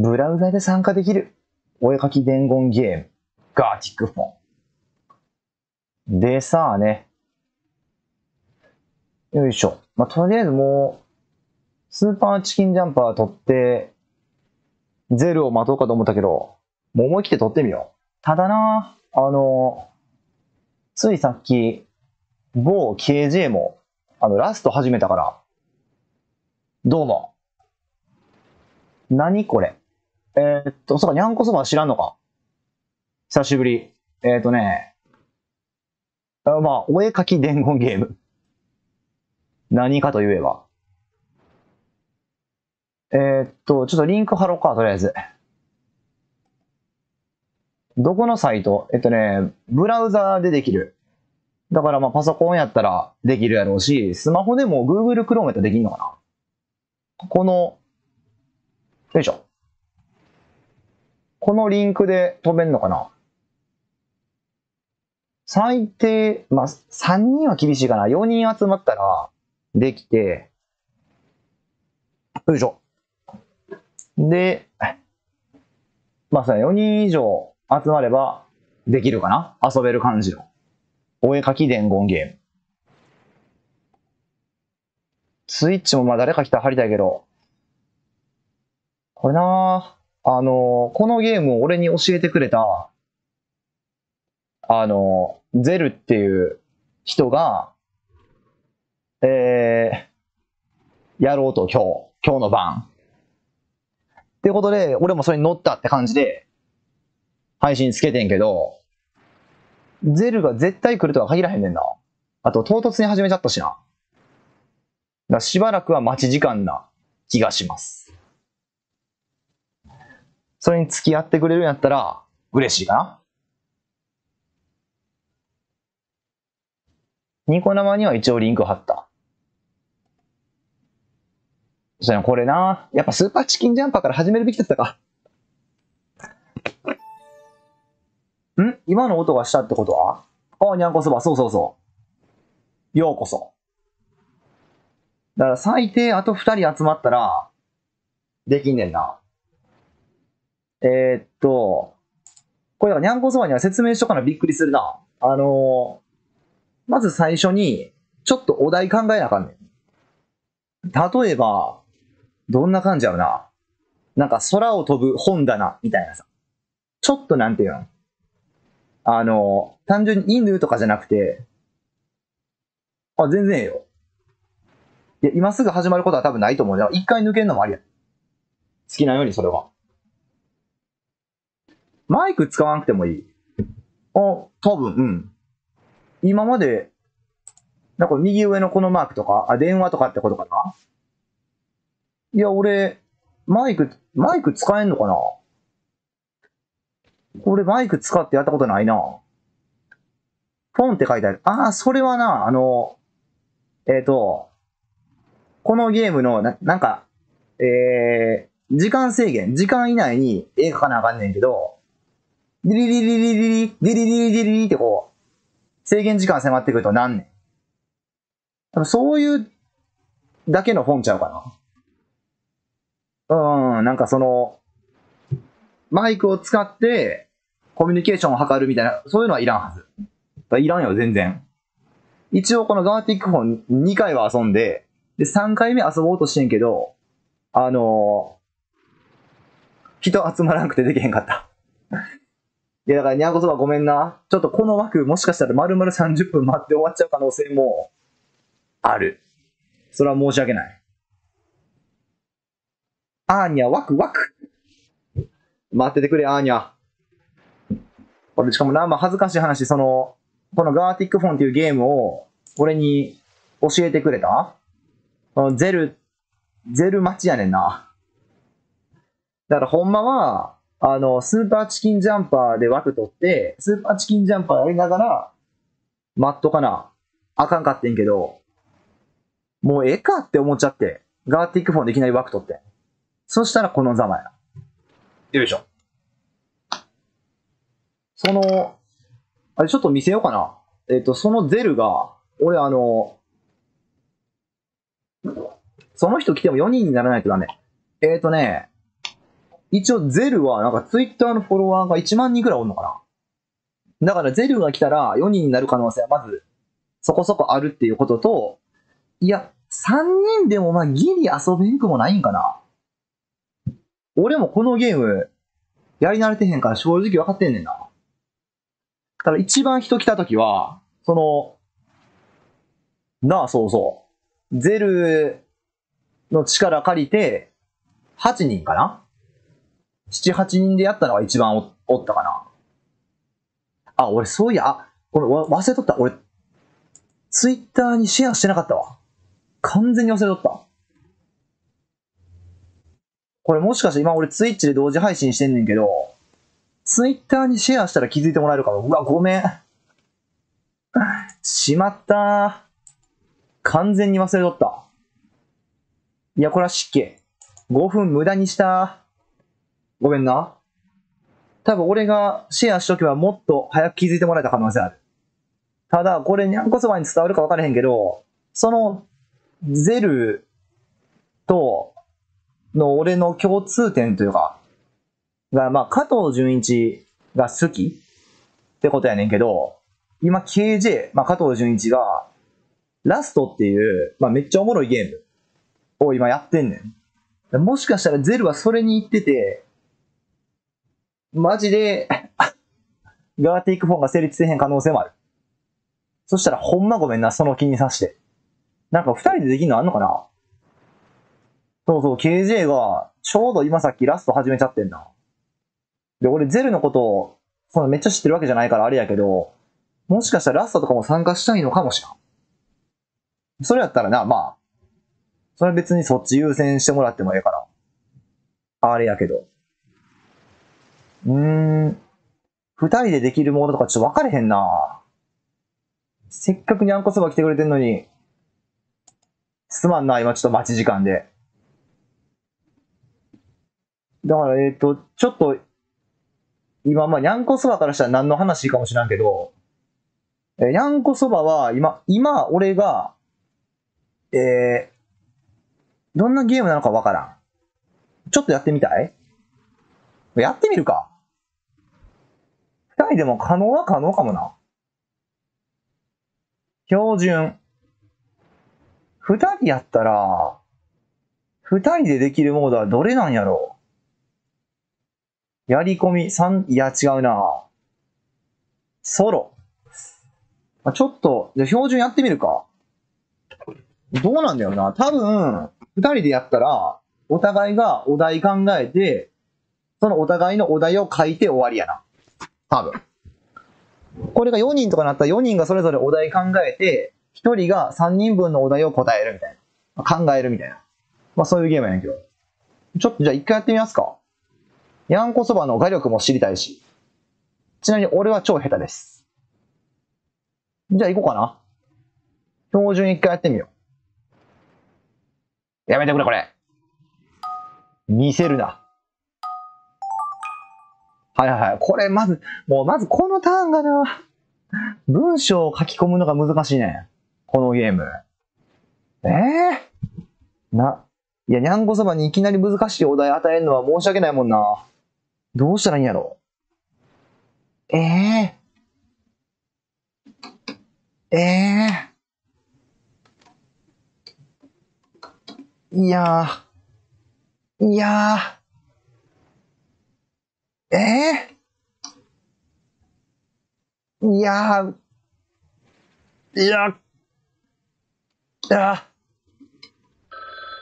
ブラウザで参加できる。お絵かき伝言ゲーム。ガーティックフォン。でさあね。よいしょ。まあ、とりあえずもう、スーパーチキンジャンパー取って、ゼルを待とうかと思ったけど、もう思い切って取ってみよう。ただな、あの、ついさっき、某 KJ も、あの、ラスト始めたから、どうも。何これえー、っと、そうか、にゃんこそば知らんのか久しぶり。えー、っとね、あまあ、お絵かき伝言ゲーム。何かと言えば。えー、っと、ちょっとリンク貼ろうか、とりあえず。どこのサイト？えっとね、ブラウザでできる。だからまあパソコンやったらできるやろうし、スマホでも Google Chrome やったらできんのかなこの、よいしょ。このリンクで飛べんのかな？最低、まあ、3人は厳しいかな。4人集まったらできて、よいしょ。で、まあさ、4人以上集まればできるかな？遊べる感じの。お絵かき伝言ゲーム。スイッチもまあ誰か来たら貼りたいけど、これなぁあの、このゲームを俺に教えてくれた、あの、ゼルっていう人が、えー、やろうと今日、今日の晩。ってことで、俺もそれに乗ったって感じで、配信つけてんけど、ゼルが絶対来るとは限らへんねんな。あと、唐突に始めちゃったしな。だしばらくは待ち時間な気がします。それに付き合ってくれるんやったら嬉しいかな？ニコ生には一応リンク貼った。そやこれな。やっぱスーパーチキンジャンパーから始めるべきだったか。ん？今の音がしたってことは？ああ、にゃんこそば。そうそうそう。ようこそ。だから最低あと二人集まったら、できんねんな。えー、っと、これだからにゃんこそばには説明しとかなびっくりするな。あのー、まず最初に、ちょっとお題考えなあかんねん。例えば、どんな感じやろな。なんか空を飛ぶ本棚みたいなさ。ちょっとなんていうのあの、単純に犬とかじゃなくて、あ、全然ええよ。いや、今すぐ始まることは多分ないと思う。一回抜けるのもありや。好きなようにそれは。マイク使わなくてもいい。あ、多分、うん。今まで、なんか右上のこのマークとか、あ、電話とかってことかな？いや、俺、マイク、マイク使えんのかな？俺マイク使ってやったことないな。ポンって書いてある。ああ、それはな、あの、えっ、ー、と、このゲームのな、なんか、えー、時間制限、時間以内に絵描かなあかんねんけど、ディリリリリリリ、ディリリリリリリってこう、制限時間迫ってくるとなんねん。多分そういうだけの本ちゃうかな。うん、なんかその、マイクを使ってコミュニケーションを図るみたいな、そういうのはいらんはず。いらんよ、全然。一応このガーティックフォン2回は遊んで、で、3回目遊ぼうとしてんけど、あのー、人集まらなくてできへんかった。いや、だから、にゃんこそばごめんな。ちょっとこの枠、もしかしたら丸々30分待って終わっちゃう可能性も、ある。それは申し訳ない。あーにゃ、ワクワク。待っててくれ、あーにゃ。これ、しかもな、まあ、恥ずかしい話、その、このガーティックフォンっていうゲームを、俺に教えてくれた？このゼル、ゼル待ちやねんな。だから、ほんまは、あの、スーパーチキンジャンパーで枠取って、スーパーチキンジャンパーやりながら、待っとかな。あかんかってんけど、もうええかって思っちゃって、ガーティックフォンでいきなり枠取って。そしたらこのざまや。よいしょ。その、あれちょっと見せようかな。えっ、ー、と、そのゼルが、俺あの、その人来ても4人にならないとダメ。えっ、ー、とね、一応ゼルはなんかツイッターのフォロワーが1万人くらいおるのかな？だからゼルが来たら4人になる可能性はまずそこそこあるっていうことと、いや、3人でもまあギリ遊べんくもないんかな？俺もこのゲームやり慣れてへんから正直分かってんねんな。だから一番人来た時は、その、なあ、そうそう。ゼルの力借りて、8人かな？?7、8人でやったのが一番おおったかな。あ、俺そういや、あ、俺わ忘れとった。俺、ツイッターにシェアしてなかったわ。完全に忘れとった。これもしかして今俺ツイッチで同時配信してんねんけど、ツイッターにシェアしたら気づいてもらえるかも。うわ、ごめん。しまった完全に忘れとった。いや、これは失敬。5分無駄にした。ごめんな。多分俺がシェアしとけばもっと早く気づいてもらえた可能性ある。ただ、これにゃんこそばに伝わるか分からへんけど、その、ゼルとの俺の共通点というか、が、まあ、加藤純一が好きってことやねんけど、今 KJ、まあ、加藤純一が、ラストっていう、まあ、めっちゃおもろいゲームを今やってんねん。もしかしたらゼルはそれに行ってて、マジで、ガーティックフォンが成立せへん可能性もある。そしたらほんまごめんな、その気にさして。なんか二人でできんのあんのかな？そうそう、KJ が、ちょうど今さっきラスト始めちゃってんな。で、俺ゼルのことを、そのめっちゃ知ってるわけじゃないからあれやけど、もしかしたらラストとかも参加したいのかもしれん。それやったらな、まあ、それは別にそっち優先してもらってもええから。あれやけど。うーん。二人でできるモードとかちょっと分かれへんな。せっかくにゃんこそば来てくれてんのに、すまんな、今ちょっと待ち時間で。だから、えっ、と、ちょっと、今、まあ、にゃんこそばからしたら何の話かもしらんけど、えーにゃんこそばは、今、今、俺が、えー、どんなゲームなのかわからん。ちょっとやってみたい？やってみるか。二人でも可能は可能かもな。標準。二人やったら、二人でできるモードはどれなんやろうやり込み三、いや違うな。ソロ。あちょっと、じゃ標準やってみるか。どうなんだよな。多分、二人でやったら、お互いがお題考えて、そのお互いのお題を書いて終わりやな。多分。これが4人とかなったら4人がそれぞれお題考えて、1人が3人分のお題を答えるみたいな。考えるみたいな。まあそういうゲームやんけど。ちょっとじゃあ一回やってみますか。やんこそばの画力も知りたいし。ちなみに俺は超下手です。じゃあ行こうかな。標準一回やってみよう。やめてくれこれ。見せるな。はいはいはい。これまず、もうまずこのターンがな、文章を書き込むのが難しいね。このゲーム。ええな、いや、にゃんこそばにいきなり難しいお題与えるのは申し訳ないもんな。どうしたらいいんやろええええいやー、いやー、ええいやー、いや、いや、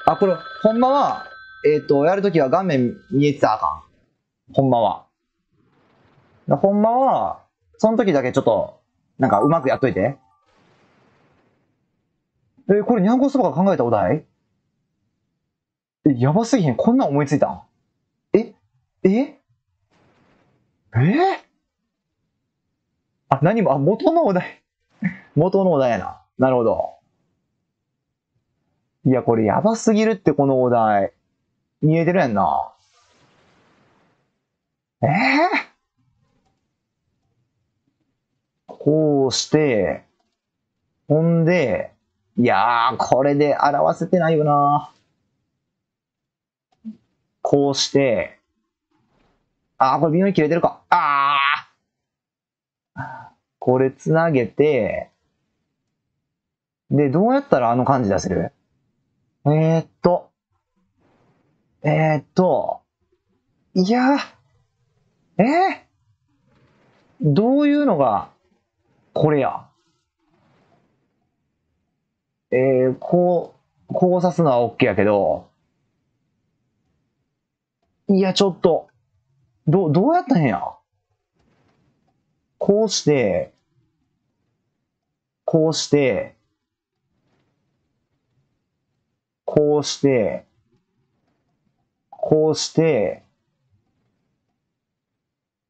あ、これ、ほんまは、えっ、と、やるときは画面見えてたらあかん。ほんまは。ほんまは、その時だけちょっと、なんかうまくやっといて。え、これにゃんこそばが考えたお題？え、やばすぎへん？こんなん思いついたん？え？え？えあ、何も、あ、元のお題。元のお題やな。なるほど。いや、これやばすぎるって、このお題。見えてるやんな。ええこうして、ほんで、いやー、これで表せてないよな。こうして、あー、これ微妙に切れてるか。あー。これつなげて、で、どうやったらあの感じ出せる？えー、っと、えー、っと、いや、えー、どういうのが、これや？えー、こう、こう刺すのは OK やけど、いや、ちょっと、ど、どうやったんや？こうして、こうして、こうして、こうして、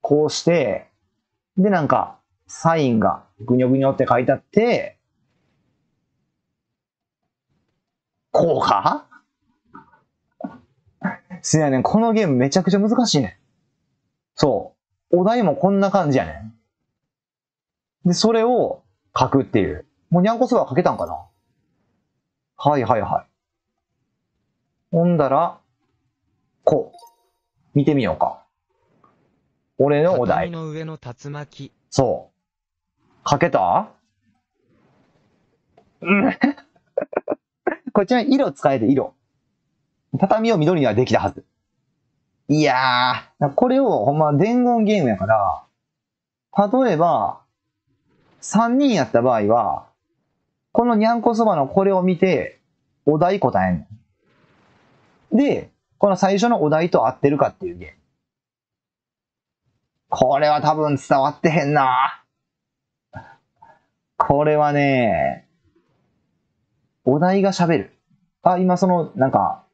こうして、で、なんか、サインがぐにょぐにょって書いてあって、こうか？せやねん、このゲームめちゃくちゃ難しいね。そう。お題もこんな感じやねん。で、それを書くっていう。もうにゃんこそば書けたんかなはいはいはい。ほんだら、こう。見てみようか。俺のお題畳。の上の竜巻。そう。書けた？うん。これちなみに色使えて色。畳を緑にはできたはず。いやー、これをほんま伝言ゲームやから、例えば、3人やった場合は、このにゃんこそばのこれを見て、お題答えんの。で、この最初のお題と合ってるかっていうゲーム。これは多分伝わってへんな。これはね、お題が喋る。あ、今その、なんか、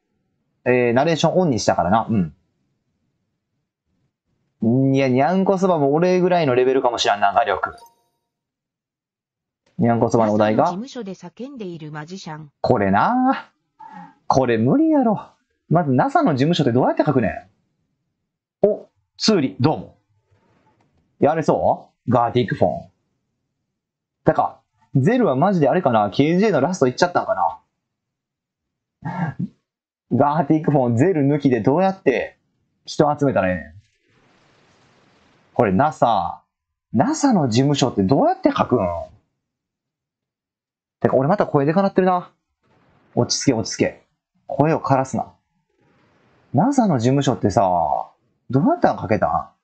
えー、ナレーションオンにしたからな。うん。いや、にゃんこそばも俺ぐらいのレベルかもしらんな、画力。にゃんこそばのお題が事務所で叫んでいるマジシャン。これなこれ無理やろ。まず NASA の事務所ってどうやって書くねんお、ツーリ、どうも。やれそう？ガーティックフォン。だか、ゼルはマジであれかな ?KJ のラスト行っちゃったんかな？ガーティックフォン、ゼル抜きでどうやって人集めたらええねん？これ NASA、NASA の事務所ってどうやって書くん？てか、俺また声でかなってるな。落ち着け落ち着け。声を枯らすな。NASA の事務所ってさ、どうやったら書けた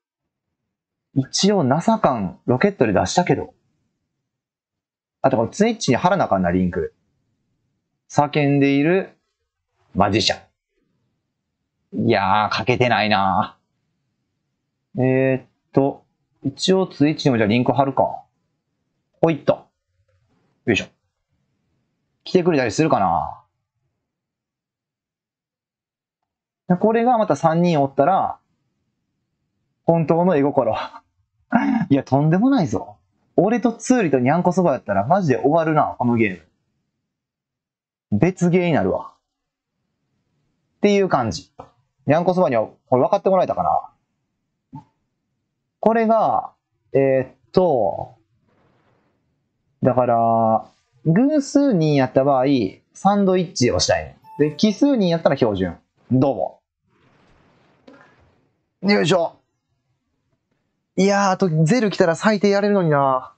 ん？一応 NASA 感ロケットで出したけど。あとこれツイッチに貼らなあかんな、リンク。叫んでいるマジシャン。いやー、書けてないなえー、と、一応ツイッチにもじゃあリンク貼るか。ほいっと。よいしょ。来てくれたりするかなこれがまた3人おったら、本当の絵心。いや、とんでもないぞ。俺とツーリとニャンコそばやったらマジで終わるな、このゲーム。別ゲーになるわ。っていう感じ。ニャンコそばには、これ分かってもらえたかなこれが、えーっと、だから、偶数人やった場合、サンドイッチをしたい。で、奇数人やったら標準。どうも。よいしょ。いやー、あとゼル来たら最低やれるのにな。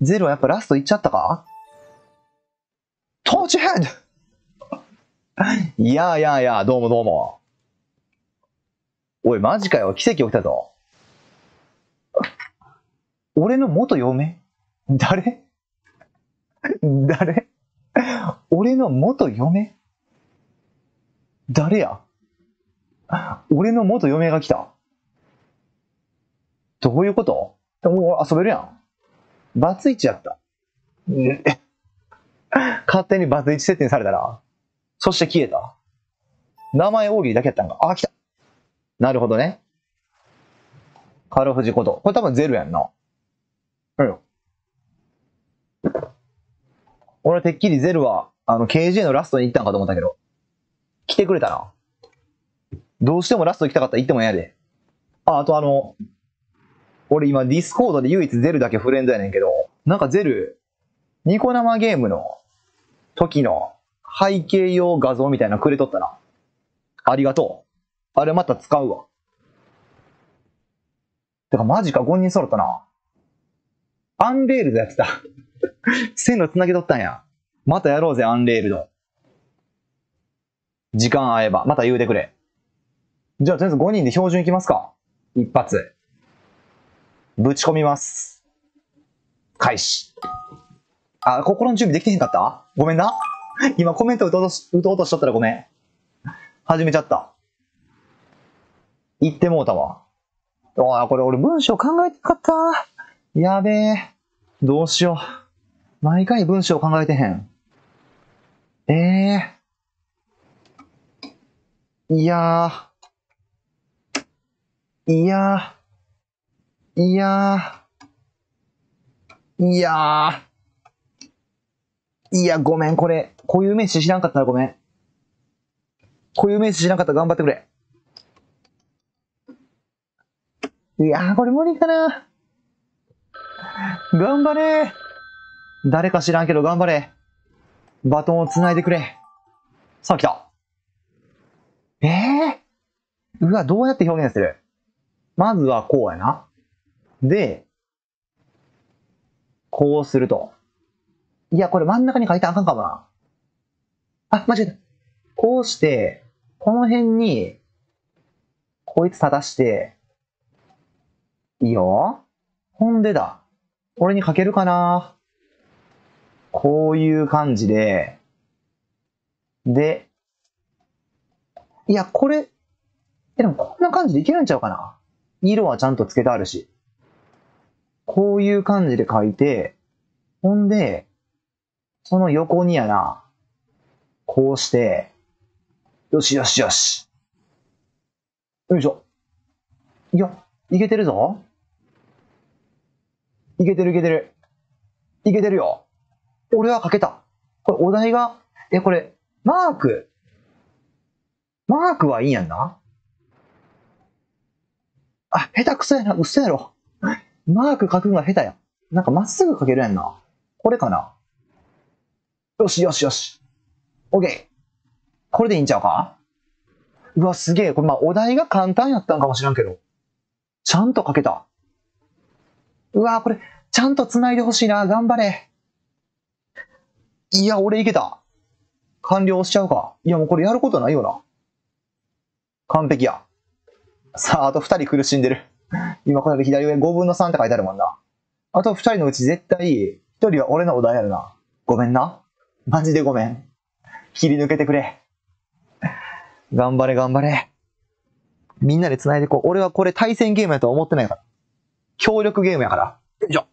ゼルはやっぱラストいっちゃったか？トーチヘッド いやーやーやー、どうもどうも。おい、マジかよ。奇跡起きたぞ。俺の元嫁？誰？誰？俺の元嫁？誰や？俺の元嫁が来た？どういうこと？もう遊べるやん。バツイチやった。勝手にバツイチ設定されたら、そして消えた。名前大喜利だけやったんか。あ、来た。なるほどね。カルフジこと。これ多分ゼロやんな。うん。俺てっきりゼルは、あの、KJ のラストに行ったんかと思ったけど、来てくれたな。どうしてもラスト行きたかったら行ってもええやで。あ、あとあの、俺今ディスコードで唯一ゼルだけフレンドやねんけど、なんかゼル、ニコ生ゲームの時の背景用画像みたいなのくれとったな。ありがとう。あれまた使うわ。てかマジか5人揃ったな。アンレールドやってた。線路繋げとったんや。またやろうぜ、アンレールド。時間合えば、また言うてくれ。じゃあ、とりあえず5人で標準いきますか。一発。ぶち込みます。開始。あ、心の準備できてへんかった？ごめんな。今コメント打とうとし、打とうとしとったらごめん。始めちゃった。言ってもうたわ。ああ、これ俺文章考えてなかった。やべえ。どうしよう。毎回文章考えてへん。ええいやー。いやー。いやー。いやー。いや、ごめん、これ、固有名詞知らんかったらごめん。固有名詞知らんかったら頑張ってくれ。いやー、これ無理かな。頑張れ誰か知らんけど頑張れ。バトンを繋いでくれ。さあ来た。ええー、うわ、どうやって表現する？まずはこうやな。で、こうすると。いや、これ真ん中に書いたらあかんかもな。あ、間違えた。こうして、この辺に、こいつ正して、いいよ。ほんでだ。俺に書けるかなこういう感じで、で、いや、これ、え、でもこんな感じでいけるんちゃうかな色はちゃんとつけてあるし。こういう感じで書いて、ほんで、その横にやな、こうして、よしよしよし。よいしょ。いや、いけてるぞ。いけてるいけてる。いけてるよ。俺は書けた。これお題が、え、これ、マーク？マークはいいんやんな。あ、下手くそやな。嘘やろ。マーク書くのが下手や。なんかまっすぐ書けるやんな。これかな？よしよしよし。オッケー。これでいいんちゃうか？うわ、すげえ。これまあお題が簡単やったんかもしらんけど。ちゃんと書けた。うわ、これ、ちゃんと繋いでほしいな。頑張れ。いや、俺いけた。完了しちゃうか。いや、もうこれやることないよな。完璧や。さあ、あと二人苦しんでる。今これ左上5分の3って書いてあるもんな。あと二人のうち絶対、一人は俺のお題やるな。ごめんな。マジでごめん。切り抜けてくれ。頑張れ頑張れ。みんなで繋いでこう。俺はこれ対戦ゲームやとは思ってないから。協力ゲームやから。よいしょ。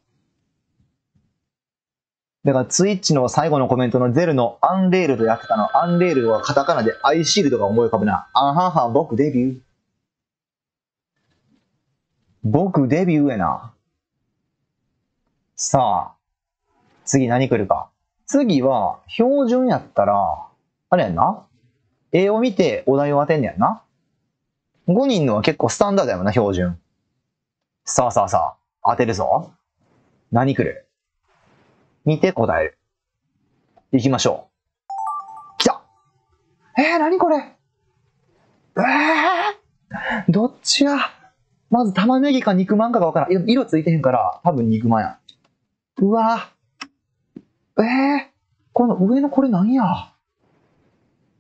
だから、ツイッチの最後のコメントのゼルのアンレールドやってたの。アンレールドはカタカナでアイシールドが思い浮かぶな。あはんはん、僕デビュー。僕デビューやな。さあ、次何来るか。次は、標準やったら、あれやんな。絵を見てお題を当てんねやんな。5人のは結構スタンダードやもんな、標準。さあさあさあ、当てるぞ。何来る？見て答える。行きましょう。来たえー、何これ？えー、どっちや？まず玉ねぎか肉まんかがわからん。色ついてへんから、多分肉まんや。うわえー、この上のこれなんや？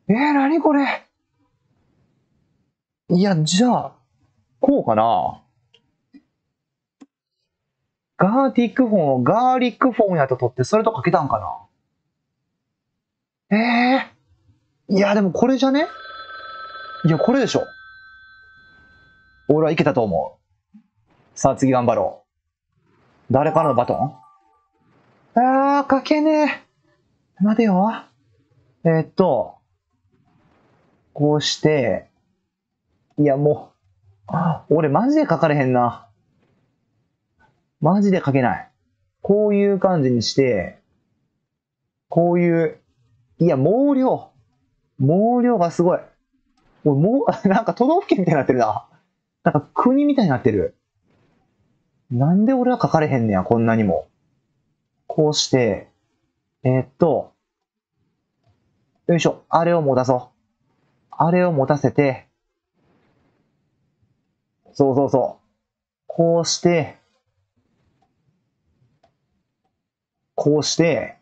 えー、何これ？いや、じゃあ、こうかなガーティックフォンをガーリックフォンやと取ってそれとかけたんかな？ええー、いや、でもこれじゃね？いや、これでしょ。俺はいけたと思う。さあ次頑張ろう。誰からのバトン？あー、かけねえ。待てよ。えー、っと、こうして、いや、もう、俺マジで書かれへんな。マジで書けない。こういう感じにして、こういう、いや、毛量。毛量がすごい。もう、もう、なんか都道府県みたいになってるな。なんか国みたいになってる。なんで俺は書かれへんねや、こんなにも。こうして、えーっと、よいしょ、あれを持たそう。あれを持たせて、そうそうそう。こうして、こうして、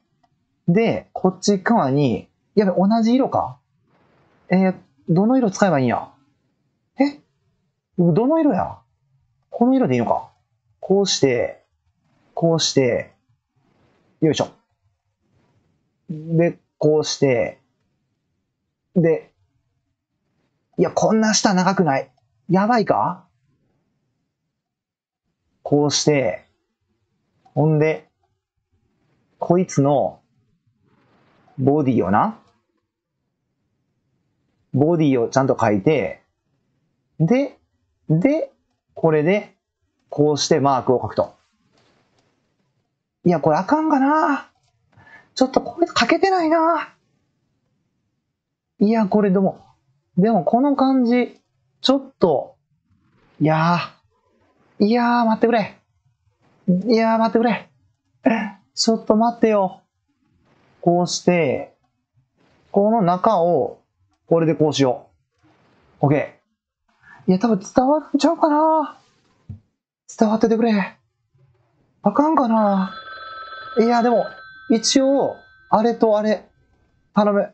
で、こっち側に、やべ、同じ色か？えーどの色使えばいいんや？え？どの色や？この色でいいのか？こうして、こうして、よいしょ。で、こうして、で、いや、こんな下長くない？やばいか？こうして、ほんで、こいつのボディをな、ボディをちゃんと書いて、で、で、これで、こうしてマークを書くと。いや、これあかんかなちょっとこれ書けてないないや、これでも、でもこの感じ、ちょっと、いやー、いやー、待ってくれ。いやー、待ってくれ。ちょっと待ってよ。こうして、この中を、これでこうしよう。OK。いや、多分伝わるんちゃうかな伝わっててくれ。あかんかないや、でも、一応、あれとあれ、頼む。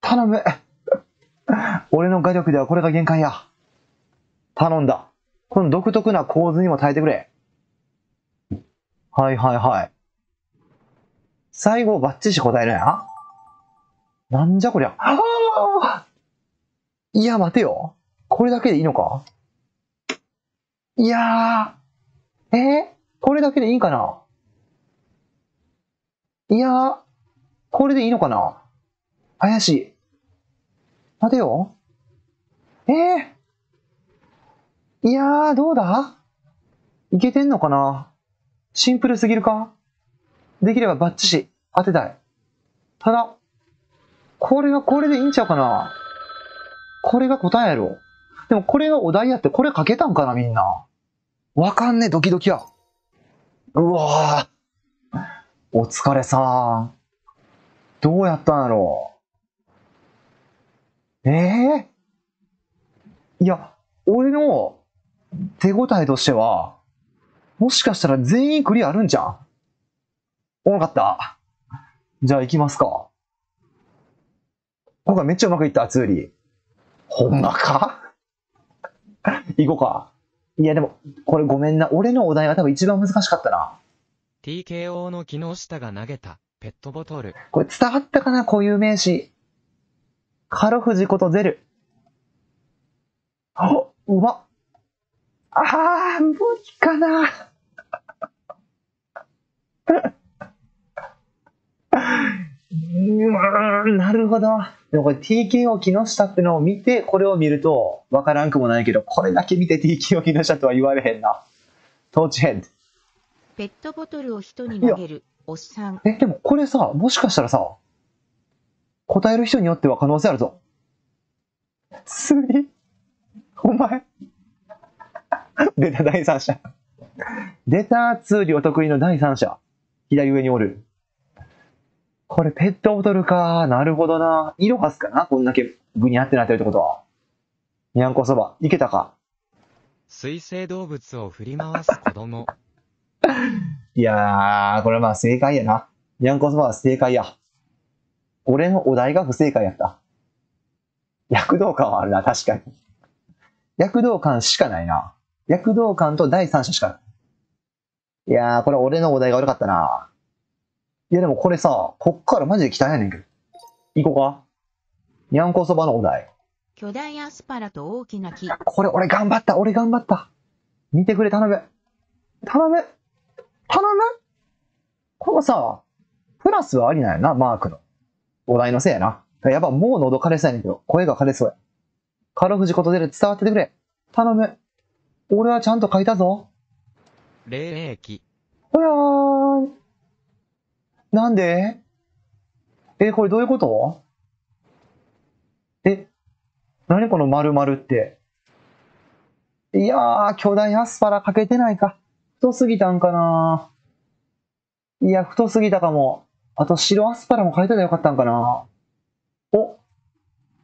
頼む。俺の画力ではこれが限界や。頼んだ。この独特な構図にも耐えてくれ。はいはいはい。最後バッチシ答えるや？な。なんじゃこりゃ？ああいや、待てよ。これだけでいいのか？いやー。え？ーこれだけでいいんかな？いやー、これでいいのかな？怪しい。待てよ。ええ？いやー、どうだ？いけてんのかな？シンプルすぎるか？できればバッチシ当てたい。ただ、これがこれでいいんちゃうかな？これが答えやろ。でもこれがお題やってこれ書けたんかなみんな？わかんねえ、ドキドキや。うわー。お疲れさん。どうやったんやろ？う。ええいや、俺の手応えとしては、もしかしたら全員クリアあるんじゃん？おもろかった？じゃあ行きますか。今回めっちゃうまくいった、ツーリー。ほんまか？行こうか。いやでも、これごめんな。俺のお題は多分一番難しかったな。TKO の木下が投げたペットボトル。これ伝わったかな？固有名詞。カロフジことゼル。あ、うまっ。あー、無理かな。うーんなるほど。でもこれ TKO 木下ってのを見て、これを見るとわからんくもないけど、これだけ見て TKO 木下とは言われへんな。トーチヘッド。ペットボトルを人に投げる、おっさん。え、でもこれさ、もしかしたらさ、答える人によっては可能性あるぞ。釣りお前 出た第三者。出たツーリお得意の第三者。左上におる。これペットボトルか。なるほどな。色はすかな？こんだけ具に合ってなってるってことは。にゃんこそば。いけたか？水生動物を振り回す子供。いやー、これまあ正解やな。にゃんこそばは正解や。俺のお題が不正解やった。躍動感はあるな、確かに。躍動感しかないな。躍動感と第三者しかない。いやー、これ俺のお題が悪かったな。いやでもこれさ、こっからマジで期待やねんけど。行こうか。にゃんこそばのお題。巨大アスパラと大きな木。これ俺頑張った、俺頑張った。見てくれ、頼む。頼む。頼む。このさ、プラスはありなんやな、マークの。お題のせいやな。やっぱもう喉枯れそうやねんけど、声が枯れそうや。カロフジことで伝わっててくれ。頼む。俺はちゃんと書いたぞ。霊霊気。ほらー。なんで？え、これどういうこと？え、何この丸々って？いやー、巨大アスパラかけてないか。太すぎたんかないや、太すぎたかも。あと白アスパラも書いてたらよかったんかなお、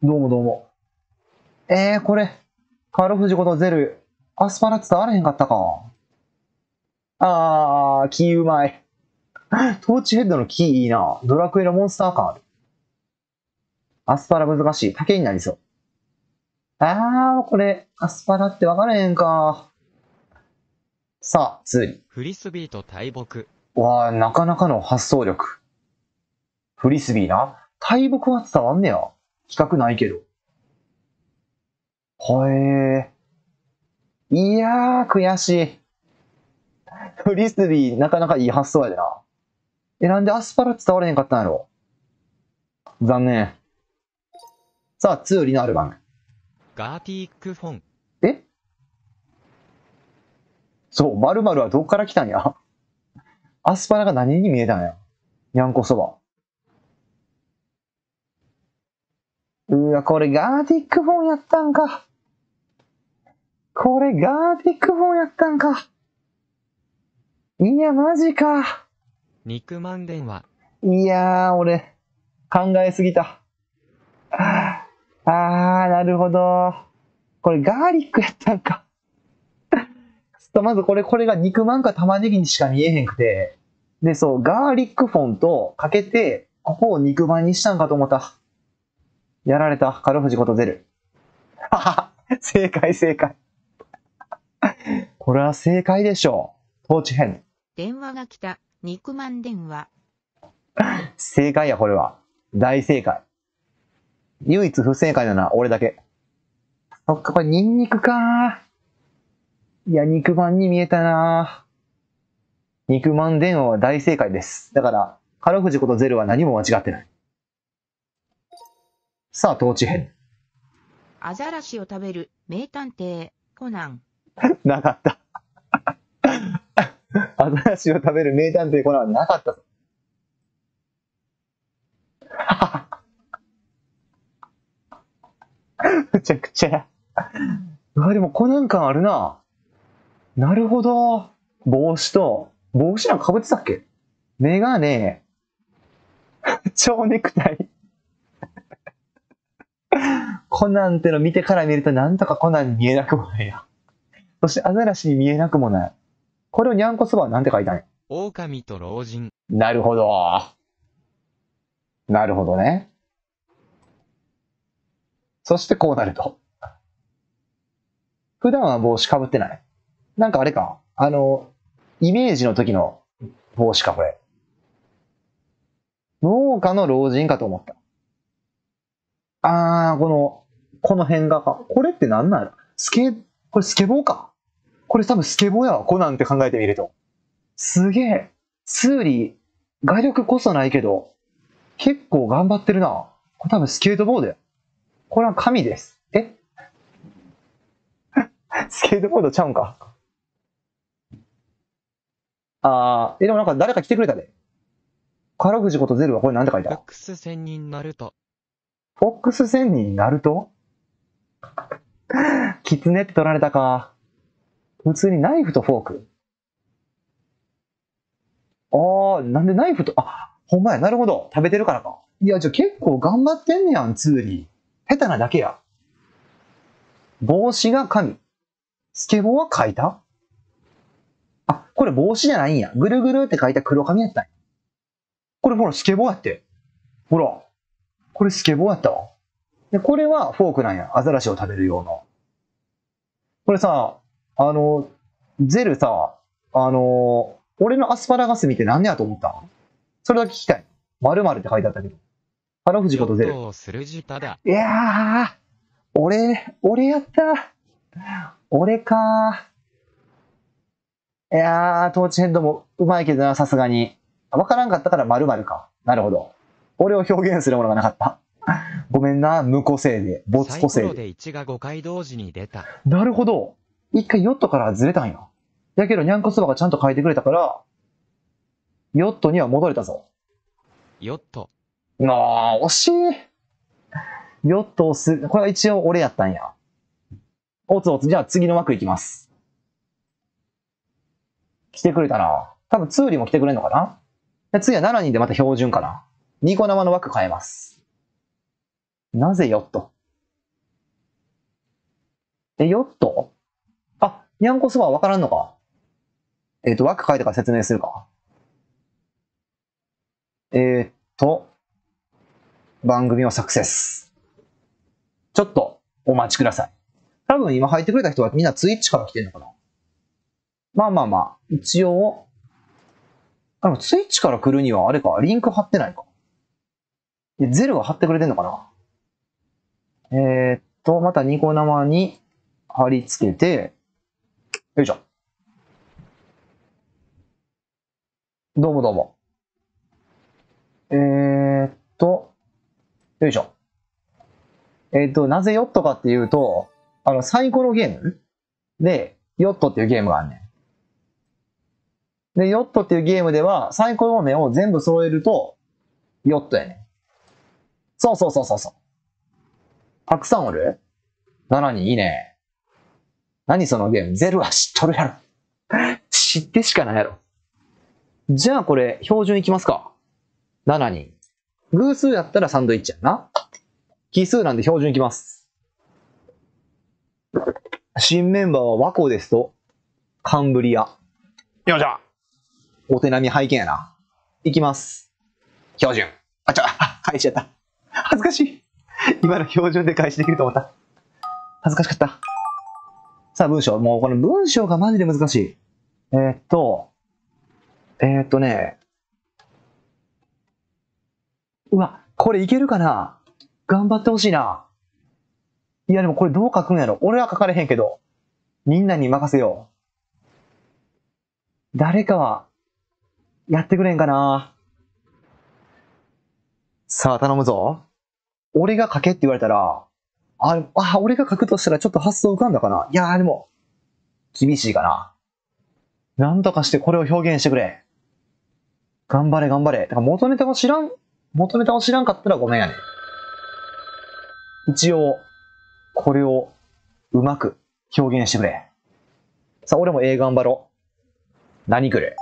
どうもどうも。えー、これ、カールフジことゼル、アスパラ伝わらへんかったか。あー、キーうまい。トーチヘッドのキーいいな。ドラクエのモンスター感ある。アスパラ難しい。竹になりそう。あー、これ、アスパラって分からへんか。さあ、次。フリスビーと大木。わあ、なかなかの発想力。フリスビーな。大木は伝わんねや。比較ないけど。ほえー。いやー、悔しい。フリスビー、なかなかいい発想やでな。え、なんでアスパラ伝われへんかったんやろ？残念。さあ、ツーリのアルバム。ガーティックフォン。え？そう、〇〇はどっから来たんや？アスパラが何に見えたんや？にゃんこそば。うわ、これガーディックフォンやったんか。これガーディックフォンやったんか。いや、マジか。肉まん電話。いやー、俺、考えすぎた。あー、なるほど。これガーリックやったんか。ちょっとまずこれ、これが肉まんか玉ねぎにしか見えへんくて。で、そう、ガーリックフォンとかけて、ここを肉まんにしたんかと思った。やられた。カルフジことゼル。はは正解正解。これは正解でしょう。トーチ編。電話が来た。肉まん電話。正解や、これは。大正解。唯一不正解なのは俺だけ。そっか、これニンニクか。いや、肉まんに見えたな。肉まん電話は大正解です。だから、カルフジことゼルは何も間違ってない。さあ、統治編。アザラシを食べる名探偵コナン。なかった。アザラシを食べる名探偵コナンはなかったぞ。むちゃくちゃや。うわ、でもコナン感あるな。なるほど。帽子と、帽子なんか被ってたっけ？メガネ、蝶ネクタイ。コナンっての見てから見るとなんとかコナンに見えなくもないや。そしてアザラシに見えなくもない。これをニャンコそばはなんて書いたんや？狼と老人。なるほど。なるほどね。そしてこうなると。普段は帽子かぶってない。なんかあれか。あの、イメージの時の帽子か、これ。農家の老人かと思った。あー、この、この辺がか。これって何なのスケ、これスケボーか？これ多分スケボーやわ。コナンって考えてみると。すげえ。ツーリー、画力こそないけど、結構頑張ってるな。これ多分スケートボードや。これは神です。え？スケートボードちゃうんか？あー、え、でもなんか誰か来てくれたで。カラフジことゼルはこれなんて書いた？フォックス仙人ナルト。フォックス仙人ナルト？キツネって取られたか。普通にナイフとフォーク。あー、なんでナイフと、あ、ほんまや、なるほど。食べてるからか。いや、じゃあ結構頑張ってんねやん、ツーリー。下手なだけや。帽子が神。スケボーは書いたあ、これ帽子じゃないんや。ぐるぐるって書いた黒髪やったんや。これほら、スケボーやって。ほら。これスケボーやったわ。で、これはフォークなんや。アザラシを食べる用の。これさ、あの、ゼルさ、あの、俺のアスパラガス見て何やと思った？んそれだけ聞きたい。〇〇って書いてあったけど。ハロフジことゼル。をするじただ。いやー、俺、俺やった。俺かいやー、トーチヘッドもうまいけどな、さすがに。わからんかったから〇〇か。なるほど。俺を表現するものがなかった。ごめんな、無個性で、没個性で。コロで1が5回同時に出た。なるほど。一回ヨットからずれたんや。やけど、ニャンコそばがちゃんと書いてくれたから、ヨットには戻れたぞ。ヨット。なあ、惜しい。ヨットをす、これは一応俺やったんや。おつおつ、じゃあ次の枠いきます。来てくれたな。多分ツーリも来てくれんのかな？で次は7人でまた標準かな。ニコ生の枠変えます。なぜヨット？え、ヨット？あ、にゃんこそばはわからんのか？えっ、と、枠書いてから説明するか。えーっと、番組をサクセス。ちょっとお待ちください。多分今入ってくれた人はみんなツイッチから来てんのかな？まあまあまあ、一応、あの、ツイッチから来るにはあれか、リンク貼ってないか。でゼルは貼ってくれてんのかな？えーっと、またニコ生に貼り付けて、よいしょ。どうもどうも。えーっと、よいしょ。えーっと、なぜヨットかっていうと、あの、サイコロゲーム？で、ヨットっていうゲームがあんねん。で、ヨットっていうゲームでは、サイコロ目を全部揃えると、ヨットやねん。そうそうそうそうそう。たくさんおる ?7 人いいね。何そのゲーム？ゼルは知っとるやろ。知ってしかないやろ。じゃあこれ、標準いきますか。7人。偶数やったらサンドイッチやんな。奇数なんで標準いきます。新メンバーは和光ですと、カンブリア。よっしゃお手並み拝見やな。いきます。標準。あ、ちょ、あ返しちゃった。恥ずかしい。今の標準で返しできると思った。恥ずかしかった。さあ、文章。もうこの文章がマジで難しい。えーっと、えーっとね。うわ、これいけるかな？頑張ってほしいな。いや、でもこれどう書くんやろ？俺は書かれへんけど、みんなに任せよう。誰かは、やってくれんかな？さあ、頼むぞ。俺が書けって言われたら、あ、あ、俺が書くとしたらちょっと発想浮かんだかないやーでも、厳しいかな。なんとかしてこれを表現してくれ。頑張れ頑張れ。だから元ネタを知らん、元ネタを知らんかったらごめんやね。一応、これをうまく表現してくれ。さあ、俺も A 頑張ろう。何くれ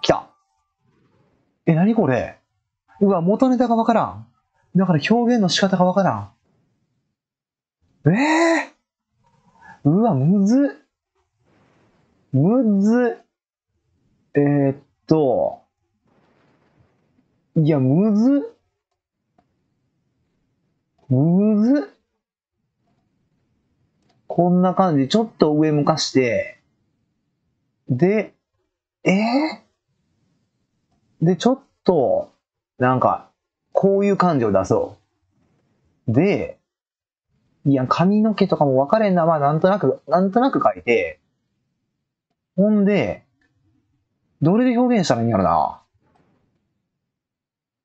来た。え、何これ？うわ、元ネタがわからん。だから表現の仕方がわからん。ええうわ、むず。むず。えー、っと。いや、むず。むず。こんな感じ。ちょっと上向かして。で、ええで、ちょっと、なんか、こういう感じを出そう。で、いや、髪の毛とかも分かれんな。まあ、なんとなく、なんとなく書いて、ほんで、どれで表現したらいいんやろな。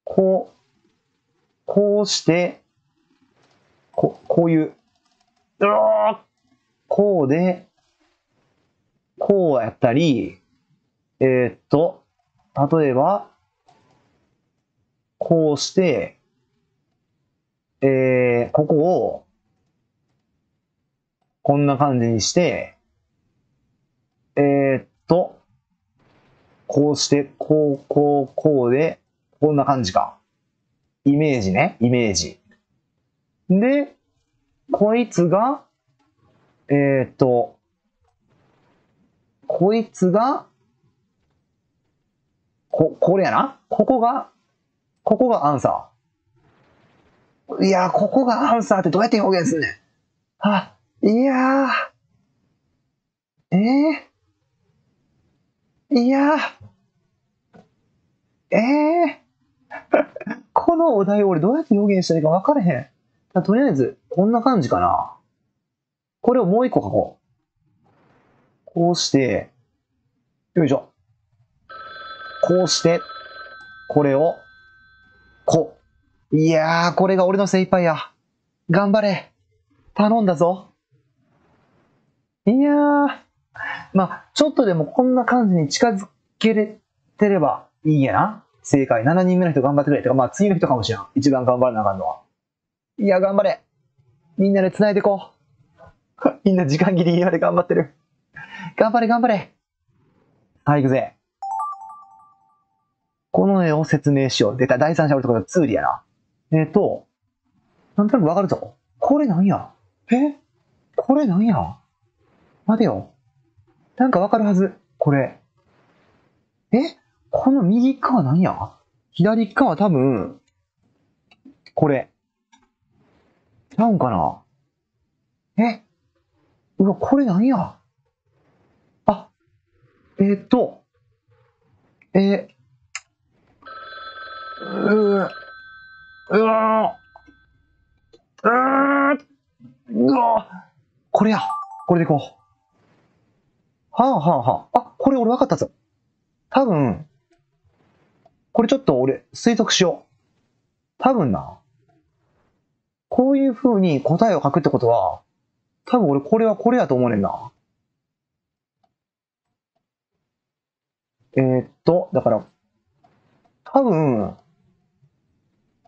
こう、こうして、こ、こういう、うわこうで、こうやったり、えーっと、例えば、こうして、えー、ここを、こんな感じにして、えーっと、こうして、こう、こう、こうで、こんな感じか。イメージね、イメージ。で、こいつが、えーっと、こいつが、こ、これやな？ここが、ここがアンサー。いや、ここがアンサーってどうやって表現すんねん。はあ、いやー。えー、いやー。えー、このお題を俺どうやって表現したらいいか分からへん。とりあえず、こんな感じかな。これをもう一個書こう。こうして、よいしょ。こうして、これを、こう。いやー、これが俺の精一杯や。頑張れ。頼んだぞ。いやー。まあ、ちょっとでもこんな感じに近づけれてればいいやな。正解。7人目の人頑張ってくれ。てか、まあ次の人かもしれん。一番頑張らなあかんのは。いや、頑張れ。みんなで繋いでこう。みんな時間切りまで頑張ってる。頑張れ、頑張れ。はい、行くぜ。この絵を説明しよう。出た、第三者おるところツーリやな。えっ、と、なんとなくわかるぞ。これなんや？え？これなんや？待てよ。なんかわかるはず。これ。え？この右側何や？左側多分、これ。ちゃうんかな？え？うわ、これ何や？あ、えーっと、え？ー、うー、うわー、うー、うわこれや。これでいこう。はあはあはあ。あ、これ俺分かったぞ。多分、これちょっと俺推測しよう。多分な。こういう風に答えを書くってことは、多分俺これはこれやと思うねんな。えーっと、だから、多分、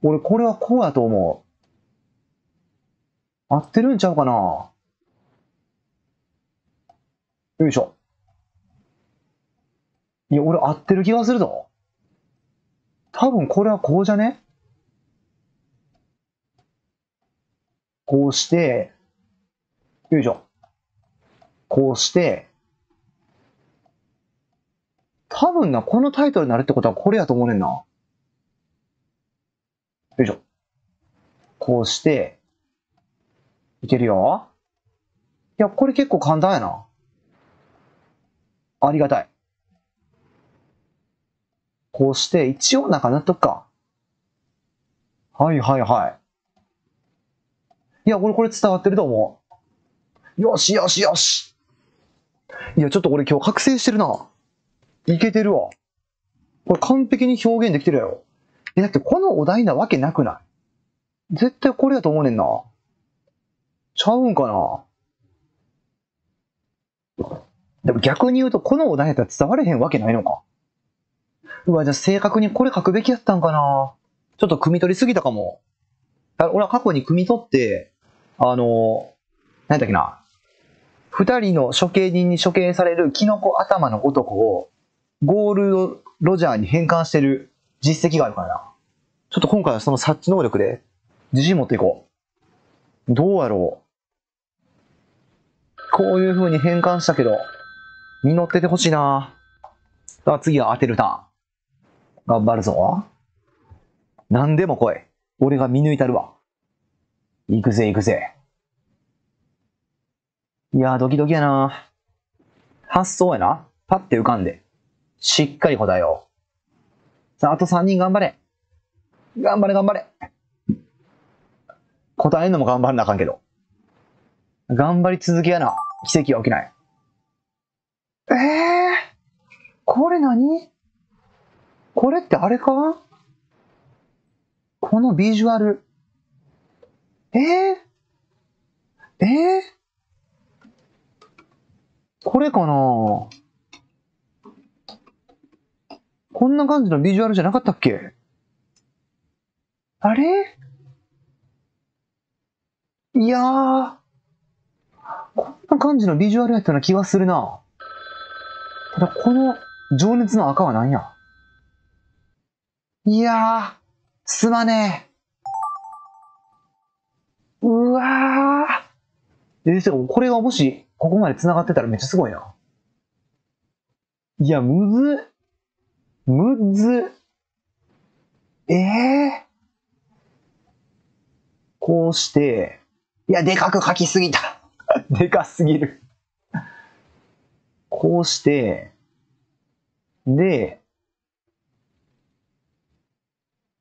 俺これはこうやと思う。合ってるんちゃうかなよいしょ。いや、俺合ってる気がするぞ。多分これはこうじゃね？こうして、よいしょ。こうして、多分な、このタイトルになるってことはこれやと思うねんな。よいしょ。こうして、いけるよ。いや、これ結構簡単やな。ありがたい。こうして、一応中塗っとくか。はいはいはい。いや、俺これ伝わってると思う。よしよしよし。いや、ちょっと俺今日覚醒してるな。いけてるわ。これ完璧に表現できてるやろ。え、だってこのお題なわけなくない？絶対これやと思うねんな。ちゃうんかな？でも逆に言うと、このお題やったら伝われへんわけないのか。うわ、じゃあ正確にこれ書くべきやったんかなちょっと汲み取りすぎたかも。あ俺は過去に汲み取って、あの、何だっけな。二人の処刑人に処刑されるキノコ頭の男をゴールドロジャーに変換してる実績があるからな。ちょっと今回はその察知能力で自信持っていこう。どうやろう。こういう風に変換したけど、実っててほしいな。さあ次は当てるターン。頑張るぞ。何でも来い。俺が見抜いたるわ。行くぜ行くぜ。いやー、ドキドキやな。発想やな。パッて浮かんで。しっかり答えよう。さあ、あと3人頑張れ。頑張れ頑張れ。答えんのも頑張らなあかんけど。頑張り続けやな。奇跡は起きない。ええー、これ何？これってあれか？このビジュアル。えー、えー、これかな？こんな感じのビジュアルじゃなかったっけ？あれ？いやー、こんな感じのビジュアルやったような気がするな。ただ、この情熱の赤は何や？いやー、すまねえ。うわー。え、てかこれがもし、ここまで繋がってたらめっちゃすごいな。いや、むず。むず。ええー。こうして、いや、でかく書きすぎた。でかすぎる。こうして、で、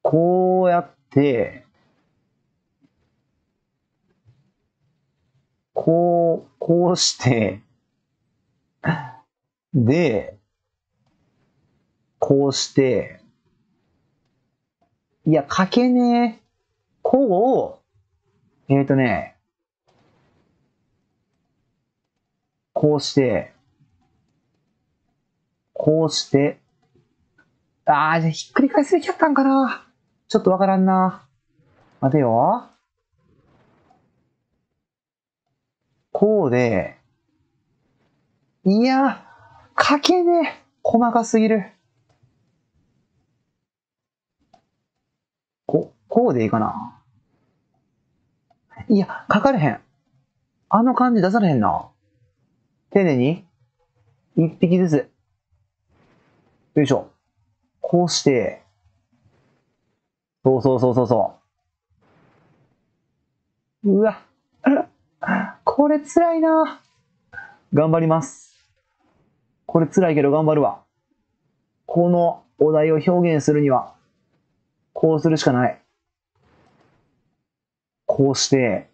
こうやって、こう、こうして、で、こうして、いや、書けねえ。こう、えっ、ー、とね、こうして、こうして、ああ、じゃあひっくり返すべきやったんかな。ちょっとわからんな。待てよ。こうで、いや、書けねえ。細かすぎる。こ、こうでいいかな。いや、書かれへん。あの感じ出されへんな。丁寧に。一匹ずつ。よいしょ。こうして、そうそうそうそうそう。うわ。これ辛いな。頑張ります。これ辛いけど頑張るわ。このお題を表現するには、こうするしかない。こうして、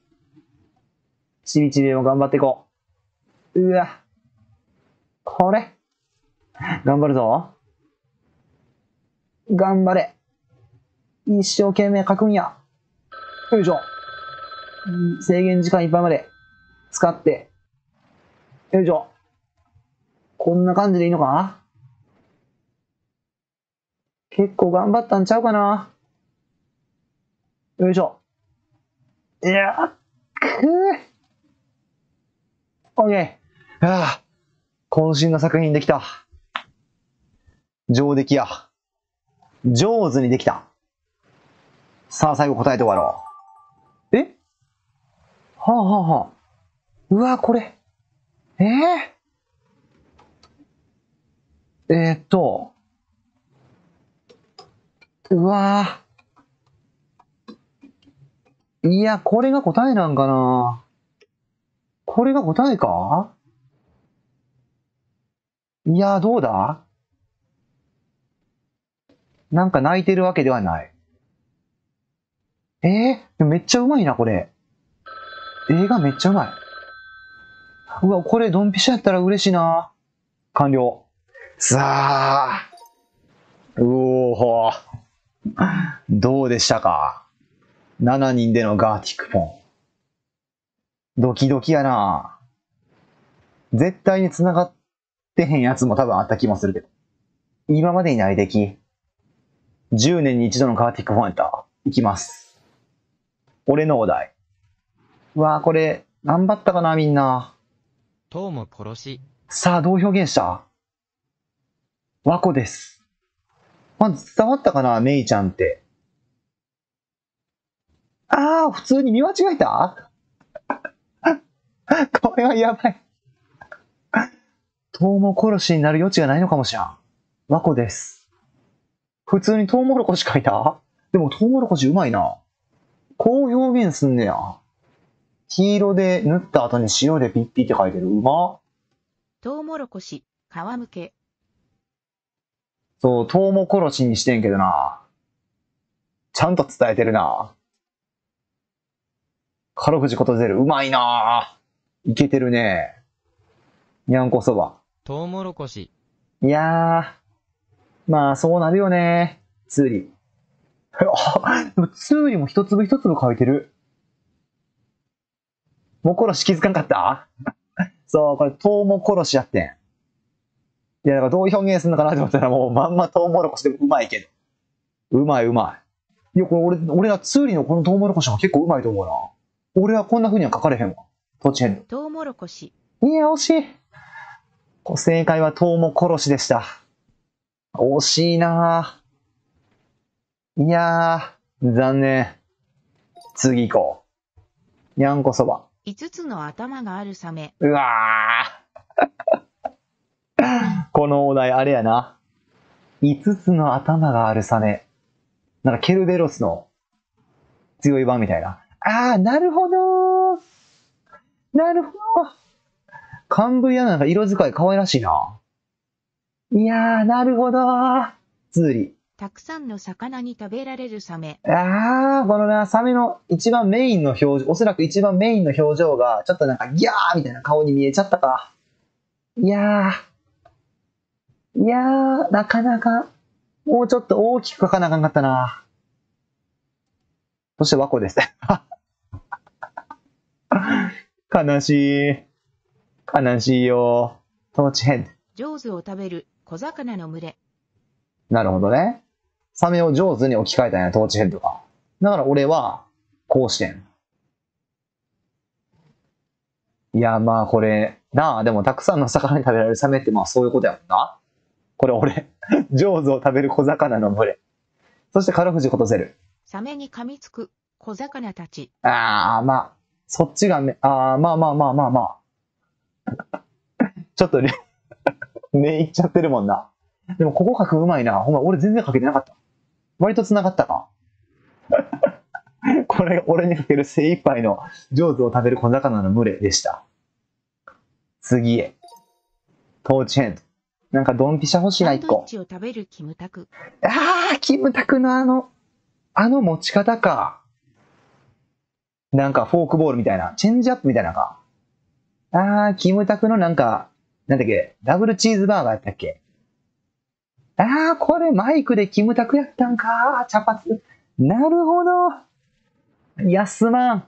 ちびちびも頑張っていこう。うわ。これ。頑張るぞ。頑張れ。一生懸命書くんや。よいしょ。制限時間いっぱいまで使って。よいしょ。こんな感じでいいのかな？結構頑張ったんちゃうかな？よいしょ。いや、くー。オッケー。ああ、渾身の作品できた。上出来や。上手にできた。さあ、最後答えて終わろう。え？はあはあはあ。うわ、これ。えええーっと。うわいや、これが答えなんかなこれが答えか？いや、どうだ？なんか泣いてるわけではない。えー、めっちゃうまいな、これ。映画めっちゃうまい。うわ、これドンピシャやったら嬉しいな。完了。さあ。うおー。どうでしたか ?7 人でのガーティックポン。ドキドキやな。絶対に繋がってへんやつも多分あった気もするけど。今までにない出来。10年に一度のガーティックポンやった。いきます。俺のお題。うわぁ、これ、頑張ったかな、みんな。とうも殺し、さあ、どう表現した？和子です。まず伝わったかな、メイちゃんって。ああ、普通に見間違えた？これはやばい。トウモ殺しになる余地がないのかもしらん。和子です。普通にトウモロコシ書いた？でもトウモロコシうまいな。こう表現すんねや。黄色で塗った後に塩でピッピって書いてる。うまっ。トウモロコシ、皮むけ、そう、トウモ殺しにしてんけどな。ちゃんと伝えてるな。カロフジことゼル、うまいな。いけてるね。にゃんこそば。トウモロコシ、いやー、まあそうなるよね。ツーリ。あ、でもツーリも一粒一粒書いてる。も殺し気づかんかった？そう、これトウモ殺しやってん。いや、だからどう表現するのかなと思ったらもうまんまトウモロコシでもうまいけど。うまいうまい。いや、これ俺、俺はツーリのこのトウモロコシが結構うまいと思うな。俺はこんな風には書かれへんわ。土地変トウモロコシ、いや、惜しい。こ正解はトウモ殺しでした。惜しいなぁ。いやー、残念。次行こう。にゃんこそば。5つの頭があるサメ、うわー。このお題、あれやな。5つの頭があるサメ。なんかケルベロスの強い版みたいな。あー、なるほどー。なるほど。カンブリアなんか色使い可愛らしいな。いやー、なるほどー。ツーリ。たくさんの魚に食べられるサメ、あー、このな、サメの一番メインの表情、おそらく一番メインの表情が、ちょっとなんかギャーみたいな顔に見えちゃったか。いやー。いやー、なかなか、もうちょっと大きく書かなあかんかったな。そして和子です。悲しい。悲しいよ。トーチヘ。上手を食べる小魚の群れ、なるほどね。サメを上手に置き換えたんや、トーチヘッドが。だから俺は、こうしてん。いや、まあこれ、なあ、でもたくさんの魚に食べられるサメってまあそういうことやもんな。これ俺、上手を食べる小魚の群れ。そしてカラフジことゼル。サメに噛みつく小魚たち、ああ、まあ、そっちがめ、ああ、まあまあまあまあまあ。ちょっとりょ、目いっちゃってるもんな。でもここ書くうまいな。ほんま、俺全然書けてなかった。割と繋がったか。これが俺にかける精一杯の上手を食べる小魚の群れでした。次へ。トーチヘンド。なんかドンピシャ欲しいな、一個サンドイッ。チを食べるキムタク。ああ、キムタクのあの、あの持ち方か。なんかフォークボールみたいな、チェンジアップみたいなのか。ああ、キムタクのなんか、なんだっけ、ダブルチーズバーガーやったっけ？ああ、これマイクでキムタクやったんか。茶髪。なるほど。やすまん。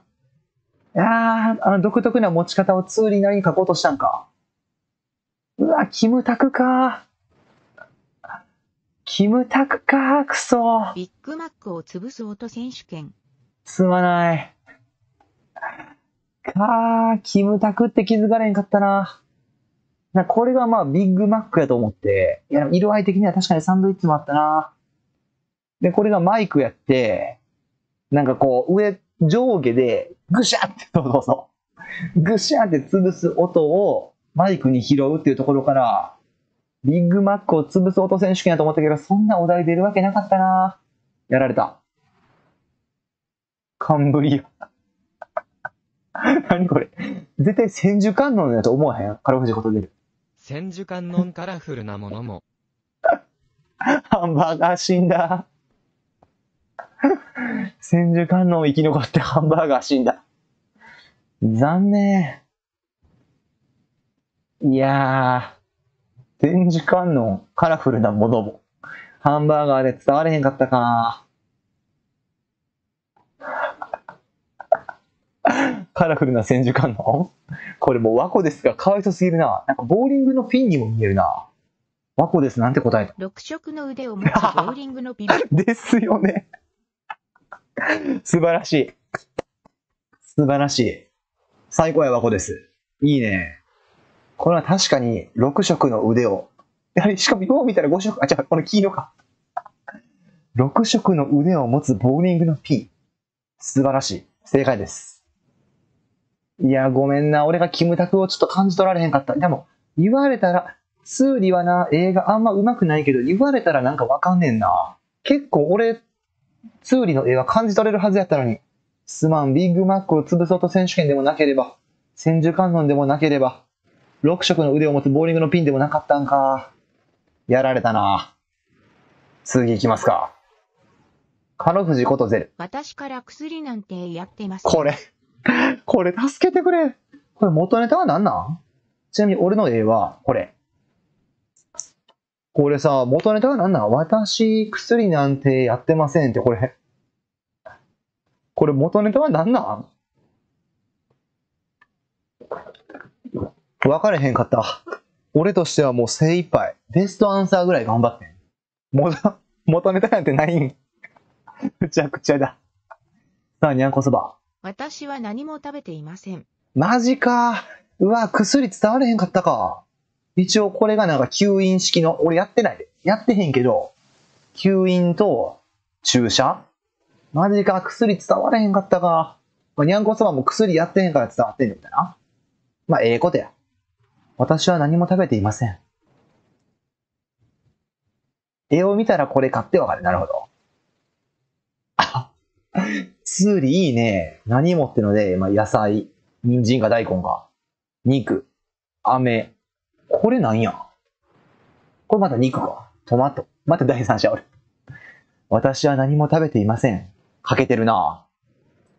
ああ、あの独特な持ち方をツーリーなりに書こうとしたんか。うわ、キムタクか。キムタクか、くそ。ビッグマックを潰す音選手権。すまない。かー、キムタクって気づかれんかったな。なこれがまあビッグマックやと思って、いや、色合い的には確かにサンドイッチもあったな。で、これがマイクやって、なんかこう、上、上下で、ぐしゃって、そうそうそう。ぐしゃって潰す音をマイクに拾うっていうところから、ビッグマックを潰す音選手権やと思ったけど、そんなお題出るわけなかったな。やられた。カンブリア。何これ絶対千手観音やと思わへん？カラフジこと出る。千手観音カラフルなものも。ハンバーガー死んだ。千手観音生き残ってハンバーガー死んだ。残念。いやー、千手観音カラフルなものも。ハンバーガーで伝われへんかったか。カラフルな千手観音？これもう和子ですが、かわいそすぎるな。なんかボーリングのピンにも見えるな。和子ですなんて答えた？六色の腕を持つボーリングのビビ。ですよね。素晴らしい。素晴らしい。最高や和子です。いいね。これは確かに6色の腕を。やはり、しかもよう見たら5色、あ、違う、この黄色か。6色の腕を持つボーリングのピン。素晴らしい。正解です。いや、ごめんな。俺がキムタクをちょっと感じ取られへんかった。でも、言われたら、ツーリはな、映画あんま上手くないけど、言われたらなんかわかんねんな。結構俺、ツーリの映画感じ取れるはずやったのに。すまん、ビッグマックを潰そうと選手権でもなければ、千手観音でもなければ、6色の腕を持つボーリングのピンでもなかったんか。やられたな。次行きますか。カロフジことゼル。私から薬なんてやってます。これ、これ助けてくれ。これ元ネタは何なん？ちなみに俺の絵は、これ。これさ、元ネタは何なん？私、薬なんてやってませんって、これ。これ元ネタは何なん？分かれへんかった。俺としてはもう精一杯。ベストアンサーぐらい頑張ってん。元、元ネタなんてないん。むちゃくちゃだ。さあ、にゃんこそば。私は何も食べていません。マジか。うわ、薬伝われへんかったか。一応これがなんか吸引式の、俺やってないで。やってへんけど、吸引と注射マジか、薬伝われへんかったか。まあ、にゃんこそばも薬やってへんから伝わってんのみたいな。まあ、ええことや。私は何も食べていません。絵を見たらこれ買ってわかる。なるほど。あ、ツーリいいね。何もってので、まあ、野菜、人参か大根か、肉、飴。これなんやこれまた肉か。トマト。また第三者おる。私は何も食べていません。かけてるな。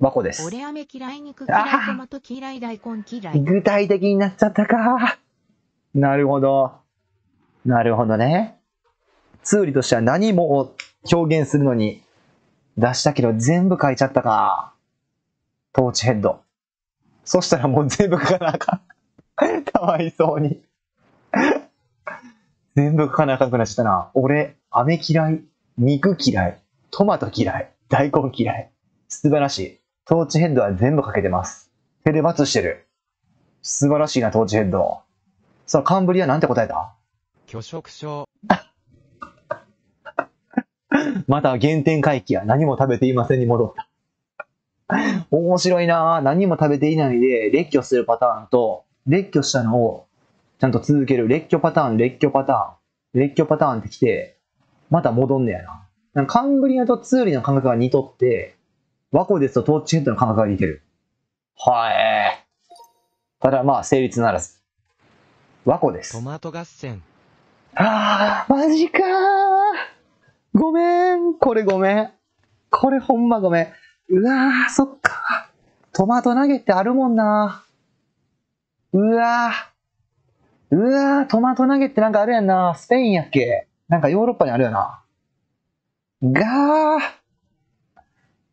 和子です。俺飴嫌い、肉嫌い、トマト嫌い、大根嫌い。具体的になっちゃったか。なるほど。なるほどね。ツーリとしては何もを表現するのに出したけど全部書いちゃったか。トーチヘッド。そしたらもう全部書かなあかん。かわいそうに。全部書かなあかんくなっちゃったな。俺、飴嫌い、肉嫌い、トマト嫌い、大根嫌い。素晴らしい。トーチヘッドは全部書けてます。手で罰してる。素晴らしいな、トーチヘッド。さあ、カンブリアなんて答えた？拒食症。また原点回帰や。何も食べていませんに戻った。面白いな何も食べていないで列挙するパターンと、列挙したのをちゃんと続ける。列挙パターン、列挙パターン。列挙パターンってきて、また戻んねやな。なんかカンブリアとツーリの感覚が似とって、ワコですとトーチヘッドの感覚が似てる。はい。ただまあ、成立ならず。ワコですト。マト合戦。あー、マジかー。ごめん。これごめん。これほんまごめん。うわー、そっか。トマト投げってあるもんな。うわー。うわー、トマト投げってなんかあるやんな。スペインやっけなんかヨーロッパにあるよな。がー。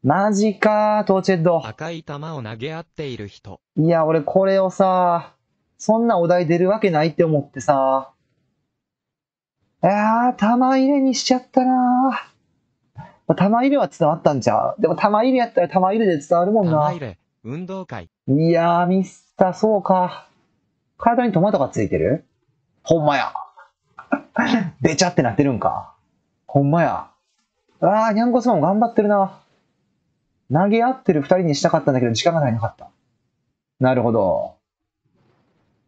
マジかー、トーチェッド。赤い球を投げ合っている人。いや、俺これをさ、そんなお題出るわけないって思ってさ、いやー、玉入れにしちゃったなー。玉入れは伝わったんちゃう？でも玉入れやったら玉入れで伝わるもんな玉入。れ。運動会。いやー、ミスった、そうか。体にトマトがついてる？ほんまや。べちゃってなってるんか。ほんまや。あー、にゃんこスマも頑張ってるな。投げ合ってる二人にしたかったんだけど、時間が足りなかった。なるほど。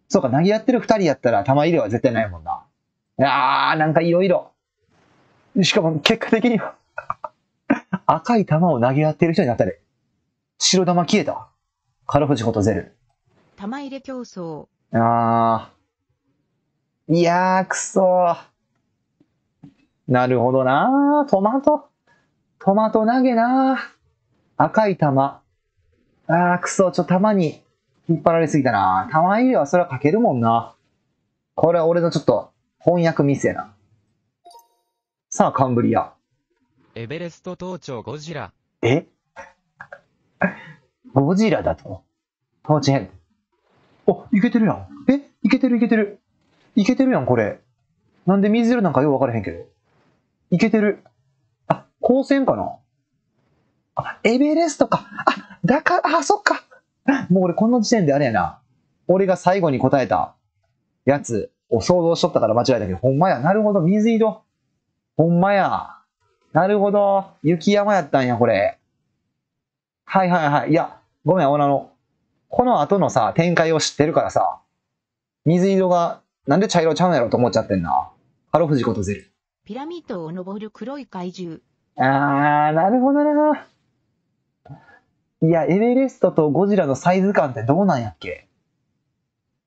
そうか、投げ合ってる二人やったら玉入れは絶対ないもんな。いやー、なんかいろいろ。しかも結果的には 赤い球を投げ合ってる人になったで。白玉消えた。カルフジことゼル。玉入れ競争。あー。いやー、くそー。なるほどなー。トマト。トマト投げなー。赤い玉。あー、くそ、ちょ、玉に引っ張られすぎたな。玉入れはそれはかけるもんな。これは俺のちょっと翻訳ミスやな。さあ、カンブリア。エベレスト登頂ゴジラ。え？ゴジラだと？トーチ。お、いけてるやん。え？いけてるいけてる。いけてるやん、これ。なんで水色なんかよくわからへんけど。いけてる。あ、光線かな？あ、エベレストか。あ、だから、あ、そっか。もう俺この時点であれやな。俺が最後に答えたやつを想像しとったから間違えたけど、ほんまや。なるほど、水色。ほんまや。なるほど。雪山やったんや、これ。はいはいはい。いや、ごめん、俺あの、この後のさ、展開を知ってるからさ、水色が、なんで茶色ちゃうんやろと思っちゃってんな。ハロフジことゼル。ピラミッドを登る黒い怪獣。あー、なるほどな。いや、エベレストとゴジラのサイズ感ってどうなんやっけ？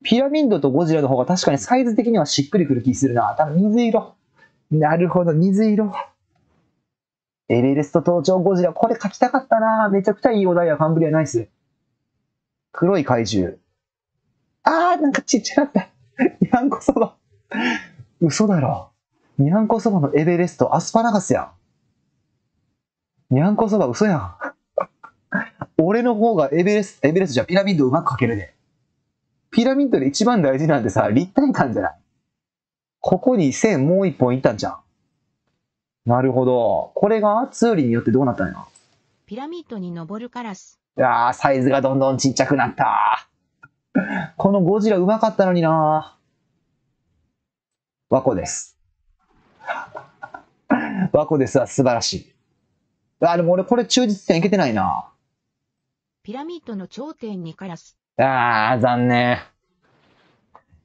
ピラミッドとゴジラの方が確かにサイズ的にはしっくりくる気するな。多分水色。なるほど、水色。エベレスト登頂ゴジラ。これ書きたかったな。めちゃくちゃいいお題や、カンブリアナイス。黒い怪獣。あー、なんかちっちゃなった。にゃんこそば。嘘だろ。にゃんこそばのエベレスト、アスパラガスやん。にゃんこそば嘘やん。俺の方がエベレス、エベレストじゃピラミッドうまく描けるで。ピラミッドで一番大事なんてさ、立体感じゃない？ここに線もう一本いったんじゃん。なるほど。これがツーリによってどうなったんや？ピラミッドに登るカラス。いやー、サイズがどんどんちっちゃくなった。このゴジラうまかったのになワコです。ワコですは素晴らしい。あ、でも俺これ忠実点いけてないな。ピラミッドの頂点にカラス。あー、残念。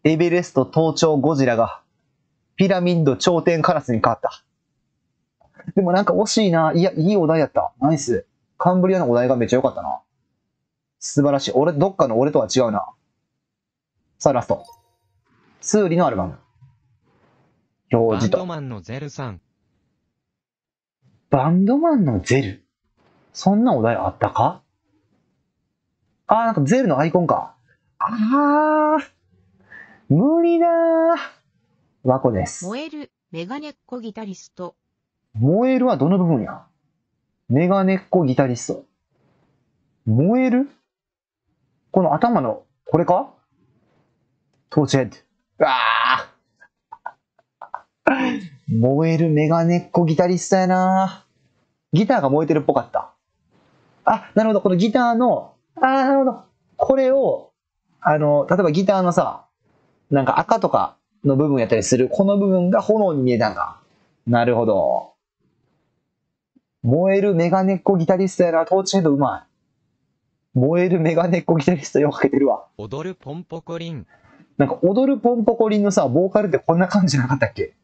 エベレスト登頂ゴジラが、ピラミッド頂点カラスに変わった。でもなんか惜しいな。いや、いいお題やった。ナイス。カンブリアのお題がめっちゃ良かったな。素晴らしい。俺、どっかの俺とは違うな。さあ、ラスト。ツーリのアルバム。表バ示と。ンドマンのゼルさん。バンドマンのゼル？そんなお題あったか？あー、なんかゼルのアイコンか。あー、無理だー。ワコです。燃えるメガネっ子ギタリスト。燃えるはどの部分や？メガネっ子ギタリスト。燃える？この頭の、これか？トーチヘッド。うわー燃えるメガネっ子ギタリストやなギターが燃えてるっぽかった。あ、なるほど。このギターの、あー、なるほど。これを、あの、例えばギターのさ、なんか赤とかの部分やったりする、この部分が炎に見えたんだ。なるほど。燃えるメガネっ子ギタリストやな、トーチヘッドうまい。燃えるメガネっ子ギタリストよくかけてるわ。踊るポンポコリン。なんか踊るポンポコリンのさ、ボーカルってこんな感じじゃなかったっけ？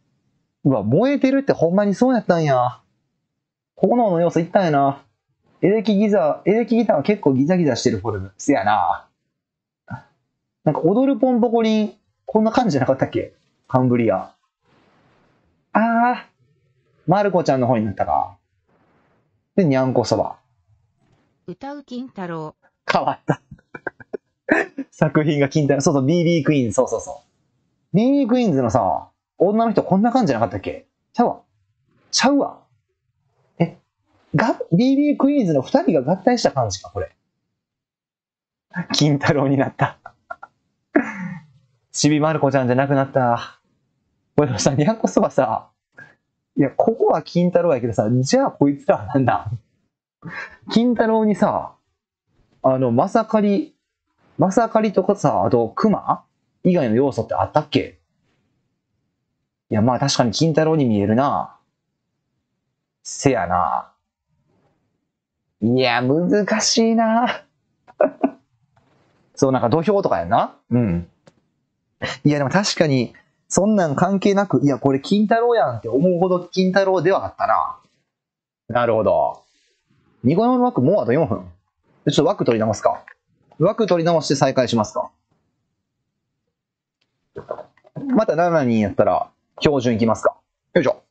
うわ、燃えてるってほんまにそうやったんや。炎の要素いったんやな。エレキギザー、エレキギターは結構ギザギザしてるフォルム。せやな。なんか踊るポンポコリン、こんな感じじゃなかったっけ？カンブリア。あー、マルコちゃんの方になったか。で、にゃんこそば。歌う金太郎。変わった。作品が金太郎。そうそう、BB クイーンズ、そうそうそう。BB クイーンズのさ、女の人こんな感じじゃなかったっけ？ちゃうわ。ちゃうわ。が、BB クイーンズの二人が合体した感じか、これ。金太郎になった。ちびまる子ちゃんじゃなくなった。これさ、にゃんこそばさ、いや、ここは金太郎やけどさ、じゃあこいつらはなんだ？金太郎にさ、あの、まさかり、まさかりとかさ、あと、熊？以外の要素ってあったっけ？いや、まあ確かに金太郎に見えるな。せやな。いや、難しいな。そう、なんか土俵とかやな。うん。いや、でも確かに、そんなん関係なく、いや、これ金太郎やんって思うほど金太郎ではあったな。なるほど。ニコ生の枠もうあと4分。ちょっと枠取り直すか。枠取り直して再開しますか。また7人やったら、標準いきますか。よいしょ。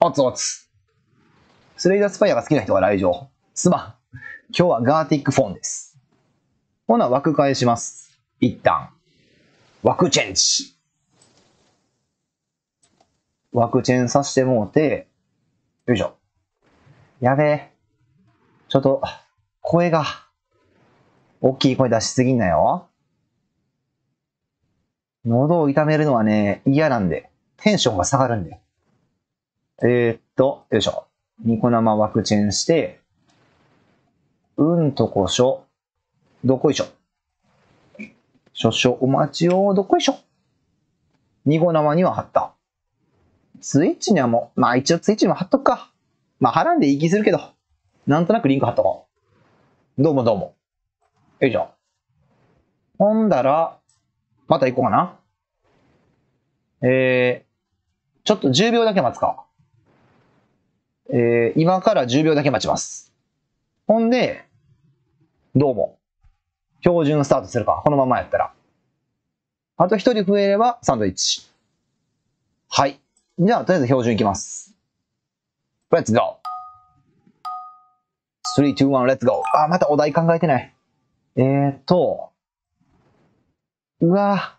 おつおつ。スレイダースパイアが好きな人が来場。すまん。今日はガーティックフォンです。ほな、枠返します。一旦。枠チェンジ。枠チェンさせてもうて、よいしょ。やべえ。ちょっと、声が、大きい声出しすぎんなよ。喉を痛めるのはね、嫌なんで、テンションが下がるんで。えー、っと、よいしょ。ニコ生ワクチンして、うんとこしょ、どこいしょ。少々お待ちを、どこいしょ。ニコ生には貼った。ツイッチにはもう、まあ一応ツイッチにも貼っとくか。まあ貼らんでいい気するけど、なんとなくリンク貼っとこう。どうもどうも。よいしょ。ほんだら、また行こうかな。えー、ちょっと10秒だけ待つか。えー、今から10秒だけ待ちます。ほんで、どうも。標準スタートするか。このままやったら。あと一人増えればサンドイッチ。はい。じゃあ、とりあえず標準いきます。Let's go! 3、2、1、Let's go! あ、またお題考えてない。えーっと、うわ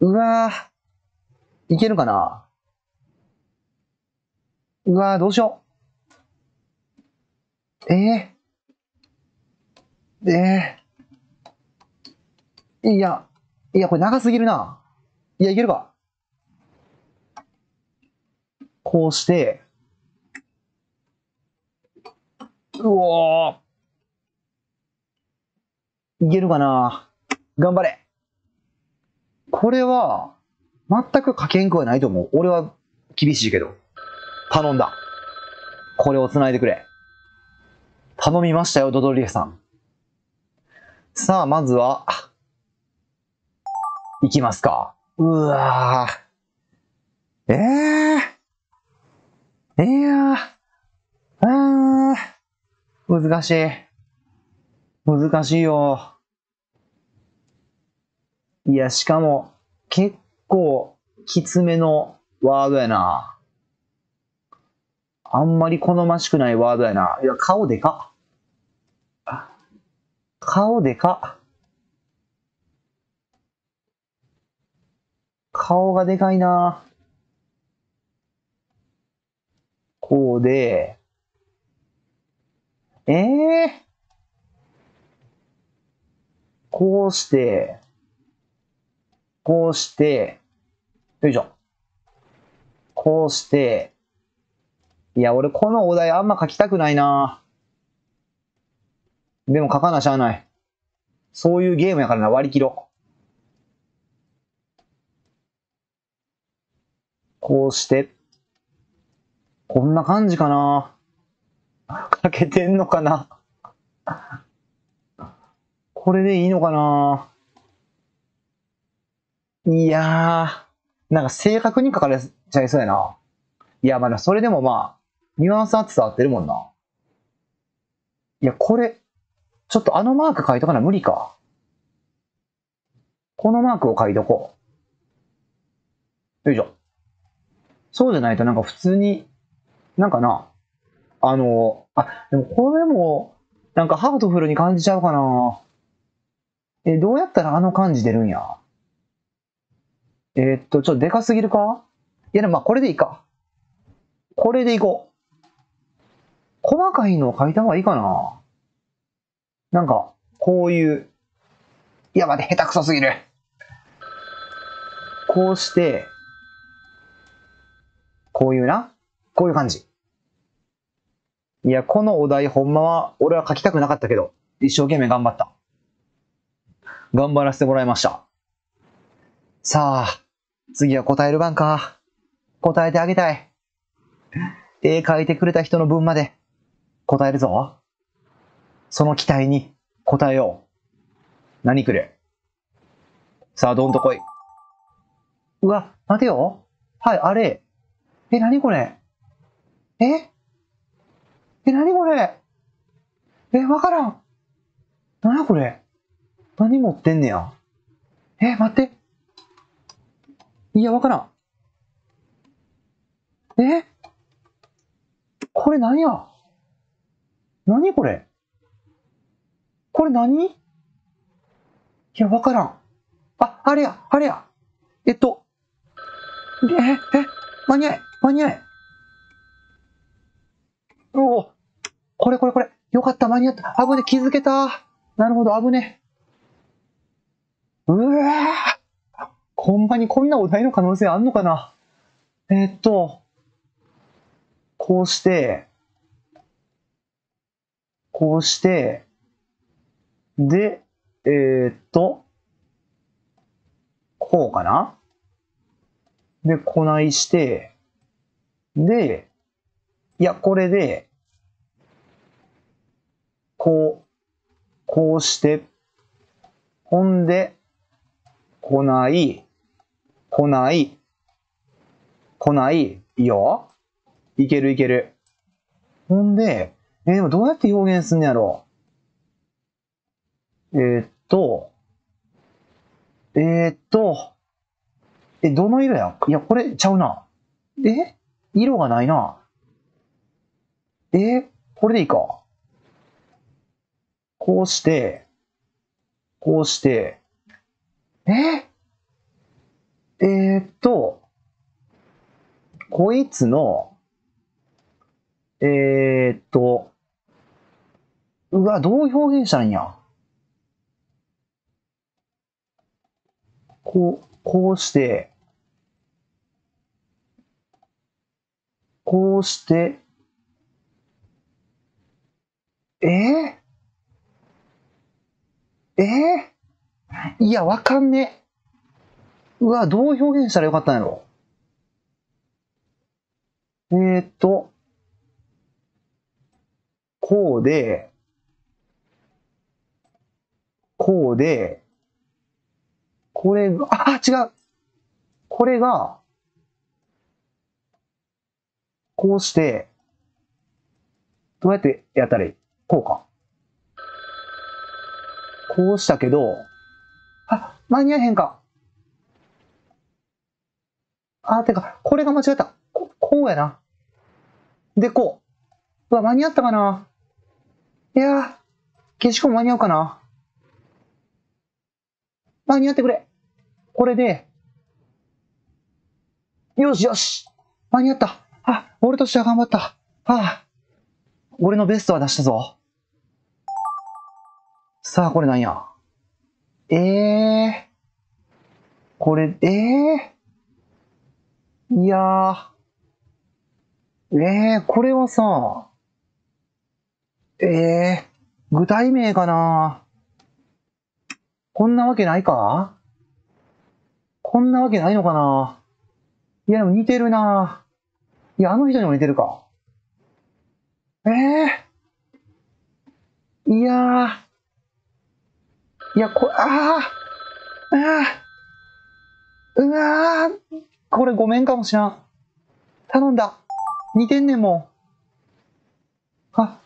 ぁ、うわぁ、いけるかな？うわぁ、どうしよう。えー、えー、いや、いや、これ長すぎるな。いや、いけるか。こうして、うおー。いけるかな頑張れ。これは、全く書けんくはないと思う。俺は厳しいけど。頼んだ。これを繋いでくれ。頼みましたよ、ドドリエさん。さあ、まずは、いきますか。うわー。ええー。いやー。あー。難しい。難しいよ。いや、しかも、結構、きつめのワードやな。あんまり好ましくないワードやな。いや、顔でか。顔でか。顔がでかいな。こうで、ええー、こうして、こうして、よいしょ。こうして、いや、俺このお題あんま書きたくないな。でも書かなしゃあない。そういうゲームやからな、割り切ろう。こうして、こんな感じかな。書けてんのかなこれでいいのかないやー、なんか正確に書かれちゃいそうやな。いや、まあ、それでもまあ、ニュアンスは伝わってるもんな。いや、これ、ちょっとあのマーク書いとかな無理か。このマークを書いとこう。よいしょ。そうじゃないとなんか普通に、なんかな、あの、あ、でもこれも、なんかハートフルに感じちゃうかな。え、どうやったらあの感じ出るんや。えーっと、ちょっとでかすぎるか？いや、でもまあこれでいいか。これでいこう。細かいのを書いた方がいいかな。なんか、こういう。いや、待て、下手くそすぎる。こうして、こういうな。こういう感じ。いや、このお題ほんまは、俺は書きたくなかったけど、一生懸命頑張った。頑張らせてもらいました。さあ、次は答える番か。答えてあげたい。絵描いてくれた人の分まで答えるぞ。その期待に答えよう。何くれ。さあ、どんと来い。うわ、待てよ。はい、あれ。え、何これ？え？え、何これ？え、わからん。なやこれ？何持ってんねや。え、待って。いや、わからん。え？これ何や？何これ？これ何？いや、わからん。あ、あれや、あれや。えっと。え、え、間に合え、間に合え。おお、これこれこれ。よかった、間に合った。危ね、気づけた。なるほど、危ね。うわぁ。ほんまにこんなお題の可能性あんのかな？えっと、こうして、こうして、で、えーっと、こうかな？で、こないして、で、いや、これで、こう、こうして、ほんで、こない、こない、こない、いいよ。いけるいける。ほんで、えーでもどうやって表現すんのやろえーっと、えーっと、え、どの色やいや、これちゃうな。え色がないな。えこれでいいか。こうして、こうして、ええーっと、こいつの、えーっと、うわ、どう表現したらいいんや？こう、こうして、こうして、え？ー、え？ー、いや、わかんねえ。うわ、どう表現したらよかったんやろ？えー、っと、こうで、こうで、これが、あ、違う。これが、こうして、どうやってやったらいい？こうか。こうしたけど、あ、間に合えへんか。あ、てか、これが間違えた。ここうやな。で、こう。うわ、間に合ったかないやー、消し込む間に合うかな間に合ってくれ。これで、よしよし間に合った。あ、俺としては頑張った。ああ、俺のベストは出したぞ。さあ、これなんや。ええー、これ、ええー、いやー、ええー、これはさ、ええー、具体名かなこんなわけないか？こんなわけないのかな？いや、でも似てるないや、あの人にも似てるか。ええー、いやー、いや、これ、ああ、ああ、うわー、これごめんかもしらん。頼んだ。似てんねんもん。あ、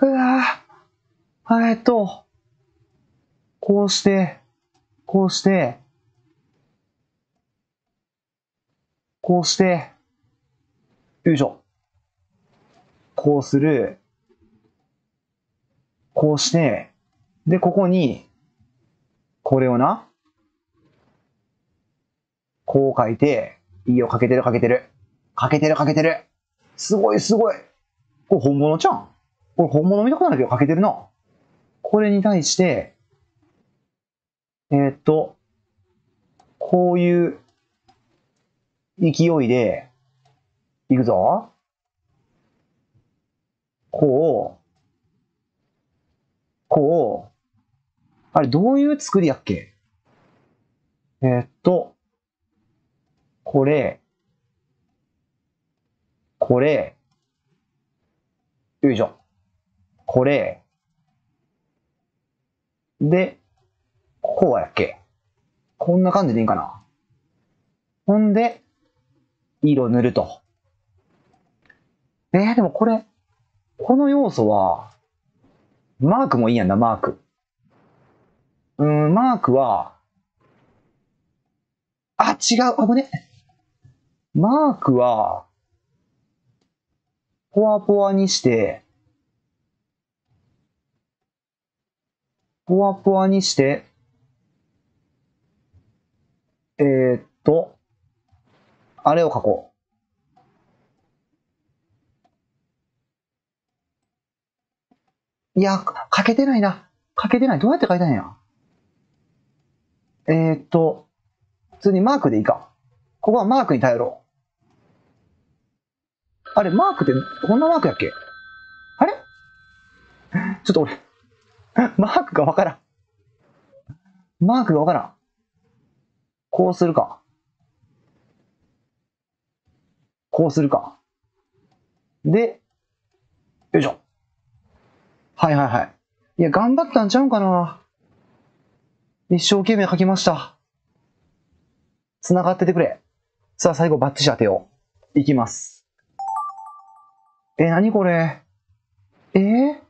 うわー。えっと、こうして、こうして、こうして、よいしょ。こうする。こうして、で、ここに、これをな、こう書いて、いいよ、かけてるかけてる。かけてるかけてる。すごいすごい。これ本物じゃん。これ本物見たことないけどかけてるな。これに対して、えーっと、こういう勢いで、いくぞ。こう、こう、あれどういう作りやっけ？えーっと、これ、これ、よいしょ。これ、で、こうやっけ？こんな感じでいいんかな？ほんで、色塗ると。えー、でもこれ、この要素は、マークもいいやんな、マーク。うん、マークは、あ、違う、あぶね。マークは、ポワポワにして、ポワポワにして、えー、っと、あれを書こう。いや、書けてないな。書けてない。どうやって書いたんや？えー、っと、普通にマークでいいか。ここはマークに頼ろう。あれ、マークってこんなマークやっけ？あれ？ちょっと俺、マークがわからん。マークがわからん。こうするか。こうするか。で、よいしょ。はいはいはい。いや、頑張ったんちゃうかな。一生懸命書きました。繋がっててくれ。さあ、最後バッチシ当てよう。いきます。え、なにこれ？え？ー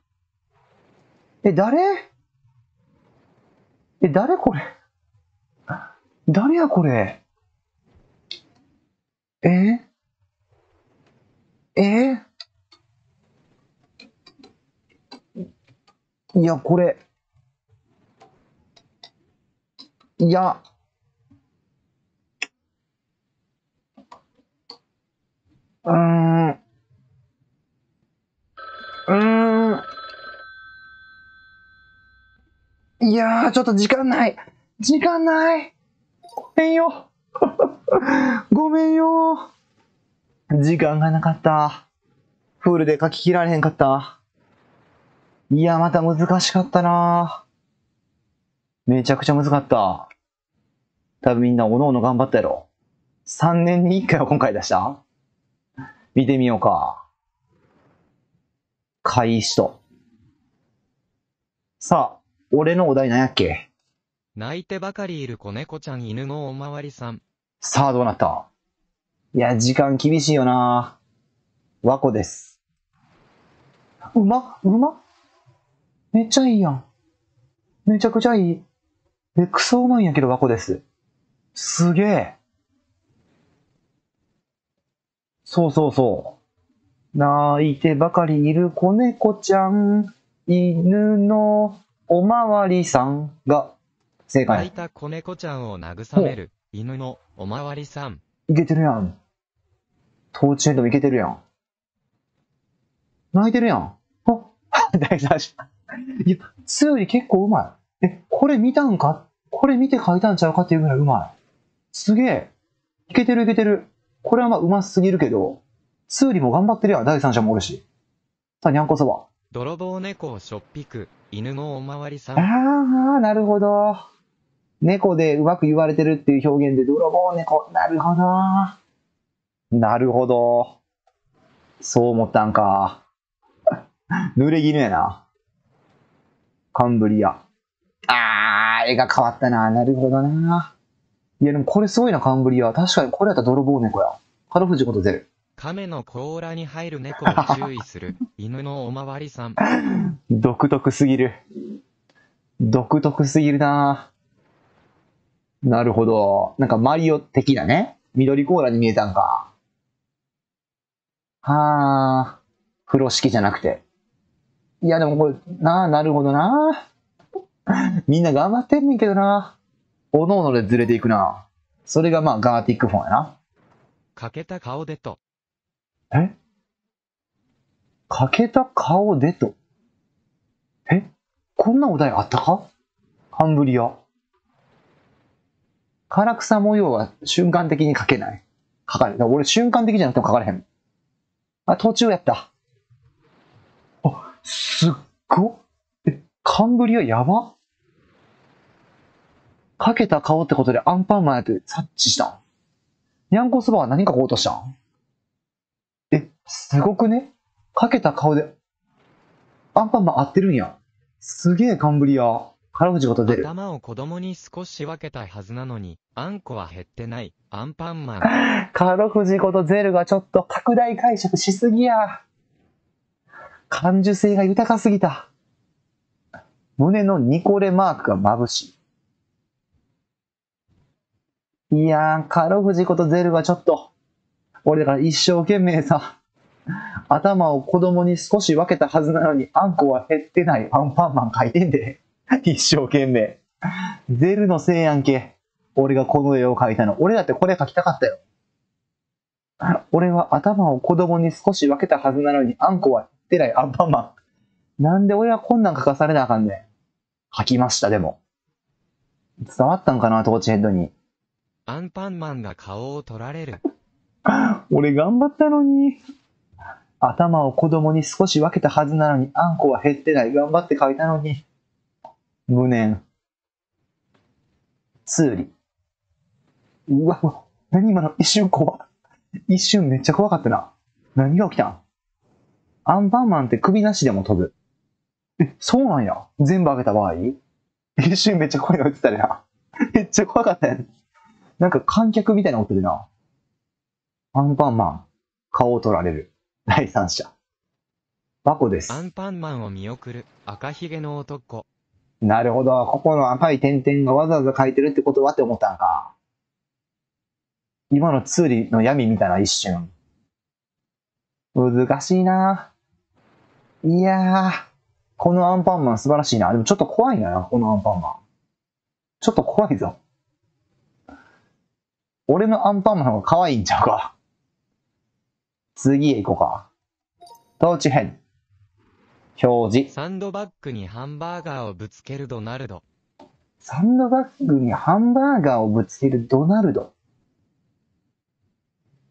え、誰？え、誰これ？誰やこれ？え？え？いや、これ。いや。うん。うん。いやー、ちょっと時間ない。時間ない。ごめんよ。ごめんよ。時間がなかった。フールで書き切られへんかった。いや、また難しかったなめちゃくちゃ難かった。多分みんなおのおの頑張ったやろ。3年に1回は今回出した見てみようか。開始と。さあ、俺のお題何やっけ？泣いてばかりいる子猫ちゃん犬のおまわりさん。さあ、どうなった？いや、時間厳しいよな和子です。うまうまめっちゃいいやん。めちゃくちゃいい。え、クソうまいんやけど和子です。すげえ。そうそうそう。泣いてばかりいる子猫ちゃん、犬のおまわりさんが正解。泣いた子猫ちゃんを慰める犬のおまわりさん。いけてるやん。トーチエンドもいけてるやん。泣いてるやん。あ大丈夫。いや、2より結構うまい。え、これ見たんか？これ見て書いたんちゃうかっていうぐらいうまい。すげえ。いけてるいけてる。これはまあうますぎるけど、2よりも頑張ってるやん。第三者もおるし。さあ、にゃんこそば。泥棒猫をしょっぴく犬のおまわりさあん。あ、なるほど。猫でうまく言われてるっていう表現で泥棒猫。なるほど。なるほど。そう思ったんか。濡れ衣やな。カンブリア。あー、絵が変わったな。なるほどな。いや、でもこれすごいな、カンブリア。確かにこれやったら泥棒猫や。カロフジことゼル。亀の甲羅に入る猫を注意する 犬のおまわりさん。独特すぎる。独特すぎるななるほど。なんかマリオ的なね。緑コーラに見えたんか。はあ。風呂敷じゃなくて。いや、でもこれ、なあ、なるほどなみんな頑張ってんねんけどな。おのおのでずれていくな。それがまあガーティックフォンやな。欠けた顔でと。え？欠けた顔でと。え？こんなお題あったか？カンブリア。唐草模様は瞬間的に書けない。書かれる。俺瞬間的じゃなくても書かれへん。あ、途中やった。あ、すっごえ、カンブリアやばかけた顔ってことでアンパンマンやって察知したんニャンコそばは何書こうとしたん？え、すごくねかけた顔で、アンパンマン合ってるんや。すげえカンブリア。カラフジこと出る。頭を子供に少し分けたはずなのに、あんこは減ってない。アンパンマン。カロフジことゼルがちょっと拡大解釈しすぎや。感受性が豊かすぎた。胸のニコレマークが眩しい。いやー、カロフジことゼルがちょっと、俺だから一生懸命さ、頭を子供に少し分けたはずなのに、あんこは減ってないアンパンマン書いてんで。一生懸命。ゼルのせいやんけ。俺がこの絵を描いたの。俺だってこれ描きたかったよ。俺は頭を子供に少し分けたはずなのに、あんこは減ってないアンパンマン。なんで俺はこんなん書かされなあかんねん。書きました、でも。伝わったんかな、トーチヘッドに。アンパンマンが顔を取られる。俺頑張ったのに。頭を子供に少し分けたはずなのに、あんこは減ってない。頑張って書いたのに。無念。ツーリ。うわ、何今の？一瞬怖っ一瞬めっちゃ怖かったな。何が起きたん？アンパンマンって首なしでも飛ぶ。え、そうなんや。全部上げた場合？一瞬めっちゃ声が映ってたでな。めっちゃ怖かったやん。なんか観客みたいな音でな。アンパンマン、顔を取られる。第三者。バコです。アンパンマンを見送る赤ひげの男。なるほど。ここの赤い点々がわざわざ書いてるってことはって思ったんか。今のツーリの闇みたいな一瞬。難しいないやー、このアンパンマン素晴らしいな。でもちょっと怖いな、このアンパンマン。ちょっと怖いぞ。俺のアンパンマンの方が可愛いんちゃうか。次へ行こうか。トーチ編。表示。サンドバッグにハンバーガーをぶつけるドナルド。サンドバッグにハンバーガーをぶつけるドナルド？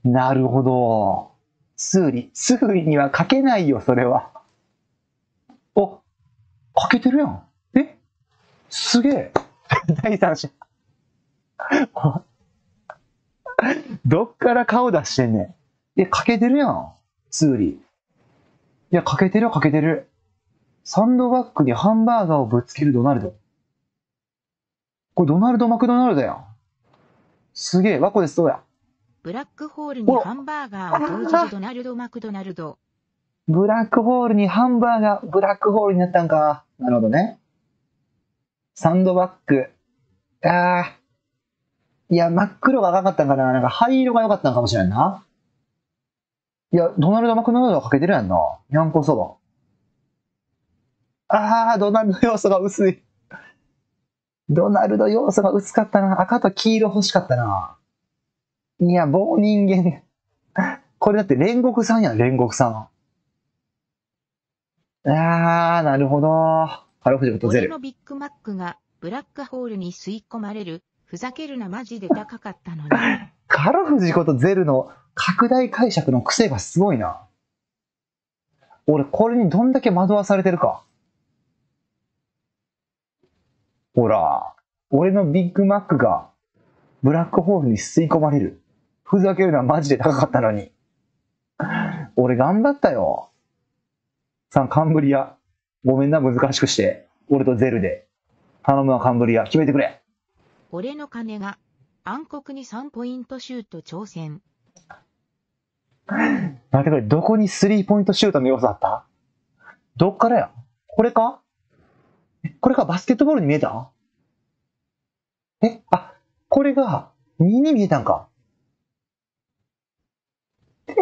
なるほど。ツーリ。ツーリには書けないよ、それは。お、書けてるやん。え？すげえ。第三者。どっから顔出してんねん。え、書けてるやん。ツーリ。いや、書けてるよ、書けてる。サンドバッグにハンバーガーをぶつけるドナルド。これドナルド・マクドナルドやん。すげえ、ワコです、そうや。ブラックホールにハンバーガーを投じるドナルド・マクドナルド。ブラックホールにハンバーガー、ブラックホールになったんか。なるほどね。サンドバッグ。ああ。いや、真っ黒が赤かったんかな。なんか灰色が良かったんかもしれんな。いや、ドナルド・マクドナルドかけてるやんな。にゃんこそば。ああ、ドナルド要素が薄い。ドナルド要素が薄かったな。赤と黄色欲しかったな。いや、棒人間。これだって煉獄さんやん、煉獄さん。あー、なるほど。カルフジことゼル。俺のビッグマックがブラックホールに吸い込まれる。ふざけるなマジで高かったのに。カルフジことゼルの拡大解釈の癖がすごいな。俺、これにどんだけ惑わされてるか。ほら、俺のビッグマックがブラックホールに吸い込まれる。ふざけるのはマジで高かったのに。俺頑張ったよ。さあ、カンブリア。ごめんな、難しくして。俺とゼルで。頼むわ、カンブリア。決めてくれ。俺の金が暗黒に3ポイントシュート挑戦。待ってくれ、どこにスリーポイントシュートの要素あった？どっからや？これか？えこれかバスケットボールに見えた？え？あ、これが2に見えたんか。え？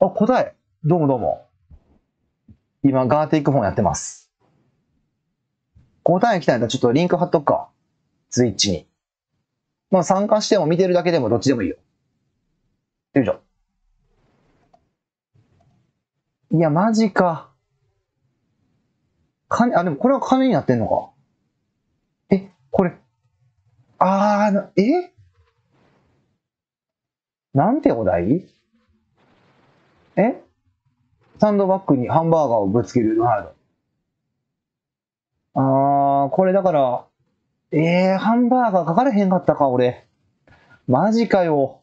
あ、答え。どうもどうも。今、ガーテイクフォンやってます。答え来たんやったらちょっとリンク貼っとくか。ツイッチに。まあ参加しても見てるだけでもどっちでもいいよ。よいしょ。いや、マジか。金、あ、でもこれは金になってんのか。え、これ。あー、え？なんてお題？え？サンドバッグにハンバーガーをぶつけるドナルド。あー、これだから、えー、ハンバーガー書かれへんかったか、俺。マジかよ。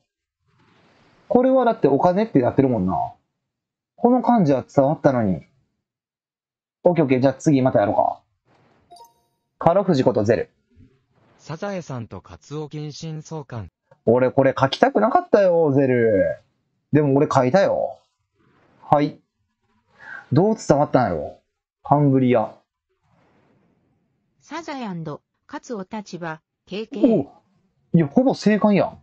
これはだってお金ってやってるもんな。この感じは伝わったのに。オッケーオッケー、じゃあ次またやろうか。カロフジことゼル。サザエさんとカツオ謹慎相関。俺これ書きたくなかったよ、ゼル。でも俺書いたよ。はい。どう伝わったんやろハングリア。サザエカツオ立場、経お験。いや、ほぼ正解やん。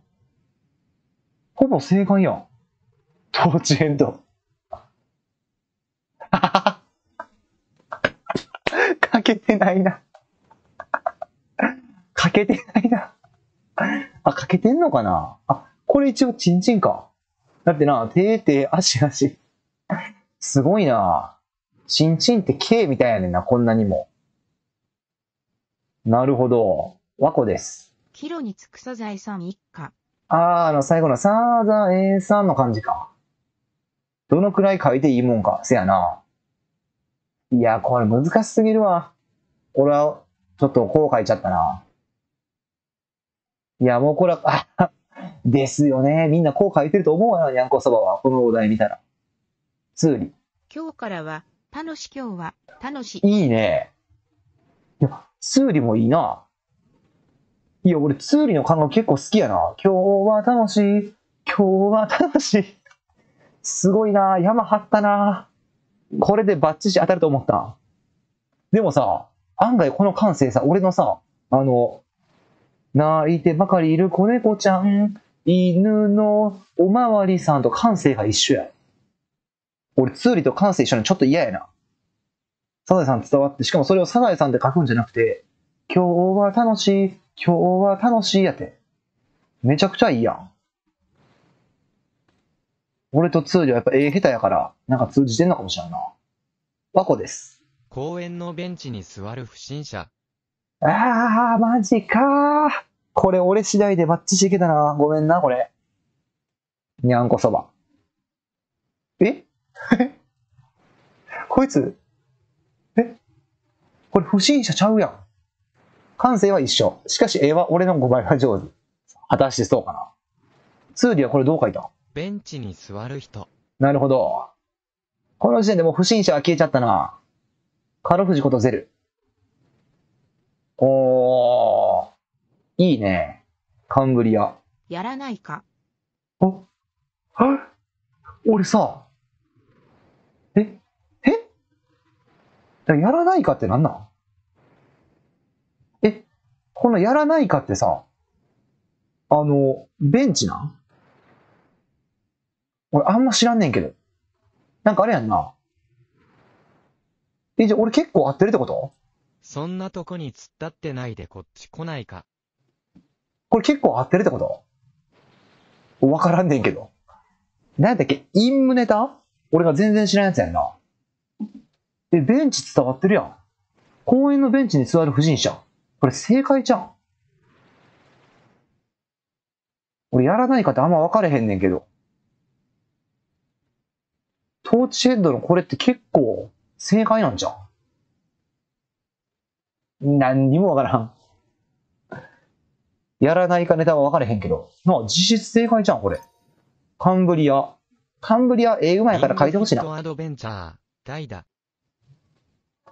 ほぼ正解やん。トーチエンド。かけてないな。かけてないな。あ、かけてんのかな？あ、これ一応チンチンか。だってな、手手足足。すごいな。チンチンって K みたいやねんな、こんなにも。なるほど。和子です。キロにつくサザエさん一家。あー、あの、最後のサザエさんの感じか。どのくらい書いていいもんか。せやな。いや、これ難しすぎるわ。俺は、ちょっとこう書いちゃったな。いや、もうこれは、あ、ですよね。みんなこう書いてると思うわな、にゃんこそばは。このお題見たら。ツーリ。今日からは、楽し今日は、楽し。いいね。いや、ツーリもいいな。いや、俺、ツーリの感覚結構好きやな。今日は楽しい。今日は楽しい。すごいな。山張ったな。これでバッチシ当たると思った。でもさ、案外この感性さ、俺のさ、あの、泣いてばかりいる子猫ちゃん、犬のおまわりさんと感性が一緒や。俺、ツーリと感性一緒にちょっと嫌やな。サザエさん伝わって、しかもそれをサザエさんで書くんじゃなくて、今日は楽しい、今日は楽しいやって。めちゃくちゃいいやん。俺とツーリはやっぱ絵下手やから、なんか通じてんのかもしれんな。和子です。公園のベンチに座る不審者。あー、マジかー。これ俺次第でバッチシいけたな。ごめんな、これ。にゃんこそば。え？こいつ、え？これ不審者ちゃうやん。感性は一緒。しかし絵は俺の5倍は上手。果たしてそうかな。ツーリはこれどう書いた？ベンチに座る人。なるほど。この時点でもう不審者は消えちゃったな。カロフジことゼル。おー。いいね。カンブリア。やらないか。おは俺さ、ええ？だやらないかってなんなん？え、このやらないかってさ、あの、ベンチなん？俺あんま知らんねんけど。なんかあれやんな。え、じゃあ俺結構合ってるってこと？そんなとこに突っ立ってないでこっち来ないか。これ結構合ってるってこと？わからんねんけど。なんだっけ？陰夢ネタ？俺が全然知らんやつやんな。え、ベンチ伝わってるやん。公園のベンチに座る不審者。これ正解じゃん。俺やらないかってあんま分かれへんねんけど。トーチヘッドのこれって結構正解なんじゃん。何にもわからん。やらないかネタは分かれへんけど。なあ、実質正解じゃん、これ。カンブリア。カンブリア、ええうまいから書いてほしいな。リングフィットアドベンチャー。代打。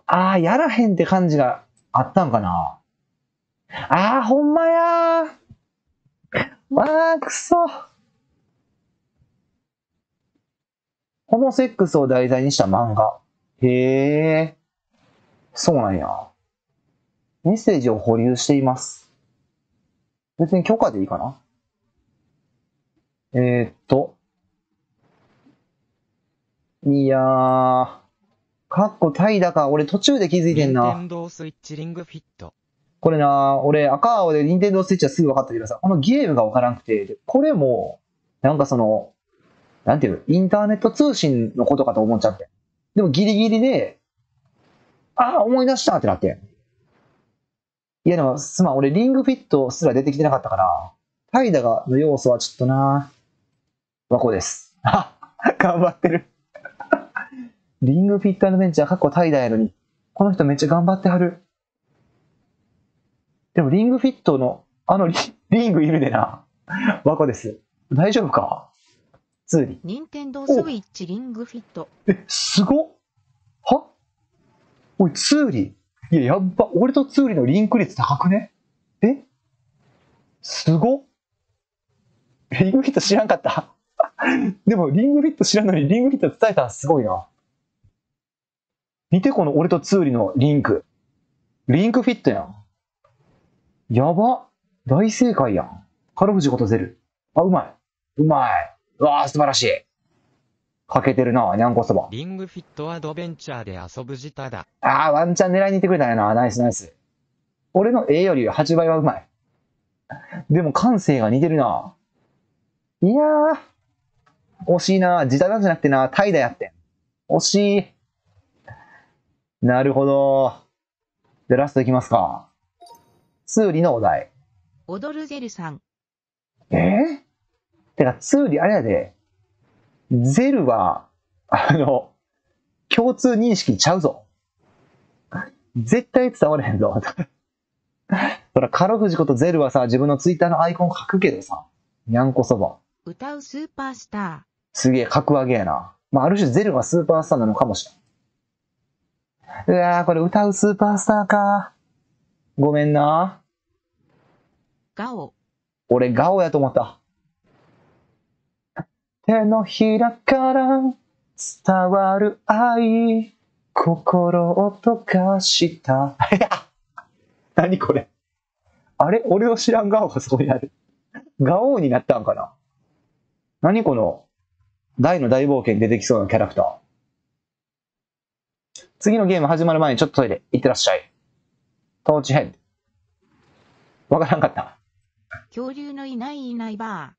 ああ、やらへんって感じがあったんかな。あー、ほんまやー。わー、くそ。ホモセックスを題材にした漫画。へえ。そうなんや。メッセージを保留しています。別に許可でいいかなえー、っと。いやー。かっこタイだか。俺途中で気づいてんな。任天堂スイッチリングフィット。これな、俺赤青で任天堂スイッチはすぐ分かったけどさ、このゲームが分からなくて、でこれも、なんかその、なんていうの、インターネット通信のことかと思っちゃって。でもギリギリで、ああ、思い出したってなって。いやでも、すまん、俺リングフィットすら出てきてなかったから、タイダがの要素はちょっとな、和子です。あ、頑張ってる。リングフィットアドベンチャー、かっこタイダやのに、この人めっちゃ頑張ってはる。でもリングフィットの、あのリリングいるでな。和子です。大丈夫か？ツーリ任天堂スイッチリングフィット。え、すごっは？おい、ツーリいや、やっば。俺とツーリのリンク率高くね？え？すごっリングフィット知らんかった？でも、リングフィット知らんのにリングフィット伝えたらすごいな。見て、この俺とツーリのリンク。リンクフィットやん。やば。大正解やん。カルフジことゼル。あ、うまい。うまい。うわー、素晴らしい。かけてるな、にゃんこそば。リングフィットアドベンチャーで遊ぶ自他だ。ああ、ワンチャン狙いに行ってくれたんやな。ナイスナイス。俺の A より8倍はうまい。でも感性が似てるな。いやー、惜しいな。自他だじゃなくてな、タイだやってん。惜しい。なるほど。で、ラストいきますか。ツーリのお題。踊るゼルさん。えー、てか、ツーリ、あれやで。ゼルは、あの、共通認識ちゃうぞ。絶対伝われへんぞ。そら、カロフジことゼルはさ、自分のツイッターのアイコン書くけどさ、にゃんこそば。歌うスーパースタすげえ、格上げやな。まあ、ある種ゼルがスーパースターなのかもしれん。うわー、これ歌うスーパースターか。ごめんな。ー。ガオ。俺、ガオやと思った。手のひらから伝わる愛、心を溶かした。い や何これ？あれ？俺の知らんガオがそこにある。ガオになったんかな？何この？大の大冒険に出てきそうなキャラクター。次のゲーム始まる前にちょっとトイレ行ってらっしゃい。トーチヘッド。わからんかった。恐竜のいないいないバ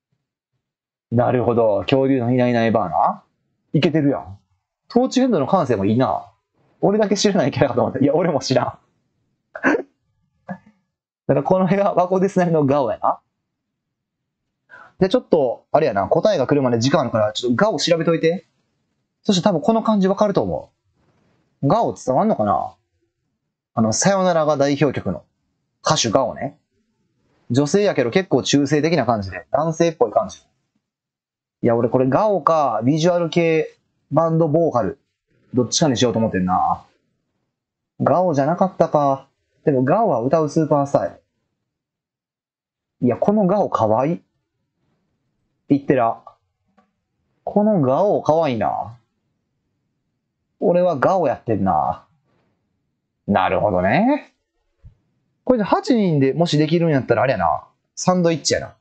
なるほど。恐竜のいないいないバーナいけてるやん。トーチヘッドの感性もいいな。俺だけ知らないキャラかと思った。いや、俺も知らん。だからこの辺がワコデスなりのガオやな。で、ちょっと、あれやな、答えが来るまで時間あるから、ちょっとガオ調べといて。そして多分この漢字わかると思う。ガオ伝わんのかな？あの、さよならが代表曲の歌手ガオね。女性やけど結構中性的な感じで、男性っぽい感じ。いや、俺これガオか、ビジュアル系、バンド、ボーカル、どっちかにしようと思ってんな。ガオじゃなかったか。でもガオは歌うスーパースターや。いや、このガオかわいい。言ってら。このガオかわいいな。俺はガオやってんな。なるほどね。これで8人でもしできるんやったらあれやな。サンドイッチやな。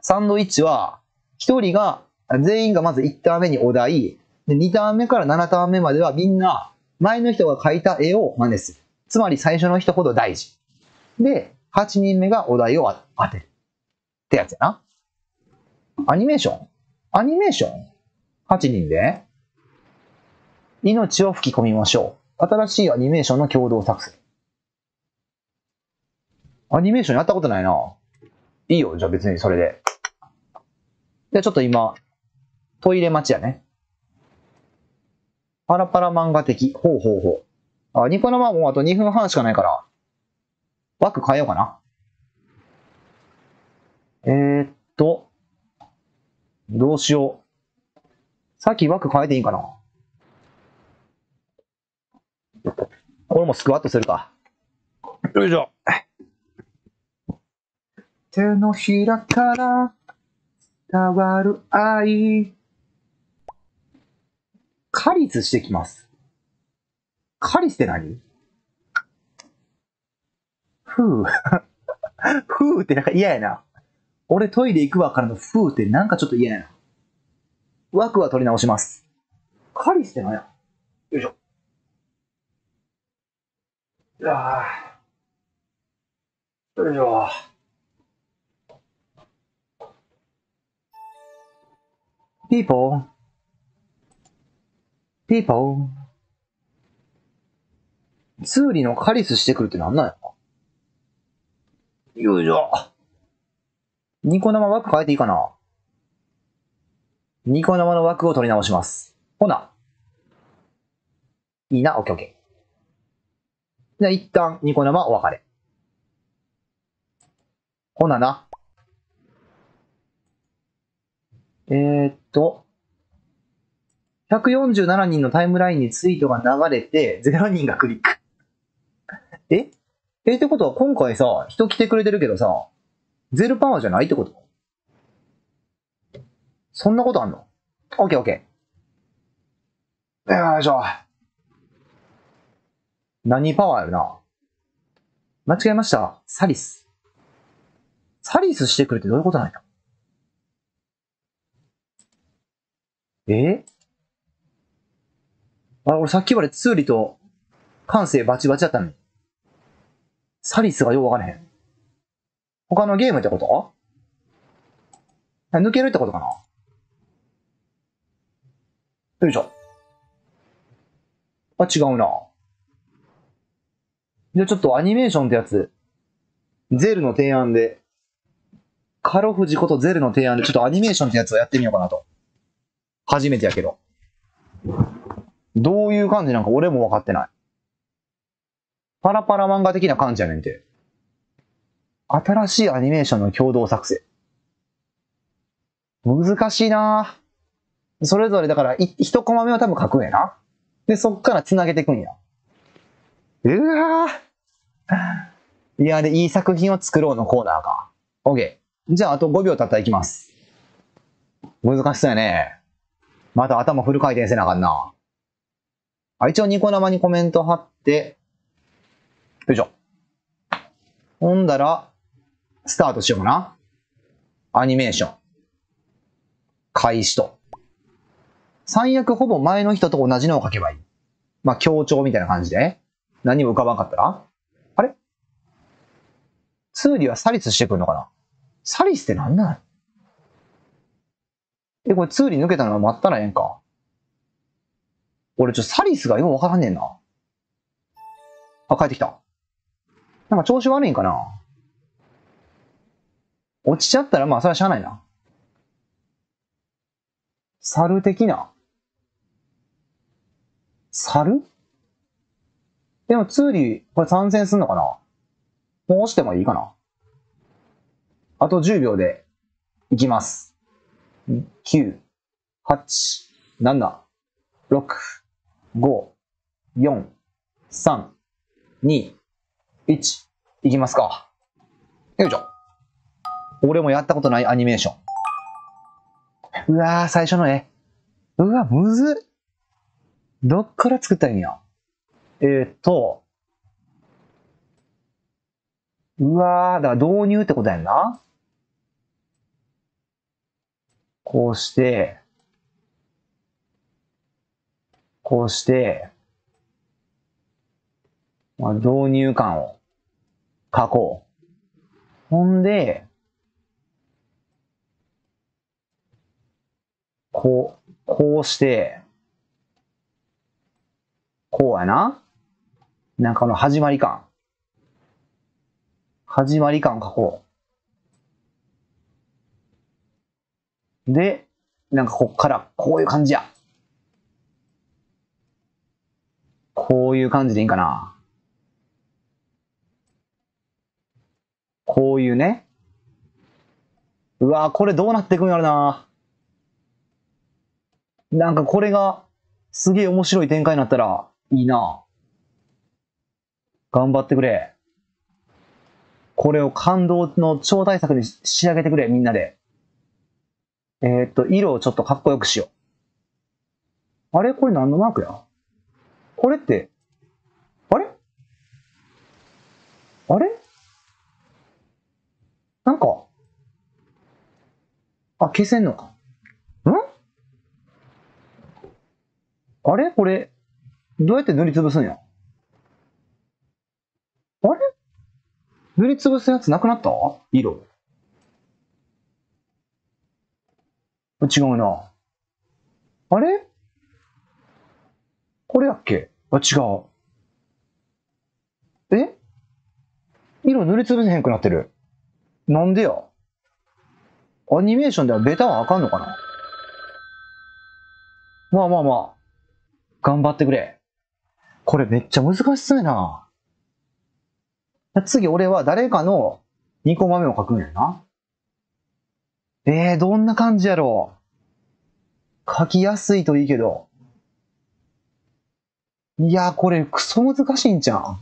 サンドイッチは、1人が、全員がまず1ターン目にお題、で2ターン目から7ターン目まではみんな、前の人が描いた絵を真似する。つまり最初の人ほど大事。で、8人目がお題を当てる。ってやつやな。アニメーションアニメーション ?8 人で命を吹き込みましょう。新しいアニメーションの共同作成。アニメーションやったことないな。いいよ、じゃあ別にそれで。じゃあちょっと今、トイレ待ちやね。パラパラ漫画的。ほうほうほう。あ、ニコ生もうあと2分半しかないから、枠変えようかな。えー、っと、どうしよう。さっき枠変えていいんかなこれもスクワットするか。よいしょ。手のひらから伝わる愛。カリスしてきます。カリスって何？ふう。ふうってなんか嫌やな。俺トイレ行くわからのふうってなんかちょっと嫌やな。枠は取り直します。カリスって何や？よいしょ。ああ。よいしょ。People, people. ツーリのカリスしてくるってなんなんや？よいしょ。ニコ生枠変えていいかな？ニコ生の枠を取り直します。ほな。いいな、オッケーオッケー。じゃあ一旦ニコ生お別れ。ほなな。えー、っと、147人のタイムラインにツイートが流れて、0人がクリック。え？えってことは今回さ、人来てくれてるけどさ、ゼロパワーじゃないってこと？そんなことあんの？オッケーオッケー。よいしょ。何パワーやるな？間違えました。サリス。サリスしてくるってどういうことなんや？え？あ、俺さっきまでツーリと感性バチバチだったのに。サリスがようわからへん。他のゲームってこと？抜けるってことかな？よいしょ。あ、違うな。じゃあちょっとアニメーションってやつ、ゼルの提案で、カロフジことゼルの提案でちょっとアニメーションってやつをやってみようかなと。初めてやけど。どういう感じなんか俺も分かってない。パラパラ漫画的な感じやねんて。新しいアニメーションの共同作成。難しいなそれぞれだから、い一コマ目は多分書くんやな。で、そっから繋げていくんや。うわいや、で、いい作品を作ろうのコーナーか。OK。じゃあ、あと5秒経ったらいきます。難しそうやね。また頭フル回転せなあかんな。あ、一応ニコ生にコメント貼って、よいしょ。ほんだら、スタートしようかな。アニメーション。開始と。最悪ほぼ前の人と同じのを書けばいい。まあ、強調みたいな感じで。何も浮かばんかったらあれ？ツーリはサリスしてくるのかな？サリスって何なのえ、これツーリー抜けたのは待ったらええんか？俺ちょサリスがようわからんねんな。あ、帰ってきた。なんか調子悪いんかな？落ちちゃったらまあそれはしゃあないな。猿的な？猿？でもツーリー、これ参戦すんのかな？もう押してもいいかなあと10秒で、いきます。9、8、7、6、5、4、3、2、1、いきますか。よいしょ。俺もやったことないアニメーション。うわー、最初の絵。うわ、むず。どっから作ったんや。えー、っと。うわー、だから導入ってことやんな。こうして、こうして、まあ、導入感を書こう。ほんで、こう、こうして、こうやな。なんかの始まり感。始まり感書こう。で、なんかこっからこういう感じや。こういう感じでいいんかな。こういうね。うわこれどうなっていくんやろな。なんかこれがすげえ面白い展開になったらいいな。頑張ってくれ。これを感動の超大作に仕上げてくれ、みんなで。えー、っと、色をちょっとかっこよくしよう。あれ？これ何のマークや？これって、あれ？あれ？なんか、あ、消せんのか。ん？あれ？これ、どうやって塗りつぶすんや？あれ？塗りつぶすやつなくなった？色。違うな。あれ？これやっけ？あ、違う。え？色塗りつぶせへんくなってる。なんでや？アニメーションではベタはあかんのかな？まあまあまあ。頑張ってくれ。これめっちゃ難しそうやな。次俺は誰かの2個豆を書くんやな。えー、どんな感じやろ？う。書きやすいといいけど。いや、これクソ難しいんじゃん。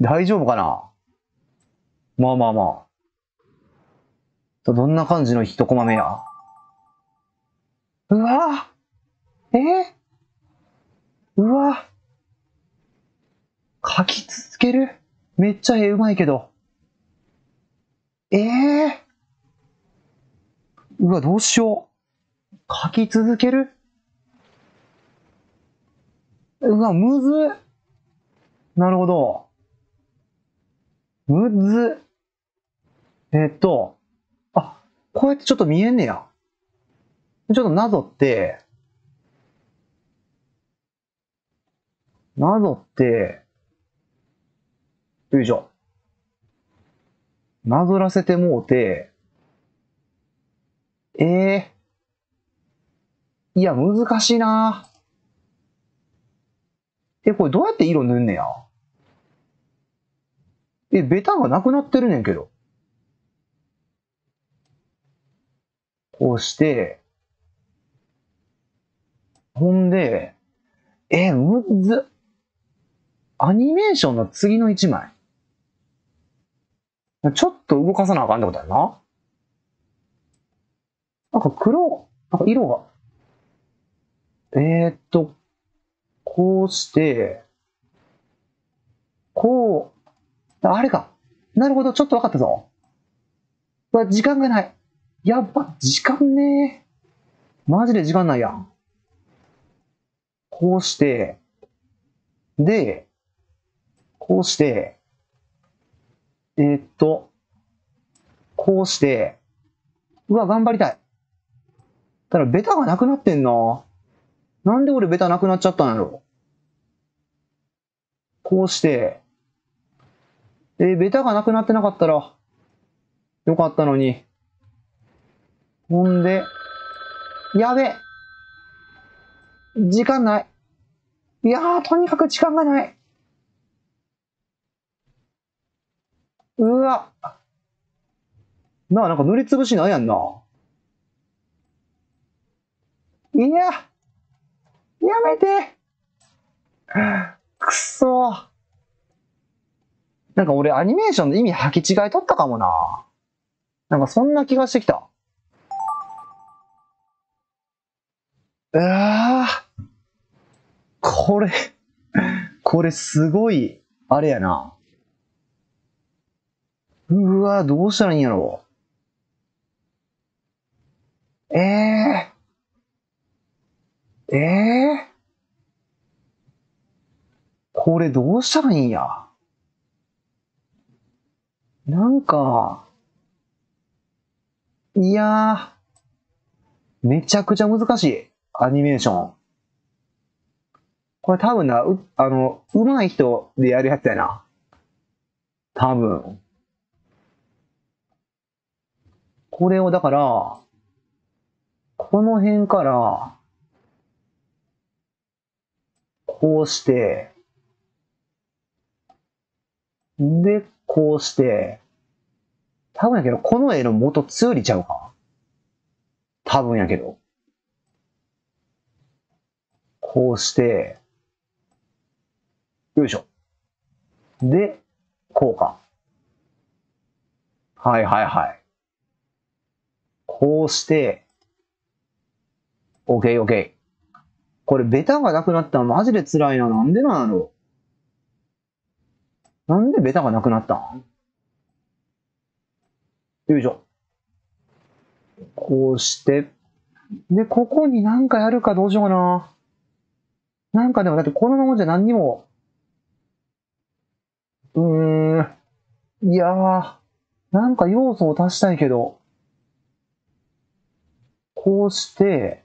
大丈夫かな？まあまあまあ。どんな感じの一コマ目や？うわえ？ー、うわ書き続ける？めっちゃ絵うまいけど。ええー、うわ、どうしよう。書き続ける？うわ、むずなるほど。むずえっと、あ、こうやってちょっと見えんねや。ちょっとなぞって、なぞって、よいしょ。なぞらせてもうて、ええー、いや、難しいなえ、これどうやって色塗んねや？え、ベタがなくなってるねんけど。こうして、ほんで、え、むずアニメーションの次の一枚。ちょっと動かさなあかんってことやな。なんか黒、なんか色が。えー、っと、こうして、こう、あれか。なるほど、ちょっと分かったぞ。わ、時間がない。やっぱ、時間ねマジで時間ないやん。こうして、で、こうして、えー、っと、こうして、うわ、頑張りたい。ただ、ベタがなくなってんな。なんで俺ベタなくなっちゃったんやろ。こうして、え、ベタがなくなってなかったら、よかったのに。ほんで、やべ時間ない。いやー、とにかく時間がない。うわ。なあ、なんか塗りつぶしないやんな。いや、やめて。くそ。なんか俺アニメーションの意味履き違いとったかもな。なんかそんな気がしてきた。うわこれ、これすごい、あれやな。うわ、どうしたらいいんやろう。ええー、ええー、これどうしたらいいんや？なんか、いやー、めちゃくちゃ難しい。アニメーション。これ多分な、う、あの、上手い人でやるやつやな。多分。これをだから、この辺から、こうして、で、こうして、多分やけど、この絵の元強りちゃうか多分やけど。こうして、よいしょ。で、こうか。はいはいはい。こうして、OK OK。これベタがなくなったらマジで辛いな。なんでなんやろなんでベタがなくなったん？よいしょ。こうして。で、ここになんかやるかどうしようかな。なんかでもだってこのままじゃ何にも。うーん。いやー。なんか要素を足したいけど。こうして、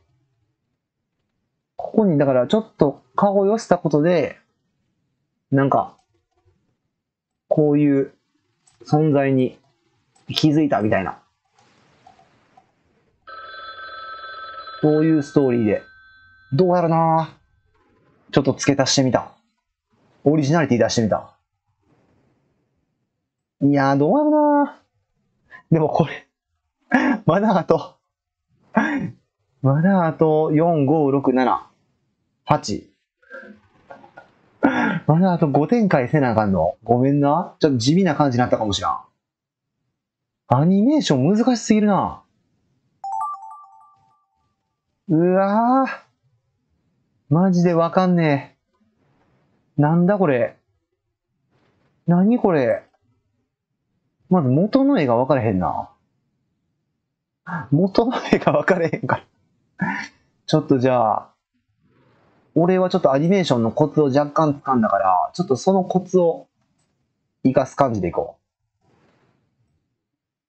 ここにだからちょっと顔を寄せたことで、なんか、こういう存在に気づいたみたいな。そういうストーリーで。どうやろなちょっと付け足してみた。オリジナリティ出してみた。いやー、どうやろなでもこれ、まだあと、まだあと4、5、6、7、8。まだあと5展開せなあかんの？ごめんな。ちょっと地味な感じになったかもしらん。アニメーション難しすぎるな。うわぁ。マジでわかんねえ。なんだこれ。何これ。まず元の絵が分からへんな。元の絵が分からへんから。ちょっとじゃあ、俺はちょっとアニメーションのコツを若干掴んだから、ちょっとそのコツを活かす感じでいこ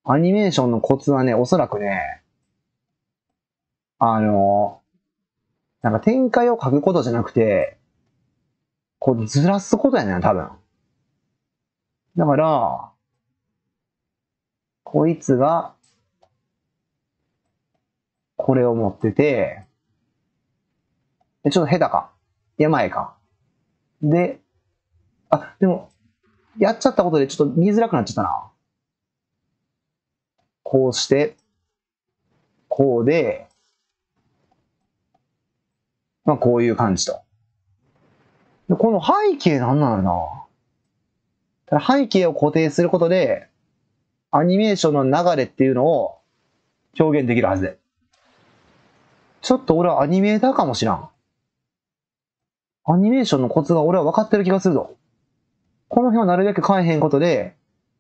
う。アニメーションのコツはね、おそらくね、あの、なんか展開を書くことじゃなくて、こうずらすことやねん、多分。だから、こいつが、これを持ってて、でちょっと下手か。いや、前か。で、あ、でも、やっちゃったことでちょっと見づらくなっちゃったな。こうして、こうで、まあこういう感じと。でこの背景なんなのな背景を固定することで、アニメーションの流れっていうのを表現できるはずで。ちょっと俺はアニメーターかもしらん。アニメーションのコツが俺は分かってる気がするぞ。この辺をなるべく変えへんことで、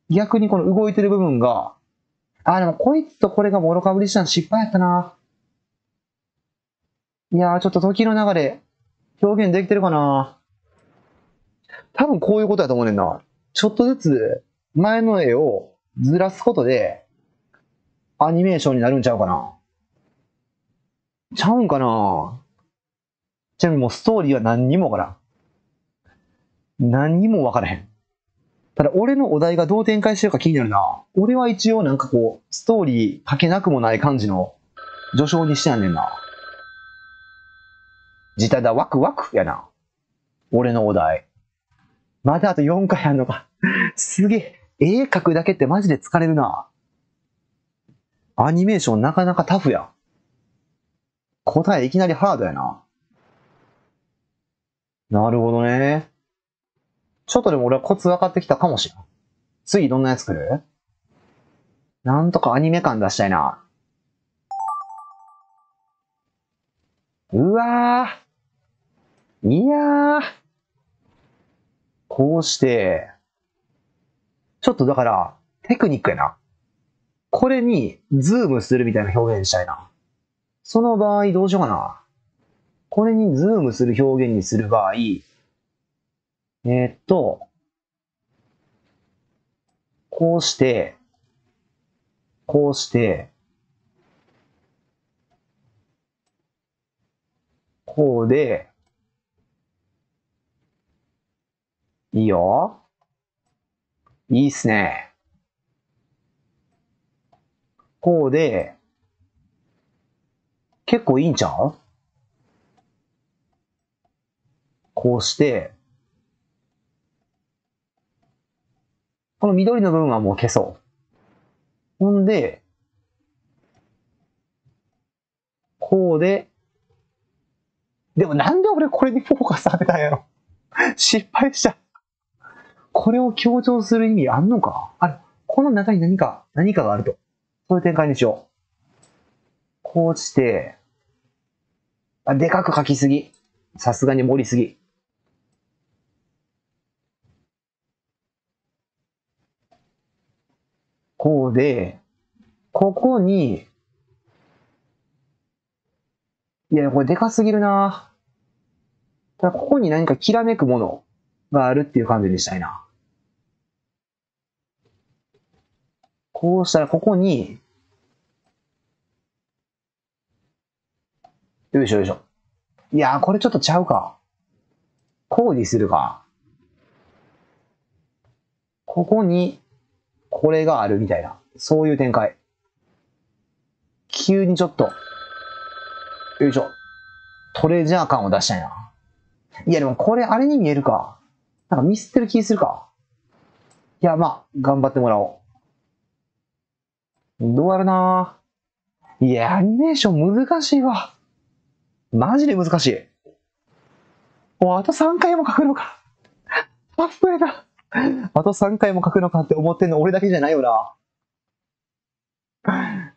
逆にこの動いてる部分が、あ、でもこいつとこれがもろかぶりしたの失敗やったな。いやー、ちょっと時の流れ、表現できてるかな。多分こういうことだと思うねんな。ちょっとずつ前の絵をずらすことで、アニメーションになるんちゃうかな。ちゃうんかなちなみにもうストーリーは何にもわからん。何にもわからへん。ただ俺のお題がどう展開してるか気になるな。俺は一応なんかこう、ストーリー書けなくもない感じの序章にしてやんねんな。自体だワクワクやな。俺のお題。まだあと4回あんのか。すげえ。絵描くだけってマジで疲れるな。アニメーションなかなかタフや。答えいきなりハードやな。なるほどね。ちょっとでも俺はコツ分かってきたかもしれん。次どんなやつ来る？なんとかアニメ感出したいな。うわー。いやー。こうして、ちょっとだから、テクニックやな。これにズームするみたいな表現したいな。その場合どうしようかな。これにズームする表現にする場合、えーっと、こうして、こうして、こうで、いいよ。いいっすね。こうで、結構いいんちゃう？こうして、この緑の部分はもう消そう。ほんで、こうで、でもなんで俺これにフォーカス当てたんやろ失敗した。これを強調する意味あんのかあれ、この中に何か、何かがあると。そういう展開にしよう。こうして、あ、でかく書きすぎ。さすがに盛りすぎ。こうで、ここに、いや、これでかすぎるなただここに何かきらめくものがあるっていう感じにしたいな。こうしたらここに、よいしょよいしょ。いやー、これちょっとちゃうか。こうにするか。ここに、これがあるみたいな。そういう展開。急にちょっと、よいしょ。トレジャー感を出したいな。いやでもこれあれに見えるか。なんかミスってる気するか。いや、まあ、頑張ってもらおう。どうやるないや、アニメーション難しいわ。マジで難しい。もうあと3回も書くのか。タフやな。あと3回も書くのかって思ってんの俺だけじゃないよな。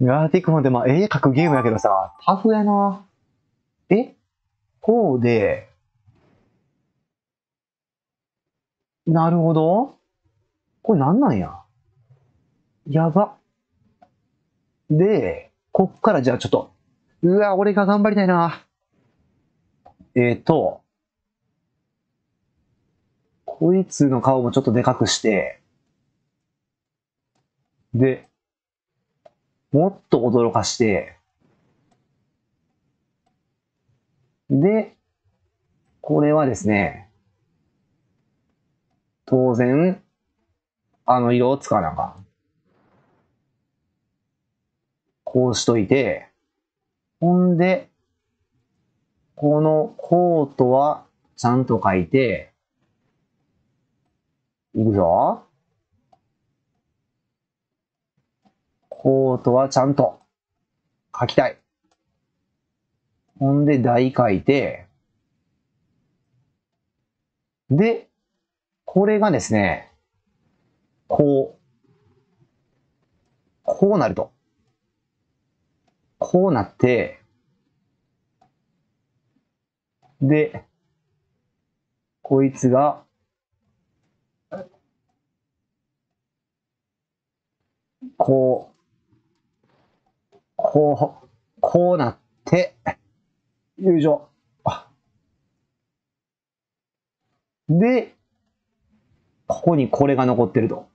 ガーティックマンってまあ絵描くゲームやけどさ、タフやな。え？こうで、なるほど。これなんなんや？やば。で、こっからじゃあちょっと、うわ、俺が頑張りたいな。えっ、と、こいつの顔もちょっとでかくして、で、もっと驚かして、で、これはですね、当然、あの色を使わなあかん。こうしといて、ほんで、このコートはちゃんと書いて、いくぞ。コートはちゃんと書きたい。ほんで、台書いて、で、これがですね、こう、こうなると。こうなって、で、こいつが、こう、こう、こうなって、よいしょ。で、ここにこれが残ってると。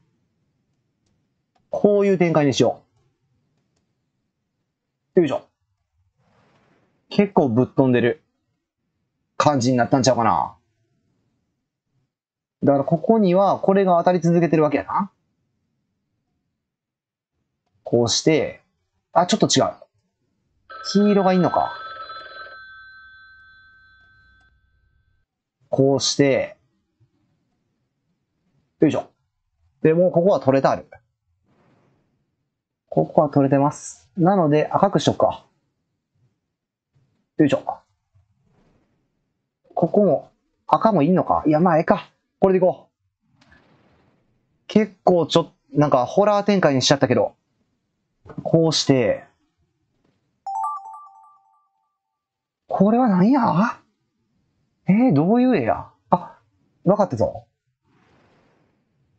こういう展開にしよう。よいしょ。結構ぶっ飛んでる感じになったんちゃうかな。だからここにはこれが当たり続けてるわけやな。こうして、あ、ちょっと違う。黄色がいいのか。こうして、よいしょ。で、もうここは取れてある。ここは取れてます。なので赤くしとくか。よいしょ。ここも赤もいいのかいや、まあ、ええか。これでいこう。結構ちょ、なんかホラー展開にしちゃったけど、こうして、これは何や？えー、どういう絵や？あ、わかったぞ。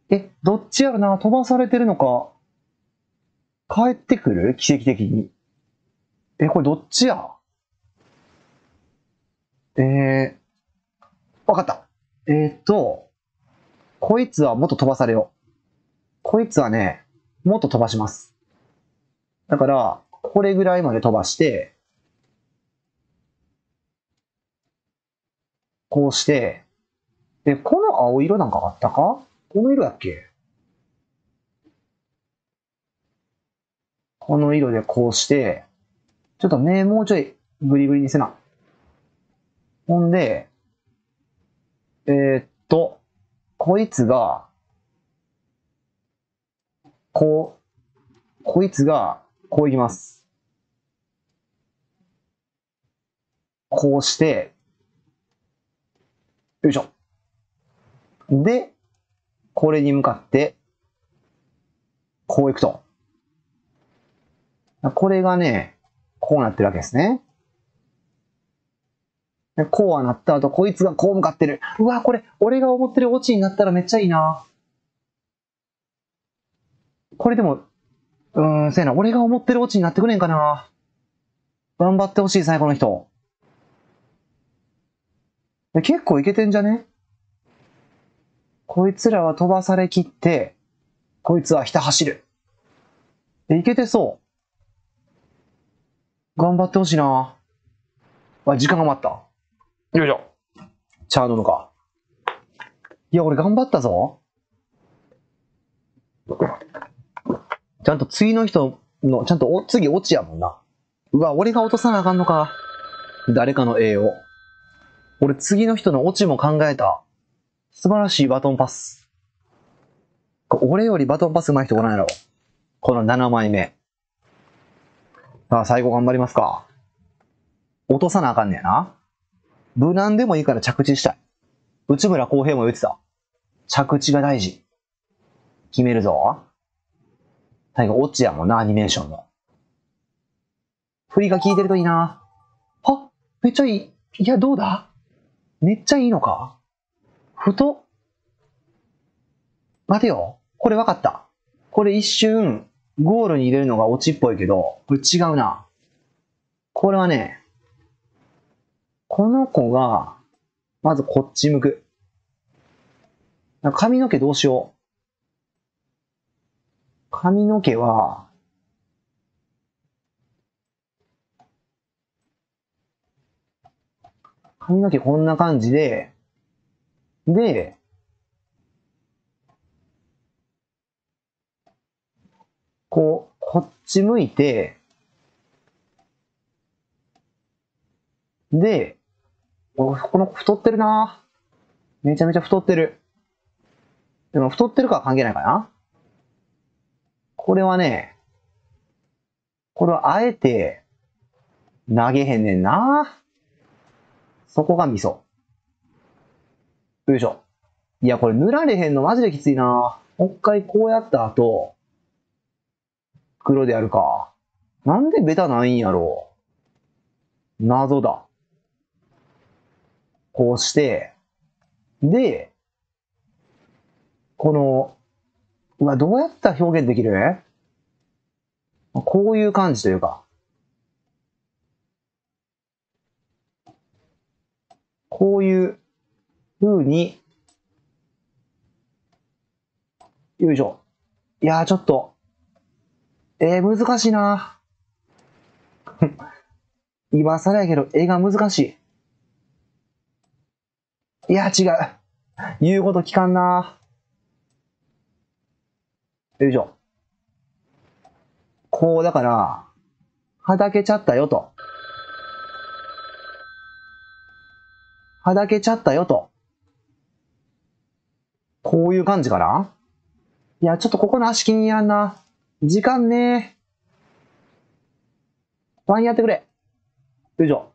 え、どっちやろな？飛ばされてるのか、帰ってくる？奇跡的に。え、これどっちや？えー、わかった。えーっと、こいつはもっと飛ばされよう。こいつはね、もっと飛ばします。だから、これぐらいまで飛ばして、こうして、で、この青色なんかあったか？この色やっけ？この色でこうして、ちょっと目もうちょいグリグリにせな。ほんで、えーっと、こいつが、こう、こいつが、こういきます。こうして、よいしょ。で、これに向かって、こういくと。これがね、こうなってるわけですね。こうはなった後、こいつがこう向かってる。うわ、これ、俺が思ってるオチになったらめっちゃいいな。これでも、うーん、せやな、俺が思ってるオチになってくれんかな。頑張ってほしい、最後の人。で結構いけてんじゃね？こいつらは飛ばされきって、こいつはひた走る。えいけてそう。頑張ってほしいな。あ、時間が余った。よいしょ。茶飲むか。いや、俺頑張ったぞ。ちゃんと次の人の、ちゃんとお次落ちやもんな。うわ、俺が落とさなあかんのか。誰かの A を。俺次の人のオチも考えた。素晴らしいバトンパス。俺よりバトンパス上手い人おらんやろ。この7枚目。さあ、最後頑張りますか。落とさなあかんねやな。無難でもいいから着地したい。内村航平も言ってた。着地が大事。決めるぞ。最後、オチやもんな、アニメーションの。振りが効いてるといいな。は？めっちゃいい。いや、どうだ？めっちゃいいのか？ふと？待てよ。これ分かった。これ一瞬、ゴールに入れるのがオチっぽいけど、これ違うな。これはね、この子が、まずこっち向く。髪の毛どうしよう。髪の毛は、髪の毛こんな感じで、で、こう、こっち向いて、で、この太ってるなめちゃめちゃ太ってる。でも太ってるかは関係ないかなこれはね、これはあえて投げへんねんなそこがミソ。よいしょ。いや、これ塗られへんのマジできついなもう一回こうやった後、黒でやるか。なんでベタないんやろう。謎だ。こうして、で、この、うわ、どうやったら表現できる？こういう感じというか、こういう風に、よいしょ。いやー、ちょっと、えー、難しいな 今更やけど、絵が難しい。いや、違う。言うこと聞かんなよいしょ。こう、だから、はだけちゃったよと。はだけちゃったよと。こういう感じかな？いや、ちょっとここの足気にやんな。時間ねー。ワンやってくれ。よいしょ。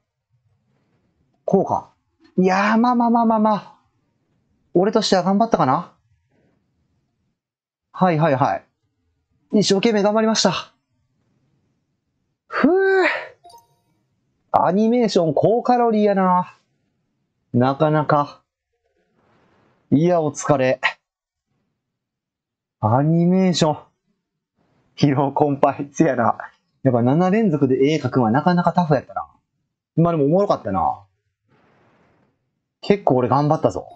こうか。いやー、まあまあまあまあまあ。俺としては頑張ったかな？はいはいはい。一生懸命頑張りました。ふぅ。アニメーション高カロリーやな。なかなか。いや、お疲れ。アニメーション。疲労困憊せやな。やっぱ7連続で絵描くのはなかなかタフやったな。まあでもおもろかったな。結構俺頑張ったぞ。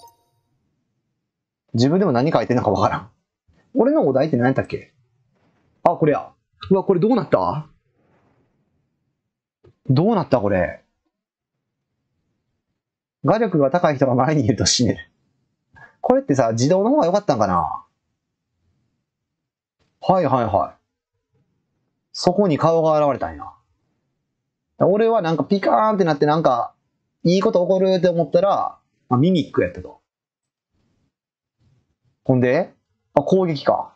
自分でも何書いてんのかわからん。俺のお題って何やったっけ？あ、これや。うわ、これどうなった？どうなった？これ。画力が高い人が前にいると死ねる。これってさ、自動の方が良かったんかな？はいはいはい。そこに顔が現れたんや。俺はなんかピカーンってなってなんか、いいこと起こるって思ったら、まあ、ミミックやったと。ほんで、あ、攻撃か。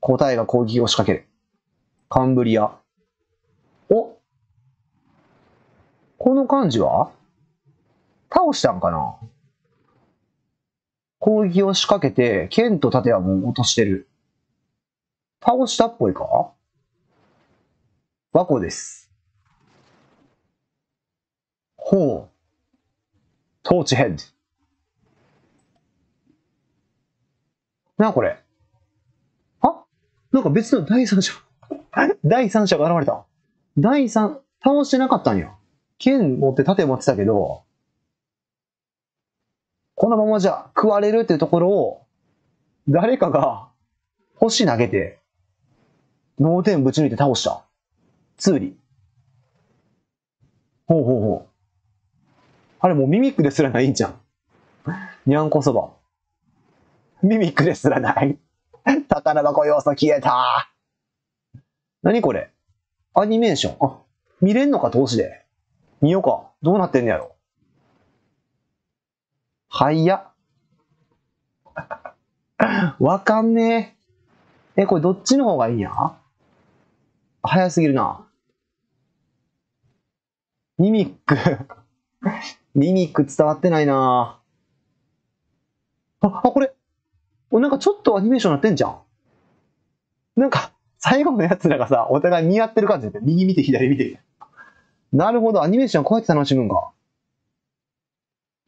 答えが攻撃を仕掛ける。カンブリア。おこの感じは？倒したんかな？攻撃を仕掛けて、剣と盾はもう落としてる。倒したっぽいか？和子です。ほう。トーチヘッド。なあ、これ。あなんか別の第三者。第三者が現れた。第三、倒してなかったんや。剣持って盾持ってたけど、このままじゃ食われるっていうところを、誰かが星投げて、脳天ぶち抜いて倒した。ツーリ。ほうほうほう。あれもうミミックですらないんじゃん。にゃんこそば。ミミックですらない。宝箱要素消えた。何これ？アニメーション？あ、見れんのか投資で？見ようか。どうなってんのやろ？はいや。わかんねえ。え、これどっちの方がいいんや？早すぎるな。ミミック。ミミック伝わってないなあ、あ、これ。おなんかちょっとアニメーションなってんじゃん。なんか、最後のやつらがさ、お互い見合ってる感じで、右見て左見て。なるほど、アニメーションこうやって楽しむんか。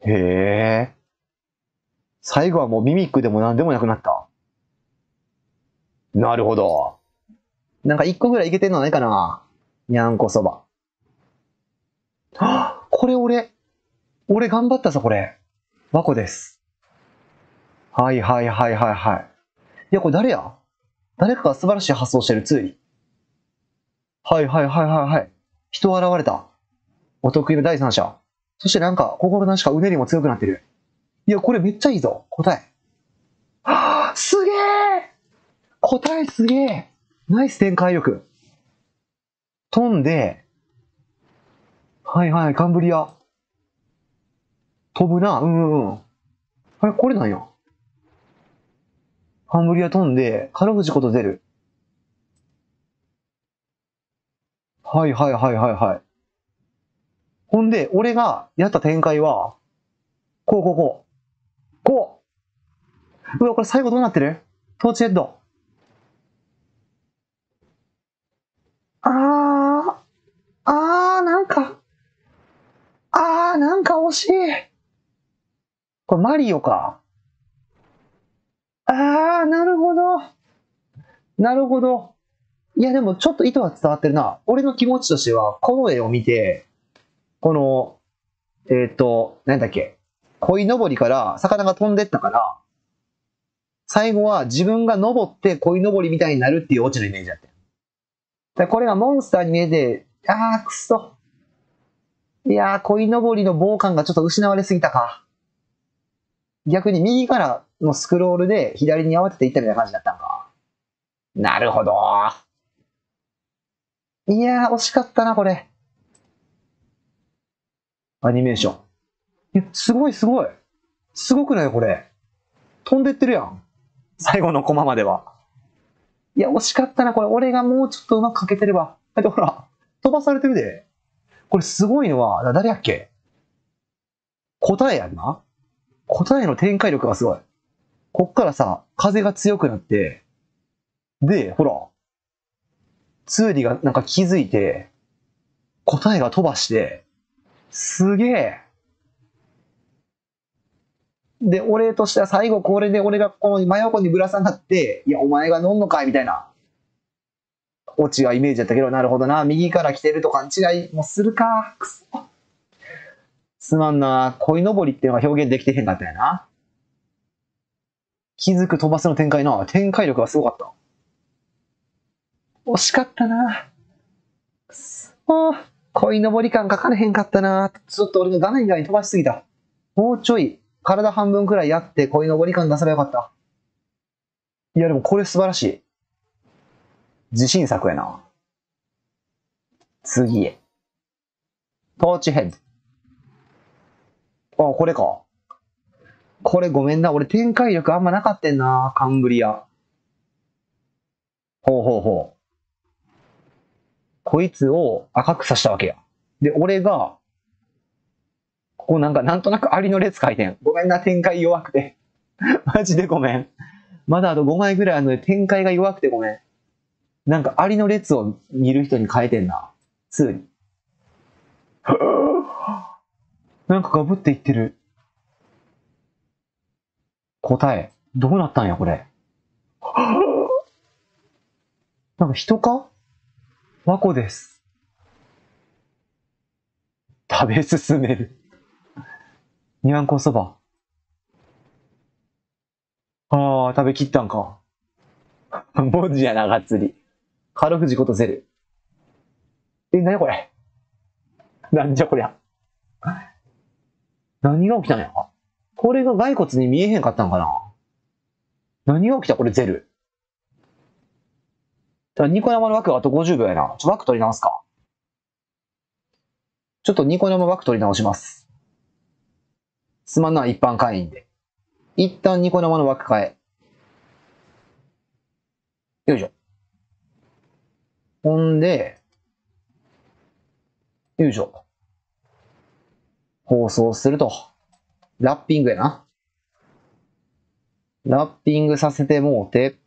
へえ。最後はもうミミックでもなんでもなくなった。なるほど。なんか一個ぐらいいけてんのないかなにゃんこそば。はあこれ俺、俺頑張ったぞ、これ。和子です。はいはいはいはいはい。いや、これ誰や？誰かが素晴らしい発想してる、ツーリ。はいはいはいはいはい。人現れた。お得意の第三者。そしてなんか、心なしかうねりも強くなってる。いや、これめっちゃいいぞ。答え。はあ、すげえ答えすげえナイス展開力。飛んで、はいはい、カンブリア。飛ぶな、うんうんうん。あれ、これなんや。カンブリア飛んで、カルフジこと出る。はいはいはいはいはい。ほんで、俺がやった展開は、こうこうこう。こううわ、これ最後どうなってる？トーチヘッド。あー、あー、なんか、あー、なんか惜しい。これマリオか。あー、なるほど。なるほど。いや、でもちょっと意図は伝わってるな。俺の気持ちとしては、この絵を見て、この、えっ、と、なんだっけ。鯉のぼりから魚が飛んでったから、最後は自分が登って鯉のぼりみたいになるっていうオチのイメージだったよ。これがモンスターに見えて、あー、くそ。いやー、鯉のぼりの棒感がちょっと失われすぎたか。逆に右からのスクロールで左に合わせていったみたいな感じだったのか。なるほど。いやー、惜しかったな、これ。アニメーション。いや、すごいすごい。すごくないこれ。飛んでってるやん。最後のコマまでは。いや、惜しかったな、これ。俺がもうちょっとうまくかけてれば。だってほら、飛ばされてるで。これすごいのは、だ誰やっけ？答えやんな？答えの展開力がすごい。こっからさ、風が強くなって、で、ほら、ツーリがなんか気づいて、答えが飛ばして、すげえ。で、俺としては最後これで俺がこの真横にぶら下がって、いや、お前が飲んのかいみたいな、オチがイメージだったけど、なるほどな、右から来てると勘違いもするか。くそ。すまんな、鯉のぼりっていうのが表現できてへんかったんやな。気づく飛ばすの展開な、展開力がすごかった。惜しかったな。くそ。鯉のぼり感書かれへんかったな。ちょっと俺の画面外に飛ばしすぎた。もうちょい、体半分くらいやって鯉のぼり感出せばよかった。いやでもこれ素晴らしい。自信作やな。次へ。トーチヘッド。あ、これか。これごめんな。俺展開力あんまなかったんな。カンブリア。ほうほうほう。こいつを赤くさしたわけや。で、俺が、ここなんかなんとなくアリの列書いてん。ごめんな、展開弱くて。マジでごめん。まだあと5枚ぐらいあるので展開が弱くてごめん。なんかアリの列を見る人に変えてんな。2に。なんかガブっていってる。答え。どうなったんや、これ？なんか人か？和子です。食べ進める。にゃんこそば。ああ、食べきったんか。文字やな、がっつり。カルフジことゼル。え、なにこれ？なんじゃこりゃ。何が起きたんや？これが骸骨に見えへんかったんかな？何が起きた？これゼル。だからニコ生の枠があと50秒やな。ちょ、枠取り直すか。ちょっとニコ生枠取り直します。すまんな、一般会員で。一旦ニコ生の枠変え。よいしょ。ほんで、よいしょ。放送すると。ラッピングやな。ラッピングさせてもうて。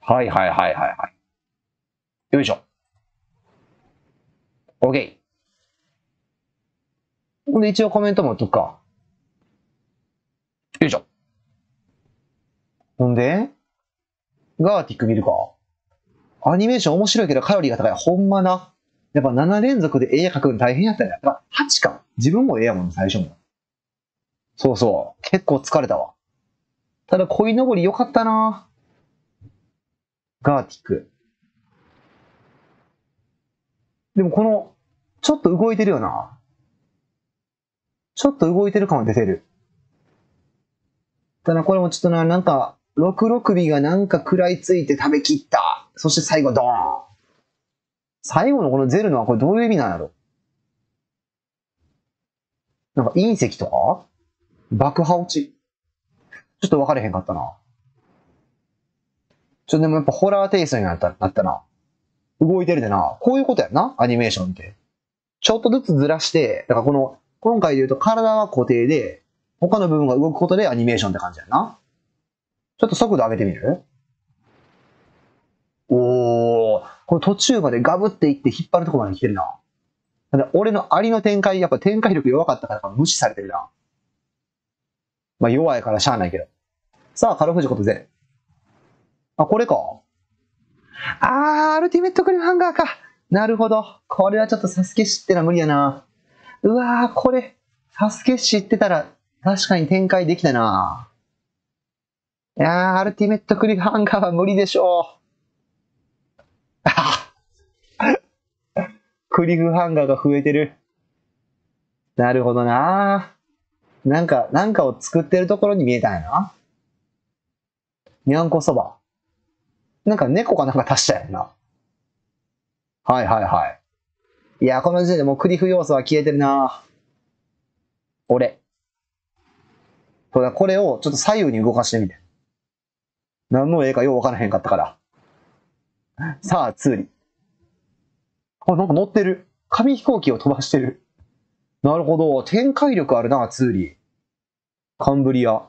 はいはいはいはいはい。よいしょ。OK。ほんで一応コメントも打っとくか。よいしょ。ほんで、ガーティック見るか。アニメーション面白いけどカロリーが高い。ほんまな。やっぱ7連続で絵描くの大変やったんや。やっぱ8か。自分も絵やもん、最初も。そうそう。結構疲れたわ。ただ、鯉のぼり良かったなガーティック。でもこの、ちょっと動いてるよな。ちょっと動いてる感は出てる。ただこれもちょっとな、なんか、六六尾がなんか食らいついて食べきった。そして最後ドーン。最後のこのゼルのはこれどういう意味なんやろ？なんか隕石とか？爆破落ち？ちょっと分かれへんかったな。ちょっとでもやっぱホラーテイストになったなったな。動いてるでな。こういうことやんな、アニメーションって。ちょっとずつずらして、だからこの、今回で言うと体は固定で、他の部分が動くことでアニメーションって感じやな。ちょっと速度上げてみる？おー、これ途中までガブっていって引っ張るとこまで来てるな。ただ俺のアリの展開、やっぱ展開力弱かったから無視されてるな。まあ弱いからしゃあないけど。さあ、カルフジことゼあ、これか。あー、アルティメットクリフハンガーか。なるほど。これはちょっとサスケ知ってのは無理やな。うわー、これ、サスケ知ってたら確かに展開できたな。いやー、アルティメットクリフハンガーは無理でしょう。あクリフハンガーが増えてる。なるほどな。なんか、なんかを作ってるところに見えたんやな。にゃんこそば。なんか猫かなんか足したやんな。はいはいはい。いや、この時点でもうクリフ要素は消えてるな。俺。そうだ、これをちょっと左右に動かしてみて。何の絵かようわからへんかったから。さあ、ツーリ。あ、なんか乗ってる。紙飛行機を飛ばしてる。なるほど。展開力あるな、ツーリー。カンブリア。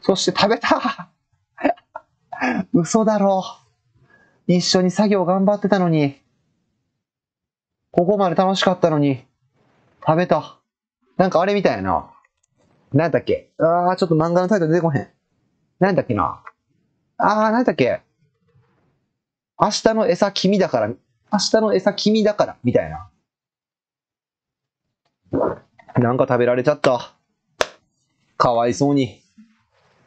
そして食べた 嘘だろ。一緒に作業頑張ってたのに。ここまで楽しかったのに。食べた。なんかあれみたいな。なんだっけ？あー、ちょっと漫画のタイトル出てこへん。なんだっけな？あー、なんだっけ？明日の餌君だから、明日の餌君だから、みたいな。なんか食べられちゃった。かわいそうに。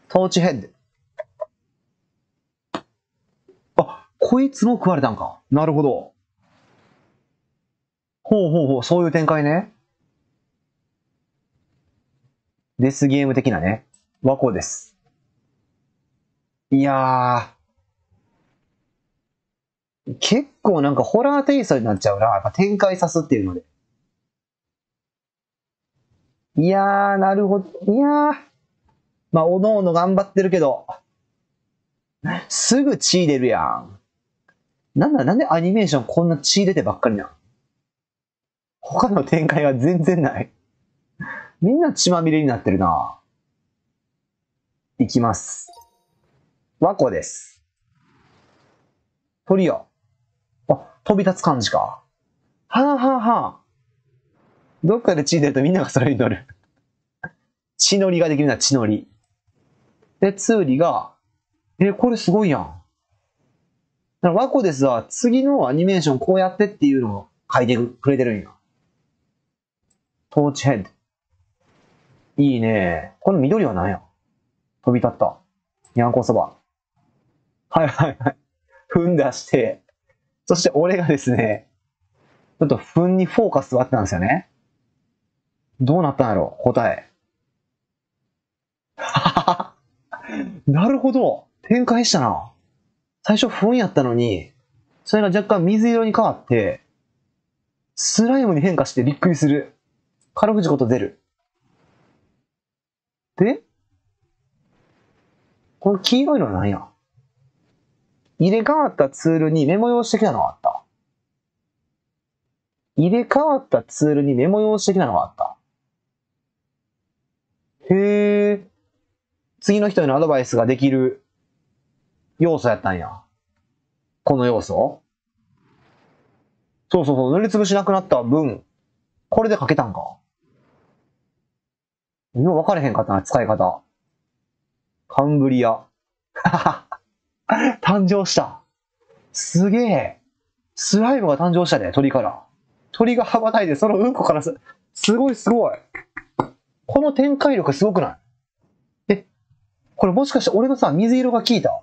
トーチヘッド。あ、こいつも食われたんか。なるほど。ほうほうほう、そういう展開ね。デスゲーム的なね。和光です。いやー。結構なんかホラーテイストになっちゃうな。やっぱ展開さすっていうので。いやー、なるほど。いやー。まあ、おのおの頑張ってるけど。すぐ血出るやん。なんだ、なんでアニメーションこんな血出てばっかりなん他の展開が全然ない。みんな血まみれになってるな。いきます。和子です。鳥や。あ、飛び立つ感じか。はあはあはあ。どっかで血出るとみんながそれに乗る。血乗りができるな、血乗り。で、ツーリが、え、これすごいやん。だから和子ですわ、次のアニメーションこうやってっていうのを書いてくれてるんや。トーチヘッド。いいね。この緑は何や？飛び立った。にゃんこそば。はいはいはい。踏ん出して、そして俺がですね、ちょっと踏んにフォーカス割ってたんですよね。どうなったんやろう答え。なるほど。展開したな。最初踏んやったのに、それが若干水色に変わって、スライムに変化してびっくりする。軽藤こと出る。でこの黄色いのは何や？入れ替わったツールにメモ用紙的なのがあった。入れ替わったツールにメモ用紙的なのがあった。へえ。次の人へのアドバイスができる要素やったんや。この要素そうそうそう、塗りつぶしなくなった分、これで書けたんか。よう分かれへんかったな、使い方。カンブリア。はは 誕生した。すげえ。スライムが誕生したね、鳥から。鳥が羽ばたいて、そのうんこからす、すごいすごい。この展開力すごくない？え、これもしかして俺のさ、水色が効いた？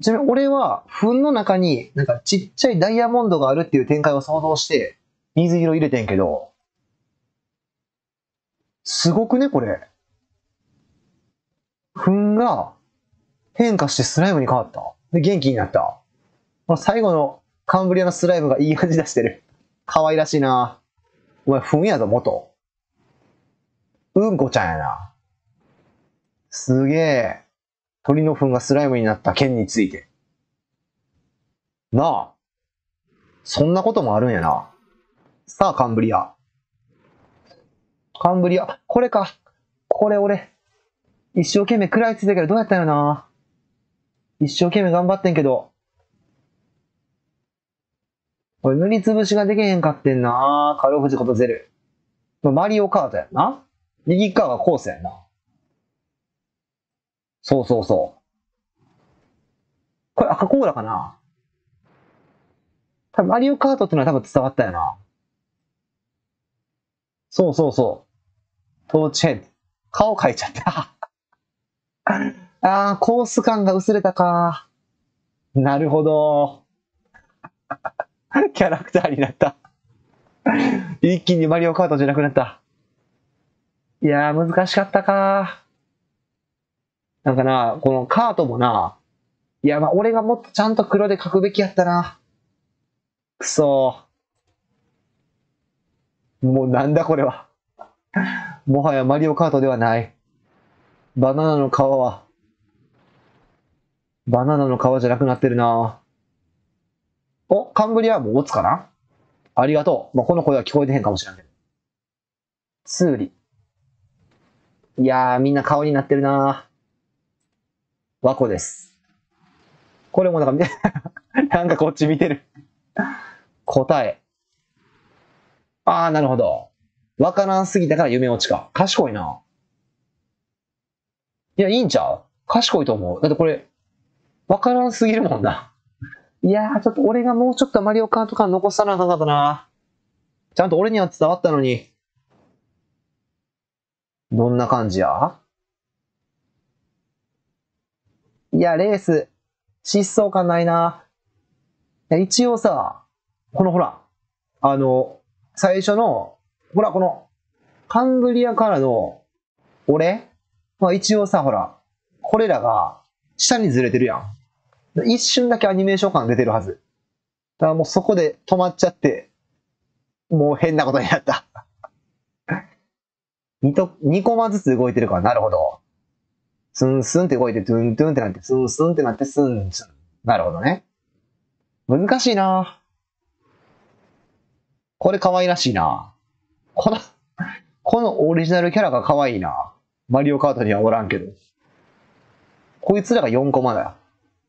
ちなみに俺は、糞の中になんかちっちゃいダイヤモンドがあるっていう展開を想像して、水色入れてんけど、すごくね、これ。糞が変化してスライムに変わった。で、元気になった。この最後のカンブリアのスライムがいい感じ出してる。可愛らしいな。お前、糞やぞ、元。うんこちゃんやな。すげえ。鳥の糞がスライムになった件について。なあ。そんなこともあるんやな。さあ、カンブリア。カンブリア。これか。これ俺。一生懸命食らいついたけどどうやったんやな。一生懸命頑張ってんけど。これ塗りつぶしができへんかってんな。カロフジことゼル。マリオカートやんな。右側がコースやんな。そうそうそう。これ赤コーラかな多分マリオカートってのは多分伝わったよな。そうそうそう。トーチヘッド。顔描いちゃった。ああ、コース感が薄れたか。なるほど。キャラクターになった。一気にマリオカートじゃなくなった。いやー、難しかったか。なんかな、このカートもな、いや、まあ、俺がもっとちゃんと黒で書くべきやったな。くそー。もうなんだこれは。もはやマリオカートではない。バナナの皮は、バナナの皮じゃなくなってるな。お、カンブリアも持つかな？ありがとう。まあ、この声は聞こえてへんかもしれんけど。ツーリ。いやー、みんな顔になってるな。和子です。これもなんか、なんかこっち見てる。答え。あー、なるほど。わからんすぎたから夢落ちか。賢いな。いや、いいんちゃう？賢いと思う。だってこれ、わからんすぎるもんな。いやー、ちょっと俺がもうちょっとマリオカート感残さなあかんかったな。ちゃんと俺には伝わったのに。どんな感じや？いや、レース、疾走感ないな。一応さ、このほら、あの、最初の、ほら、この、カンブリアからの、俺？まあ一応さ、ほら、これらが、下にずれてるやん。一瞬だけアニメーション感出てるはず。だからもうそこで止まっちゃって、もう変なことになった。2と、2コマずつ動いてるから、なるほど。スンスンって動いて、トゥントゥンってなって、スンスンってなって、スンスン。なるほどね。難しいなこれ可愛らしいなこの、このオリジナルキャラが可愛いなマリオカートにはおらんけど。こいつらが4コマだよ。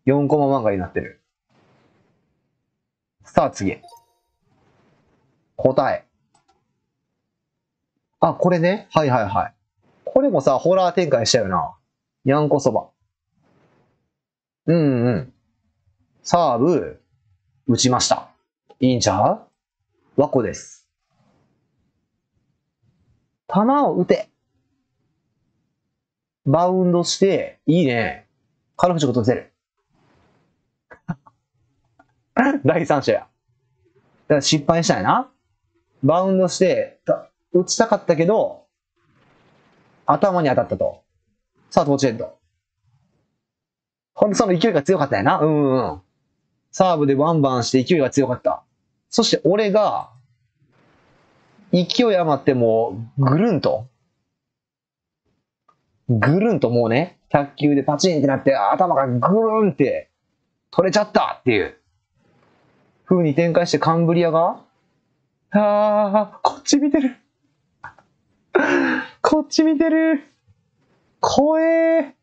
4コマ漫画になってる。さあ次。答え。あ、これね。はいはいはい。これもさ、ホラー展開したよな。にゃんこそば。うんうん。サーブ、打ちました。いいんちゃう？和子です。球を打て。バウンドして、いいね。軽口ことゼル。第三者や。だから失敗したんやな。バウンドして、打ちたかったけど、頭に当たったと。さあ、トーチェント。ほんとその勢いが強かったやな。うんうん。サーブでワンバンして勢いが強かった。そして俺が、勢い余ってもう、ぐるんと、ぐるんともうね、卓球でパチンってなって、頭がぐるんって取れちゃったっていう、風に展開してカンブリアが、あー、こっち見てる。こっち見てる。怖えー。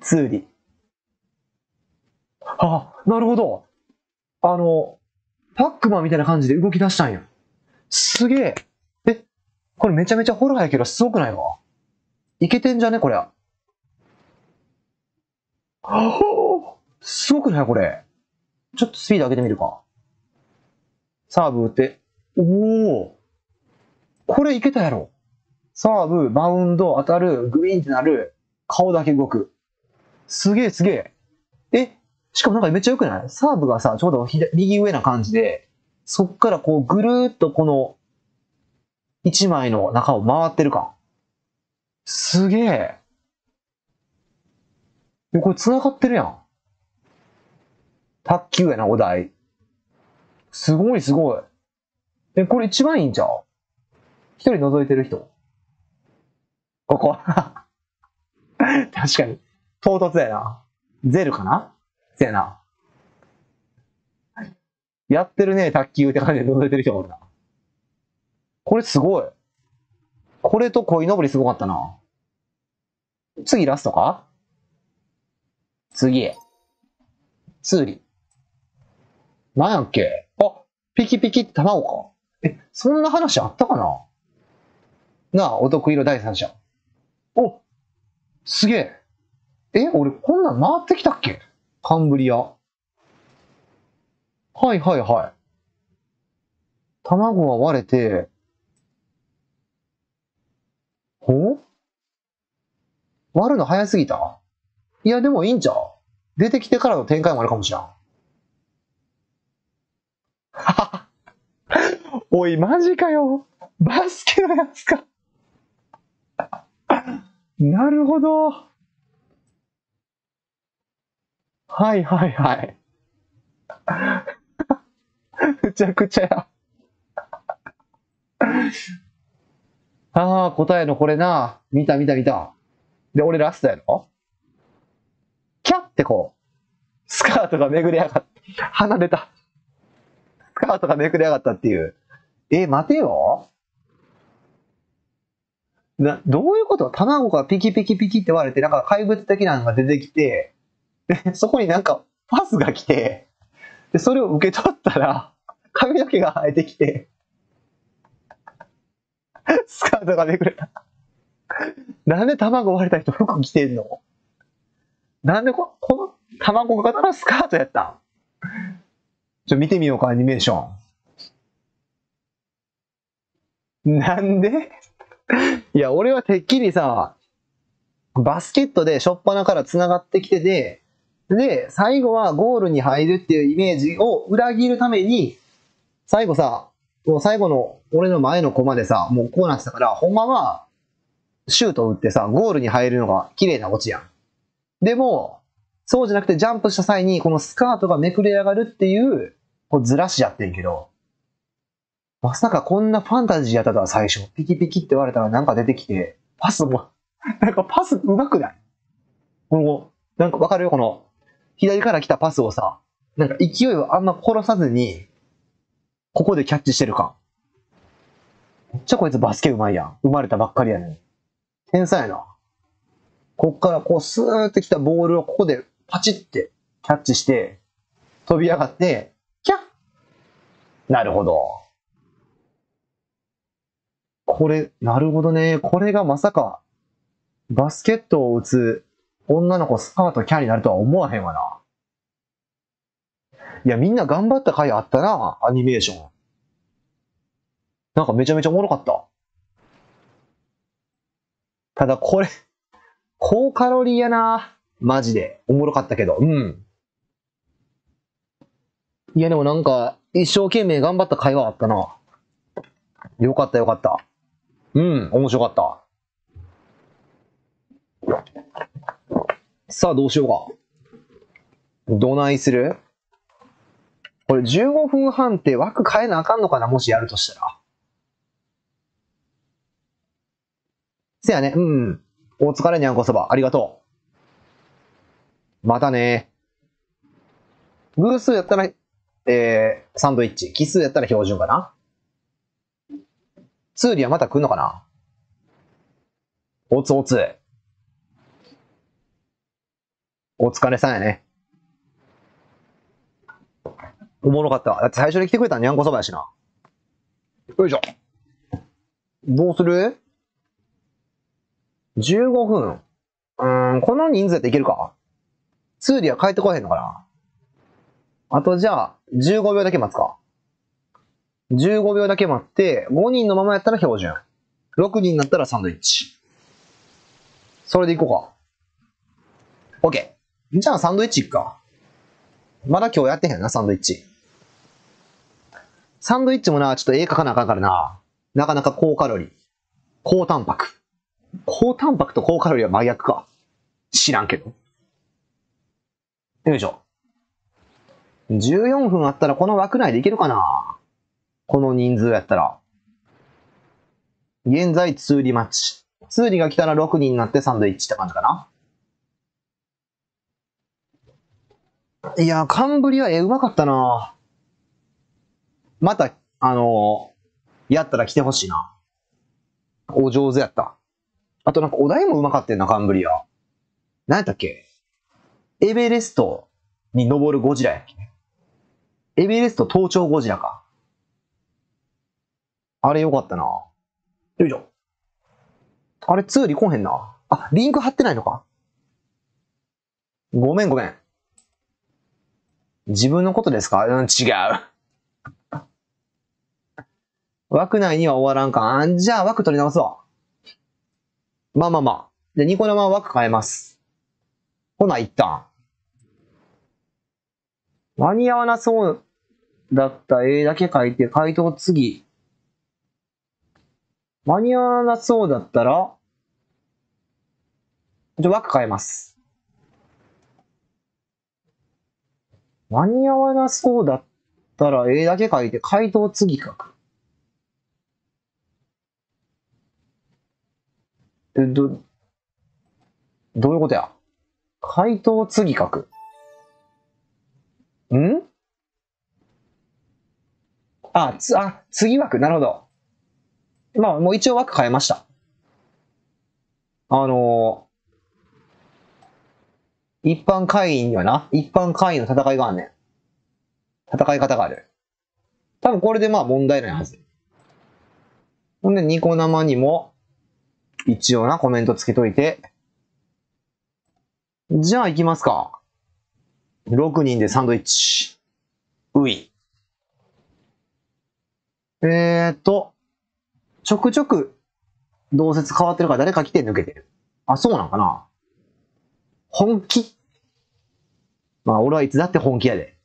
ツーリ。あ、なるほど。あの、パックマンみたいな感じで動き出したんや。すげえ。え、これめちゃめちゃホラーやけどすごくないわ。いけてんじゃね？これ。は ぁすごくない？これ。ちょっとスピード上げてみるか。サーブ打って。おおこれいけたやろ。サーブ、バウンド、当たる、グイーンってなる、顔だけ動く。すげえすげえ。え、しかもなんかめっちゃ良くない？サーブがさ、ちょうど左右上な感じで、そっからこうぐるーっとこの一枚の中を回ってる感。すげ。えこれ繋がってるやん。卓球やな、お題。すごいすごい。え、これ一番いいんちゃう？一人覗いてる人。ここ。確かに。唐突やな。ゼルかな？せやな。やってるね、卓球って感じで覗いてる人がおるな。これすごい。これと鯉のぼりすごかったな。次ラストか？次。ツーリ。なんやっけ？あ、ピキピキって卵か。え、そんな話あったかな？なあ、お得意の第三者。お、すげえ。え、俺こんなん回ってきたっけ？カンブリア。はいはいはい。卵は割れて、ほ割るの早すぎた？いや、でもいいんちゃう？出てきてからの展開もあるかもしらん。おい、マジかよ。バスケのやつか。なるほど。はいはいはい。むちゃくちゃや。ああ、答えのこれな。見た見た見た。で、俺ラストやろ？キャってこう、スカートがめぐれ上がって、離れた。スカートがめくれ上がったっていう。え、待てよ。な、どういうこと？卵がピキピキピキって割れて、なんか怪物的なのが出てきて、で、そこになんかパスが来て、で、それを受け取ったら、髪の毛が生えてきて、スカートがめくれた。なんで卵割れた人服着てんの？なんでここの卵型のスカートやったん？ちょ、見てみようか、アニメーション。なんで？いや、俺はてっきりさ、バスケットで初っ端から繋がってきてて、で、最後はゴールに入るっていうイメージを裏切るために、最後さ、もう最後の俺の前のコマでさ、もうこうなってたから、ほんまは、シュート打ってさ、ゴールに入るのが綺麗なオチやん。でも、そうじゃなくてジャンプした際に、このスカートがめくれ上がるっていう、こうずらしやってんけど、まさかこんなファンタジーやったとは最初、ピキピキって言われたらなんか出てきて、パスも、なんかパス上手くない？この、なんかわかるよ？この、左から来たパスをさ、なんか勢いをあんま殺さずに、ここでキャッチしてる感。めっちゃこいつバスケ上手いやん。生まれたばっかりやねん。天才やな。こっからこうスーってきたボールをここでパチってキャッチして、飛び上がって、キャッなるほど。これ、なるほどね。これがまさか、バスケットを打つ女の子スカートキャリーになるとは思わへんわな。いや、みんな頑張った回あったな、アニメーション。なんかめちゃめちゃおもろかった。ただこれ、高カロリーやな。マジで。おもろかったけど。うん。いや、でもなんか、一生懸命頑張った会話あったな。よかったよかった。うん、面白かった。さあ、どうしようか。どないする？これ15分半って枠変えなあかんのかな？もしやるとしたら。せやね、うん。お疲れにゃんこそば、ありがとう。またね。偶数やったら、えー、サンドイッチ。奇数やったら標準かな。ツーリはまた来んのかな？おつおつ。お疲れさんやね。おもろかったわ。だって最初に来てくれたのにゃんこそばやしな。よいしょ。どうする ?15 分。うーん、この人数やっていけるかツーリは帰ってこへんのかなあとじゃあ、15秒だけ待つか。15秒だけ待って、5人のままやったら標準。6人になったらサンドイッチ。それでいこうか。OK。じゃあサンドイッチいくか。まだ今日やってへんな、サンドイッチ。サンドイッチもな、ちょっと絵描かなあかんからな。なかなか高カロリー。高タンパク。高タンパクと高カロリーは真逆か。知らんけど。よいしょ。14分あったらこの枠内でいけるかなこの人数やったら。現在、ツーリマッチ。ツーリが来たら6人になってサンドイッチって感じかな。いや、カンブリは絵うまかったなまた、あのーやったら来てほしいな。お上手やった。あとなんかお題もうまかったよな、カンブリア。何やったっけ？エベレストに登るゴジラやっけ？エベレスト登頂ゴジラか。あれよかったな。よいしょ。あれ、ツーリ来へんな。あ、リンク貼ってないのか。ごめんごめん。自分のことですか？うん、違う。枠内には終わらんか。あんじゃあ枠取り直すわ。まあまあまあ。で、ニコ生枠変えます。ほな、一旦。間に合わなそうだった絵だけ書いて、回答次。間に合わなそうだったら、じゃ枠変えます。間に合わなそうだったら絵だけ書いて、回答次書く。え、ど、どういうことや？回答次書く。ん？あ、つ、あ、次枠、なるほど。まあ、もう一応枠変えました。あのー一般会員にはな、一般会員の戦いがあんねん。戦い方がある。多分これでまあ問題ないはず。ほんで、ニコ生にも、一応な、コメントつけといて。じゃあ行きますか。6人でサンドイッチ。うい。えーっと、ちょくちょく、同説変わってるから誰か来て抜けてる。あ、そうなんかな本気？まあ、俺はいつだって本気やで。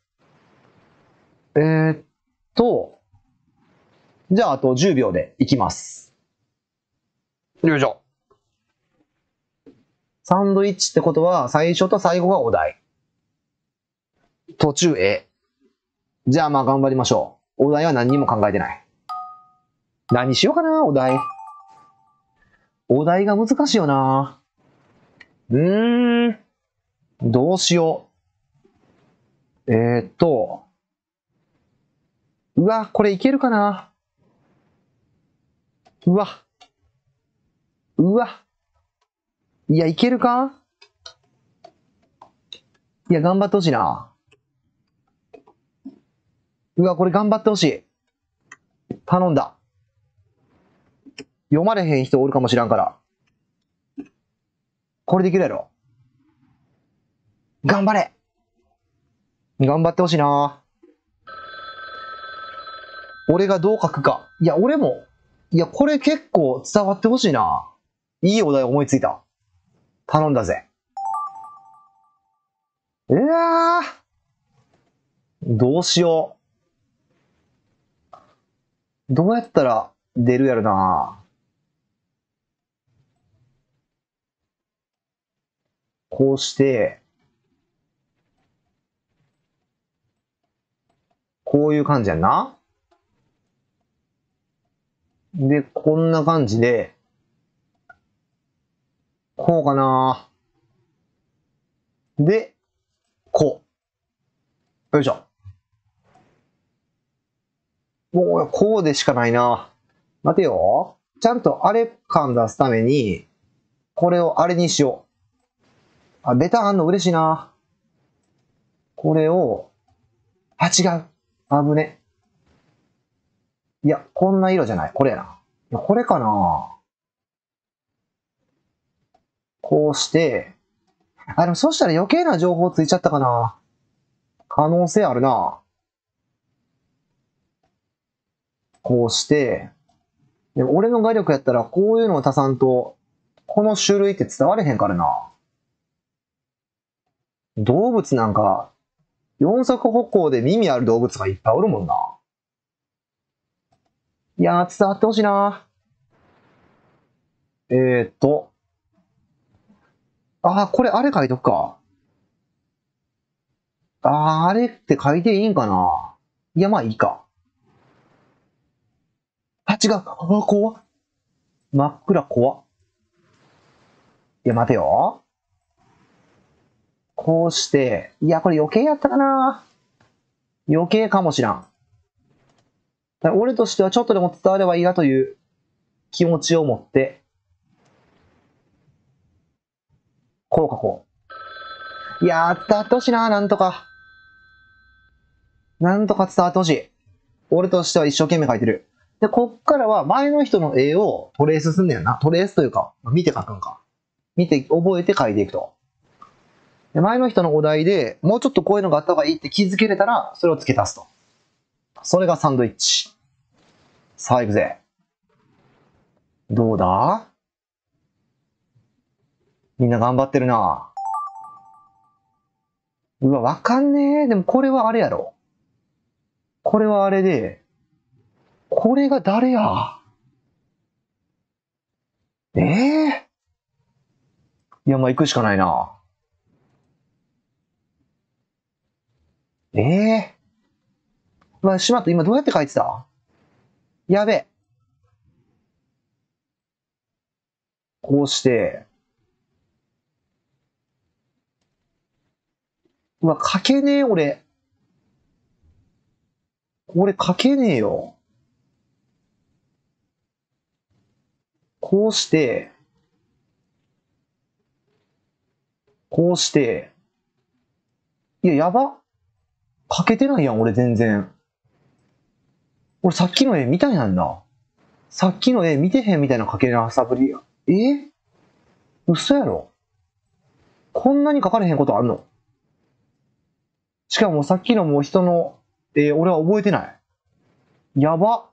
えーっと、じゃああと10秒でいきます。よいしょ。サンドイッチってことは、最初と最後がお題。途中絵。じゃあまあ頑張りましょう。お題は何にも考えてない。何しようかな、お題。お題が難しいよな。うーん。どうしよう。えー、っと。うわ、これいけるかな。うわ。うわ。いや、いけるかいや、頑張ってほしいな。うわ、これ頑張ってほしい。頼んだ。読まれへん人おるかもしらんから。これできるやろ？頑張れ頑張ってほしいな。俺がどう書くか。いや、俺も、いや、これ結構伝わってほしいな。いいお題思いついた。頼んだぜ。うわどうしよう。どうやったら出るやろな。こうして、こういう感じやんな。で、こんな感じで、こうかな。で、こう。よいしょ。もう、こうでしかないな。待てよ。ちゃんとあれ感出すために、これをあれにしよう。あ、ベタあんの嬉しいな。これを、あ、違う。あぶね。いや、こんな色じゃない。これやな。いや、これかな。こうして、あ、でもそしたら余計な情報ついちゃったかな。可能性あるな。こうして、でも俺の画力やったらこういうのを足さんと、この種類って伝われへんからな。動物なんか、四足歩行で耳ある動物がいっぱいおるもんな。いやー、伝わってほしいな。えーっと。あー、これあれ書いとくか。あー、あれって書いていいんかないや、まあいいか。あ、違う。あ、怖っ。真っ暗怖っ。いや、待てよ。こうして、いや、これ余計やったかな余計かもしらん。ら俺としてはちょっとでも伝わればいいなという気持ちを持って、こうかこう。いやー、伝わってほしいな、なんとか。なんとか伝わってほしい。俺としては一生懸命書いてる。で、こっからは前の人の絵をトレースすんねんな。トレースというか、見て書くんか。見て、覚えて書いていくと。前の人のお題でもうちょっとこういうのがあった方がいいって気づけれたら、それを付け足すと。それがサンドイッチ。さあ行くぜ。どうだ？みんな頑張ってるな。うわ、わかんねえ。でもこれはあれやろ。これはあれで、これが誰や？ええいや、まあ行くしかないな。ええうわ、しまった。今どうやって書いてた？やべえ。こうして、うわ、書けねえ、俺。俺書けねえよ。こうして、こうして、いや、やば。書けてないやん、俺全然。俺さっきの絵見たやんな。さっきの絵見てへんみたいな書けなさぶりや。え？嘘やろ？こんなに書かれへんことあんの？しかもさっきのもう人の絵、俺は覚えてない。やば。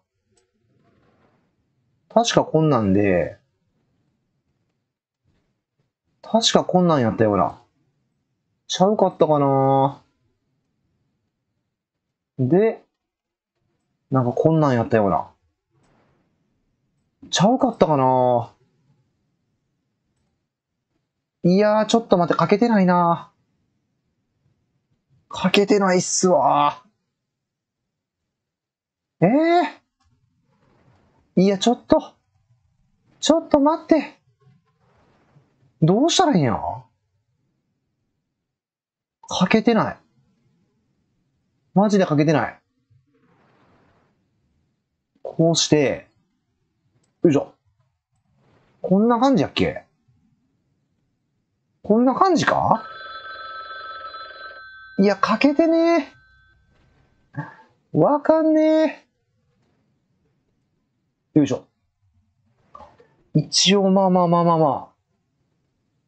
確かこんなんで、確かこんなんやったよな。ちゃうかったかな？で、なんかこんなんやったような。ちゃうかったかないやー、ちょっと待って、書けてないな書けてないっすわええいや、ちょっと、ちょっと待って。どうしたらいいんや？書けてない。マジで書けてない。こうして、よいしょ。こんな感じやっけ？こんな感じか？いや、かけてねえ。わかんねえ。よいしょ。一応、まあまあまあまあまあ。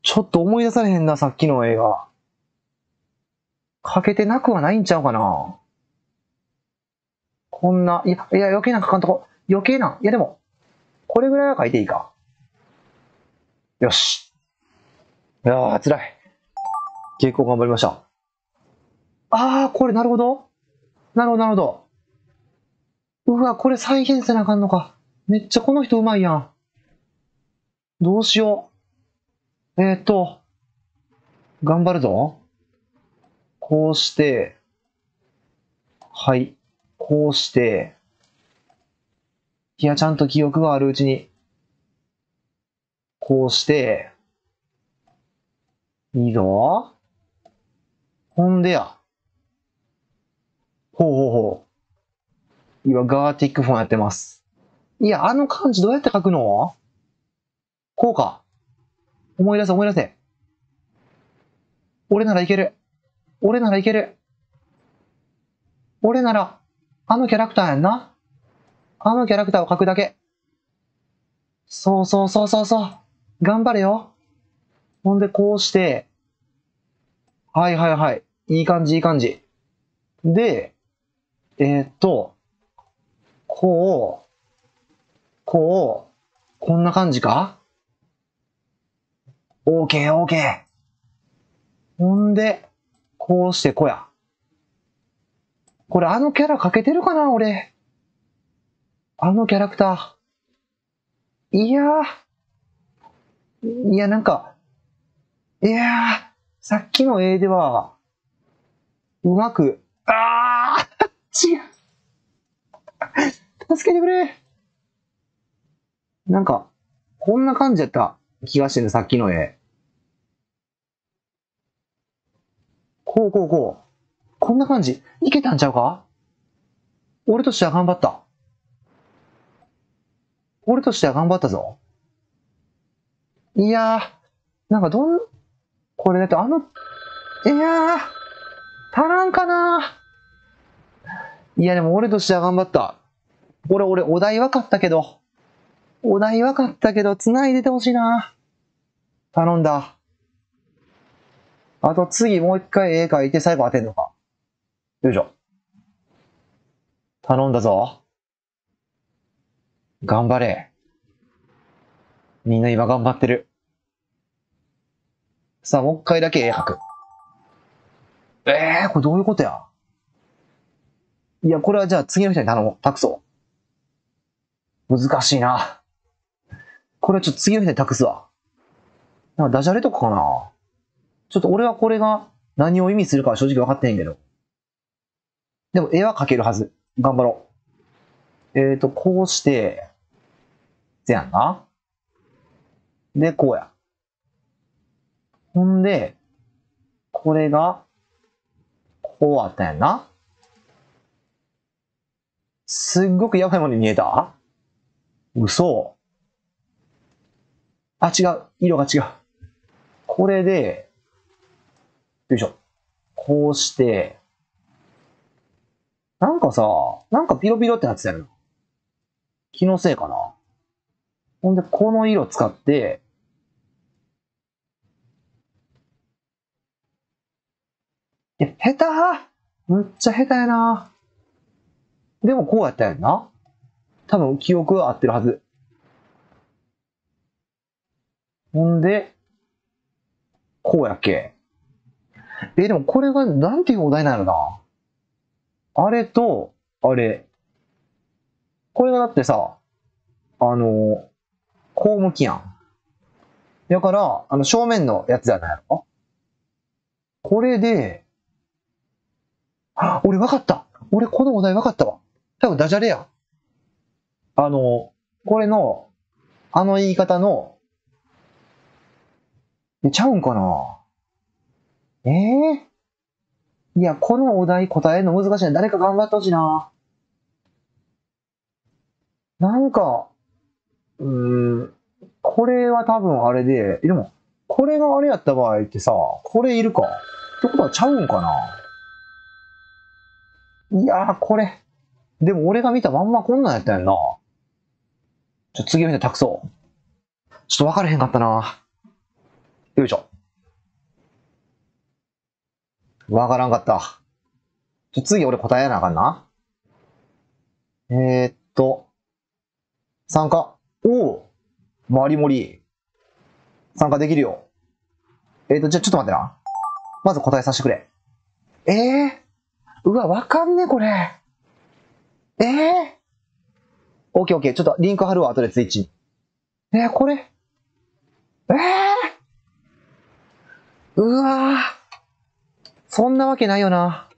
ちょっと思い出されへんな、さっきの映画。かけてなくはないんちゃうかな。こんな、いや、いや、余計な書かんとこ。余計な。いや、でも、これぐらいは書いていいか。よし。いやー、辛い。結構頑張りました。あー、これなるほど。なるほど、なるほど。うわ、これ再現せなあかんのか。めっちゃこの人うまいやん。どうしよう。えー、っと、頑張るぞ。こうして、はい。こうして、いや、ちゃんと記憶があるうちに、こうして、いいぞ。ほんでや。ほうほうほう。今、ガーティックフォンやってます。いや、あの漢字どうやって書くの？こうか。思い出せ、思い出せ。俺ならいける。俺ならいける。俺なら、あのキャラクターやんな。あのキャラクターを書くだけ。そうそうそうそうそう。頑張れよ。ほんで、こうして、はいはいはい。いい感じ、いい感じ。で、えーっと、こう、こう、こんな感じか ?OK、OK。ほんで、こうしてこや。これあのキャラかけてるかな俺。あのキャラクター。いやー。いや、なんか、いやー、さっきの絵では、うまく、あー 違う。助けてくれ。なんか、こんな感じやった気がしてる、さっきの絵。こうこうこう。こんな感じ。いけたんちゃうか？俺としては頑張った。俺としては頑張ったぞ。いやー、なんかどん、これだってあの、いやー、足らんかないやでも俺としては頑張った。俺、俺、お題分かったけど、お題分かったけど、繋いでてほしいな。頼んだ。あと次もう一回絵描いて最後当てんのか。よいしょ。頼んだぞ。頑張れ。みんな今頑張ってる。さあ、もう一回だけ絵描く。ええー、これどういうことやいや、これはじゃあ次の人に頼もう。託そう。難しいな。これはちょっと次の人に託すわ。なんかダジャレとかかなちょっと俺はこれが何を意味するかは正直分かってへんけど。でも絵は描けるはず。頑張ろう。えっ、ー、と、こうして、ぜやんな。で、こうや。ほんで、これが、こうあったやんな。すっごくやばいものに見えた嘘。あ、違う。色が違う。これで、よいしょ。こうして、なんかさ、なんかピロピロってなってたよ。気のせいかな。ほんで、この色使って、え、下手？むっちゃ下手やな。でもこうやったやんな。多分記憶は合ってるはず。ほんで、こうやっけ。え、でもこれがなんていうお題なのな？あれと、あれ。これがだってさ、あの、こう向きやん。だから、あの、正面のやつじゃないやろこれで、あ、俺わかった俺このお題わかったわ。多分ダジャレや。あの、これの、あの言い方の、ちゃうんかな？ええいや、このお題答えるの難しいな。誰か頑張ってほしいな。なんか、うーん、これは多分あれで、でも、これがあれやった場合ってさ、これいるか？ってことはちゃうんかな？いやー、これ。でも俺が見たまんまこんなんやったやんな。ちょ、次見て託そう。ちょっと分からへんかったな。よいしょ。分からんかった。ちょ、次俺答えなあかんな。えー、っと、参加。おおマリモリ。参加できるよ。えー、っと、じゃ、ちょっと待ってな。まず答えさせてくれ。ええー、うわ、わかんねえこれ。ええー、オッケーオッケー。ちょっとリンク貼るわ、後でツイッチに。えー、これ。ええー、うわそんなわけないよな。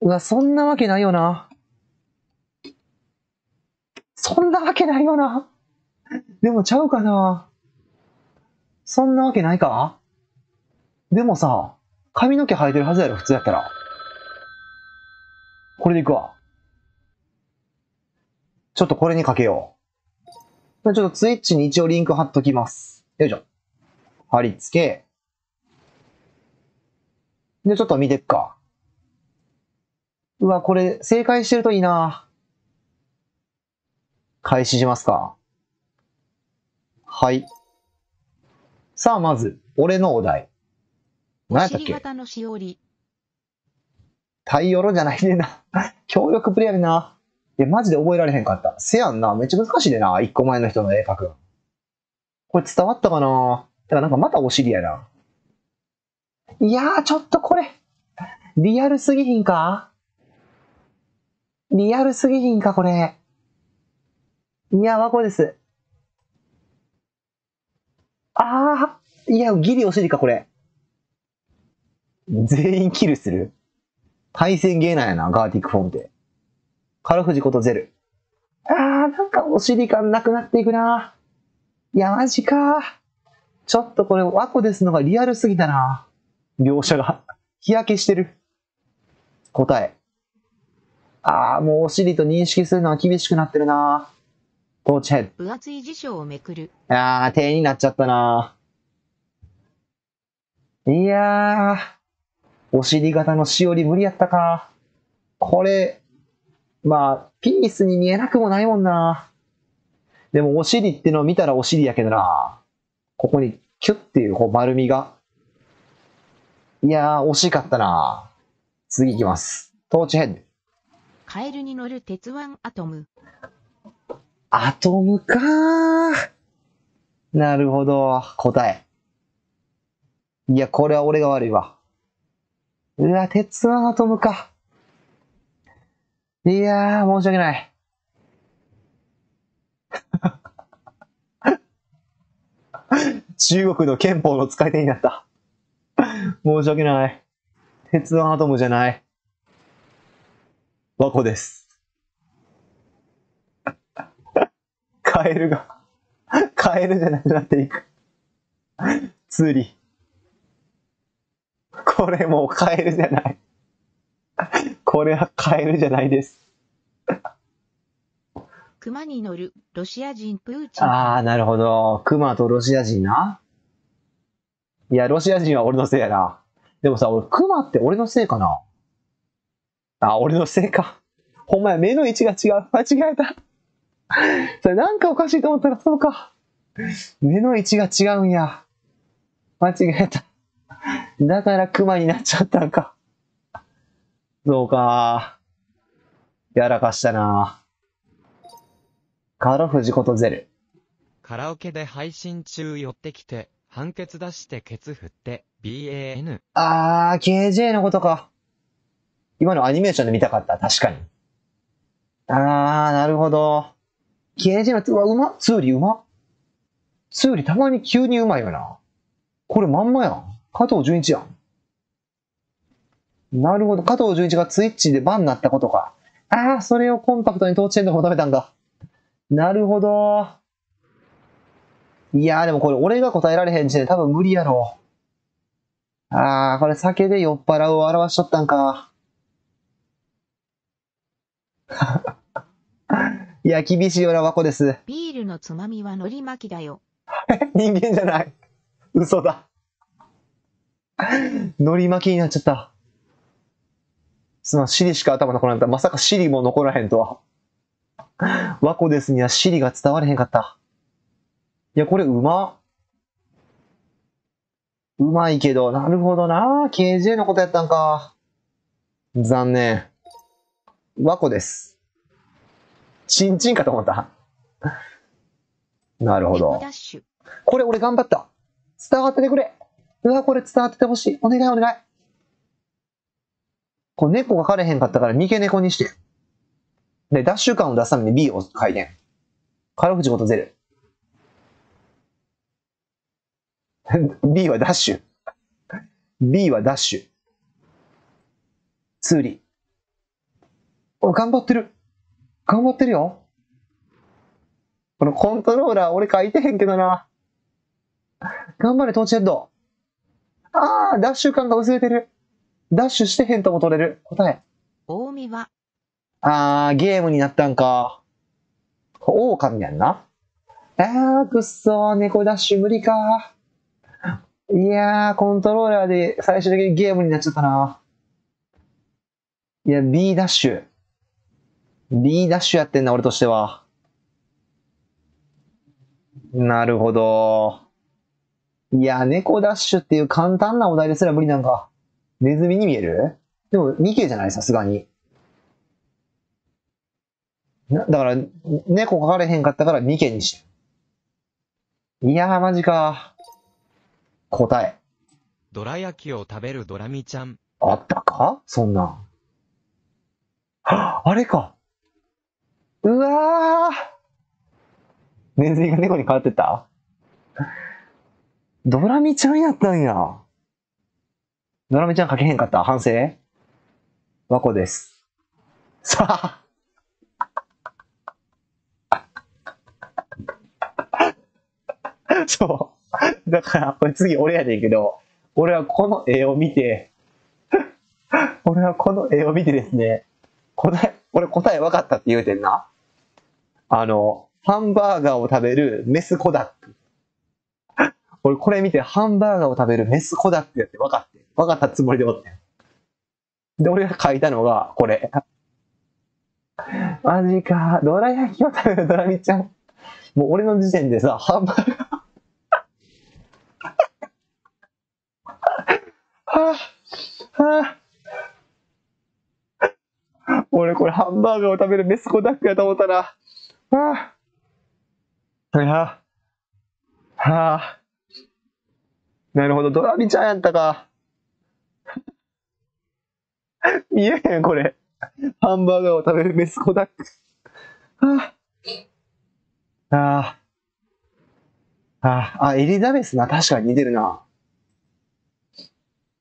うわ、そんなわけないよな。そんなわけないよな。でもちゃうかな。そんなわけないかでもさ、髪の毛生えてるはずやろ、普通やったら。これでいくわ。ちょっとこれにかけよう。ちょっとツイッチに一応リンク貼っときます。よいしょ。貼り付け。で、ちょっと見てっか。うわ、これ、正解してるといいな。開始しますか。はい。さあ、まず、俺のお題。お何やったっけ？尻型のしおり。タイヨロじゃないねんな。協力プレイやねんな。いや、マジで覚えられへんかった。せやんな。めっちゃ難しいでな。一個前の人の絵描くの。これ伝わったかな？だからなんかまたお尻やな。いやー、ちょっとこれ。リアルすぎひんか？リアルすぎひんか、これ。いや、わこです。あー、いや、ギリお尻か、これ。全員キルする？対戦ゲーなんやな、ガーティックフォームって。カルフジことゼル。あー、なんかお尻感なくなっていくな。いや、マジか。ちょっとこれ、ワコですのがリアルすぎたな。描写が。日焼けしてる。答え。あー、もうお尻と認識するのは厳しくなってるな。トーチヘッ分厚い辞書をめくる。ド。あー、手になっちゃったな。いやー、お尻型のしおり無理やったか。これ、まあ、ピースに見えなくもないもんな。でもお尻ってのを見たらお尻やけどな。ここにキュッっていうこう丸みが。いやー、惜しかったな。次行きます。トーチヘッド。カエルに乗る鉄腕アトム。アトムかー。なるほど。答え。いや、これは俺が悪いわ。うわ、鉄腕アトムか。いやー、申し訳ない。中国の憲法の使い手になった。申し訳ない。鉄腕アトムじゃない。和子です。カエルが、カエルじゃなくなっていく。釣り。これもうカエルじゃない。これはカエルじゃないです。熊に乗るロシア人プーチン。ああ、なるほど。クマとロシア人な。いや、ロシア人は俺のせいやな。でもさ、俺、クマって俺のせいかな？あ、俺のせいか。ほんまや、目の位置が違う。間違えた。それなんかおかしいと思ったらそうか。目の位置が違うんや。間違えた。だからクマになっちゃったんか。そうか。やらかしたな。カロフジことゼル。カラオケで配信中寄ってきて、判決出してケツ振って、BAN。あー、KJ のことか。今のアニメーションで見たかった、確かに。あー、なるほど。KJ の、うわ、うま？ツーリーうま？ツーリーたまに急にうまいよな。これまんまやん。加藤純一やん。なるほど。加藤純一がツイッチでバンになったことか。あー、それをコンパクトに統治点で求めたんだ。なるほど。いやーでもこれ俺が答えられへん時点で多分無理やろ。あー、これ酒で酔っ払うを表しとったんか。いや、厳しいよな、和子です。ビールのつまみは海苔巻きだよ。え 人間じゃない。嘘だ。のり巻きになっちゃった。すまん、シリしか頭残らんかった。まさかシリも残らへんとは。ワコですにはシリが伝われへんかった。いや、これうま。うまいけど、なるほどな。KJ のことやったんか。残念。ワコです。チンチンかと思った。なるほど。これ俺頑張った。伝わっててくれ。うわ、これ伝わっててほしい。お願いお願い。これ猫が枯れへんかったから、三毛猫にして。で、ダッシュ感を出すために B を書いてん。カロフジことゼル。B はダッシュ。B はダッシュ。ツーリー。お、頑張ってる。頑張ってるよ。このコントローラー俺書いてへんけどな。頑張れ、トーチヘッド。あー、ダッシュ感が薄れてる。ダッシュしてへんとも取れる。答え。大見は、あー、ゲームになったんか。狼やんな。あー、くっそー、猫ダッシュ無理か。いやー、コントローラーで最終的にゲームになっちゃったな。いや、B ダッシュ。B ダッシュやってんな、俺としては。なるほど。いや、猫ダッシュっていう簡単なお題ですら無理なんか。ネズミに見える？でも、2系じゃない？さすがに。なだから、猫描かれへんかったから2件にして。いやー、マジか。答え。どら焼きを食べるドラミちゃん。あったか？そんなん。はあれか。うわー。ネズミが猫に変わってった？ドラミちゃんやったんや。ドラミちゃん書けへんかった？反省？和子です。さあ。そう。だから、これ次俺やねんけど、俺はこの絵を見て、俺はこの絵を見てですね、答え、俺答え分かったって言うてんな。あの、ハンバーガーを食べるメスコダック。俺これ見てハンバーガーを食べるメスコダックやって分かって。分かったつもりでおってん。で、俺が書いたのが、これ。マジか。ドラ焼きを食べるドラミちゃん。もう俺の時点でさ、ハンバーガー。はぁ、はぁ。俺これハンバーガーを食べるメスコダックやと思ったら、はぁ。いや、はぁ。なるほど、ドラミちゃんやったか。見えへん、これ。ハンバーガーを食べるメスコダック。はぁ。ああ。ああ、エリザベスな、確かに似てるな。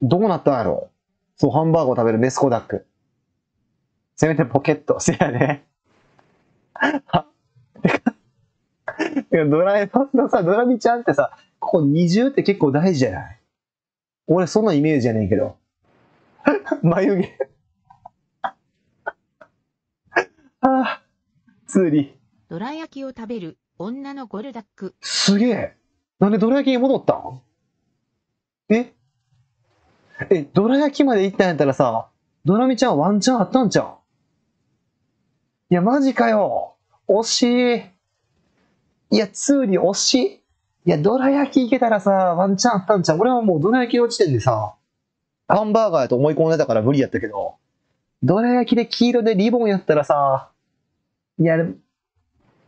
どうなったんやろ？そう、ハンバーガーを食べるメスコダック。せめてポケット。せやね。は てか、てかドラえもんのさ、ドラミちゃんってさ、ここ二重って結構大事じゃない？俺そんなイメージやねんけど。眉毛。ああ、ツーリー。どら焼きを食べる女のゴルダック。すげえ。なんでドラ焼きに戻ったん？え？え、ドラ焼きまで行ったんやったらさ、ドラミちゃんワンチャンあったんちゃう？いや、マジかよ。惜しい。いや、ツーリー惜しい。いや、ドラ焼き行けたらさ、ワンチャンあったんちゃう？俺はもうドラ焼きの時点でさ、ハンバーガーやと思い込んでたから無理やったけど、ドラ焼きで黄色でリボンやったらさ、いや、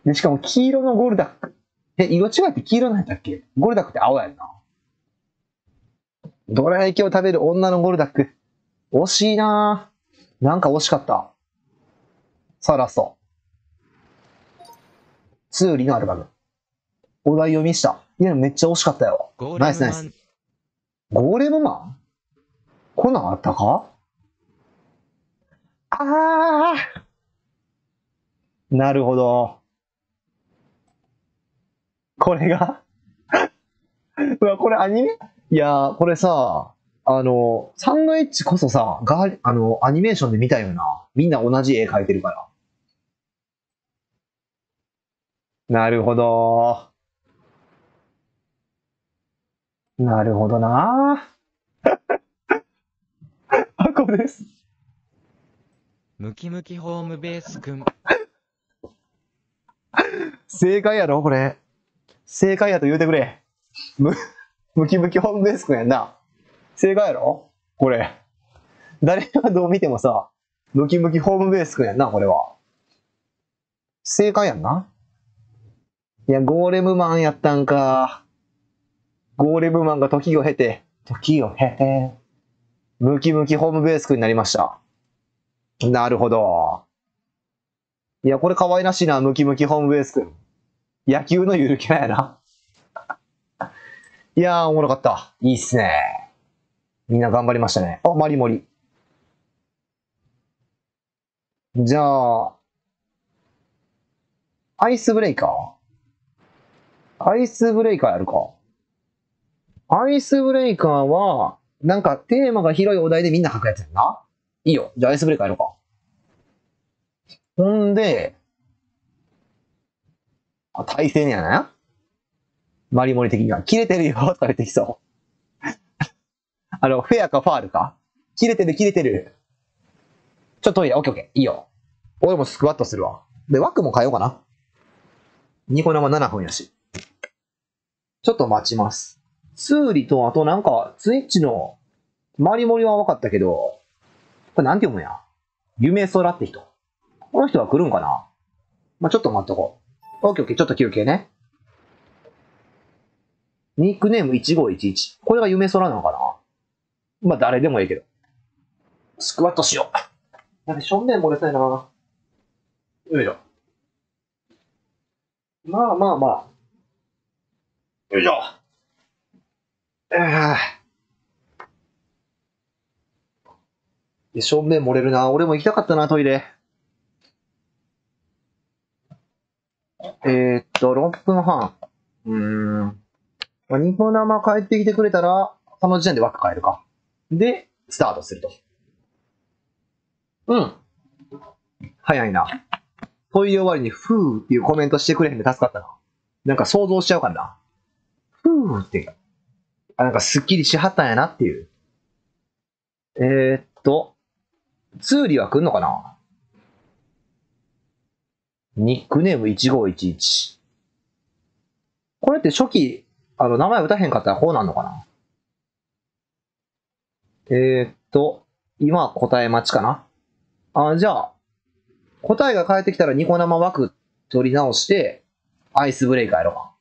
でしかも黄色のゴルダック。え、色違いって黄色なんやったっけ？ゴルダックって青やんな。ドラ焼きを食べる女のゴルダック。惜しいなぁなんか惜しかった。さあ、ラスト。ツーリのアルバム。お題読みした。いや、めっちゃ惜しかったよ。ナイスナイス。ゴーレムマンこんなんあったか？あーなるほど。これが？うわ、これアニメ？いやー、これさ、あの、サンドイッチこそさ、ガーあの、アニメーションで見たよな。みんな同じ絵描いてるから。なるほど。なるほどな 箱です。ムキムキホームベースくん。正解やろこれ。正解やと言うてくれ。む、ムキムキホームベースくんやんな。正解やろ？これ。誰がどう見てもさ、ムキムキホームベースくんやんな、これは。正解やんな。いや、ゴーレムマンやったんか。ゴーレムマンが時を経て、時を経て、ムキムキホームベースくんになりました。なるほど。いや、これ可愛らしいな、ムキムキホームベースくん。野球のゆるキャラやな。いやー、おもろかった。いいっすね。みんな頑張りましたね。あ、マリモリ。じゃあ、アイスブレイカー？アイスブレイカーやるか。アイスブレイカーは、なんかテーマが広いお題でみんな書くやつやんな。いいよ。じゃあアイスブレイカーやるか。ほんで、あ、対戦やな。マリモリ的には。切れてるよとか言ってきそう。あの、フェアかファールか？切れてる切れてる。ちょっとトイレ、オッケーオッケー。いいよ。俺もスクワットするわ。で、枠も変えようかな。ニコ生7分やし。ちょっと待ちます。ツーリと、あとなんか、ツイッチの、マリモリは分かったけど、これなんて読むんや？夢空って人。この人は来るんかな？まあ、ちょっと待っとこう。オッケーオッケー、ちょっと休憩ね。ニックネーム1511。これが夢空なのかな？まあ、誰でもいいけど。スクワットしよう。やべ、正面漏れたいな。よいしょ。まあまあまあ。よいしょ。ああ。で正面漏れるな。俺も行きたかったな、トイレ。えー、っと、6分半。うーん。まあ、ニコ生帰ってきてくれたら、その時点で枠変えるか。で、スタートすると。うん。早いな。トイレ終わりに、ふーっていうコメントしてくれへんで助かったな。なんか想像しちゃうからな。ふーって。あ、なんかスッキリしはったんやなっていう。えー、っと、ツーリは来んのかなニックネーム1511。これって初期、あの、名前打たへんかったらこうなんのかな？えー、っと、今答え待ちかな？あ、じゃあ、答えが返ってきたらニコ生枠取り直して、アイスブレイカーやろうか。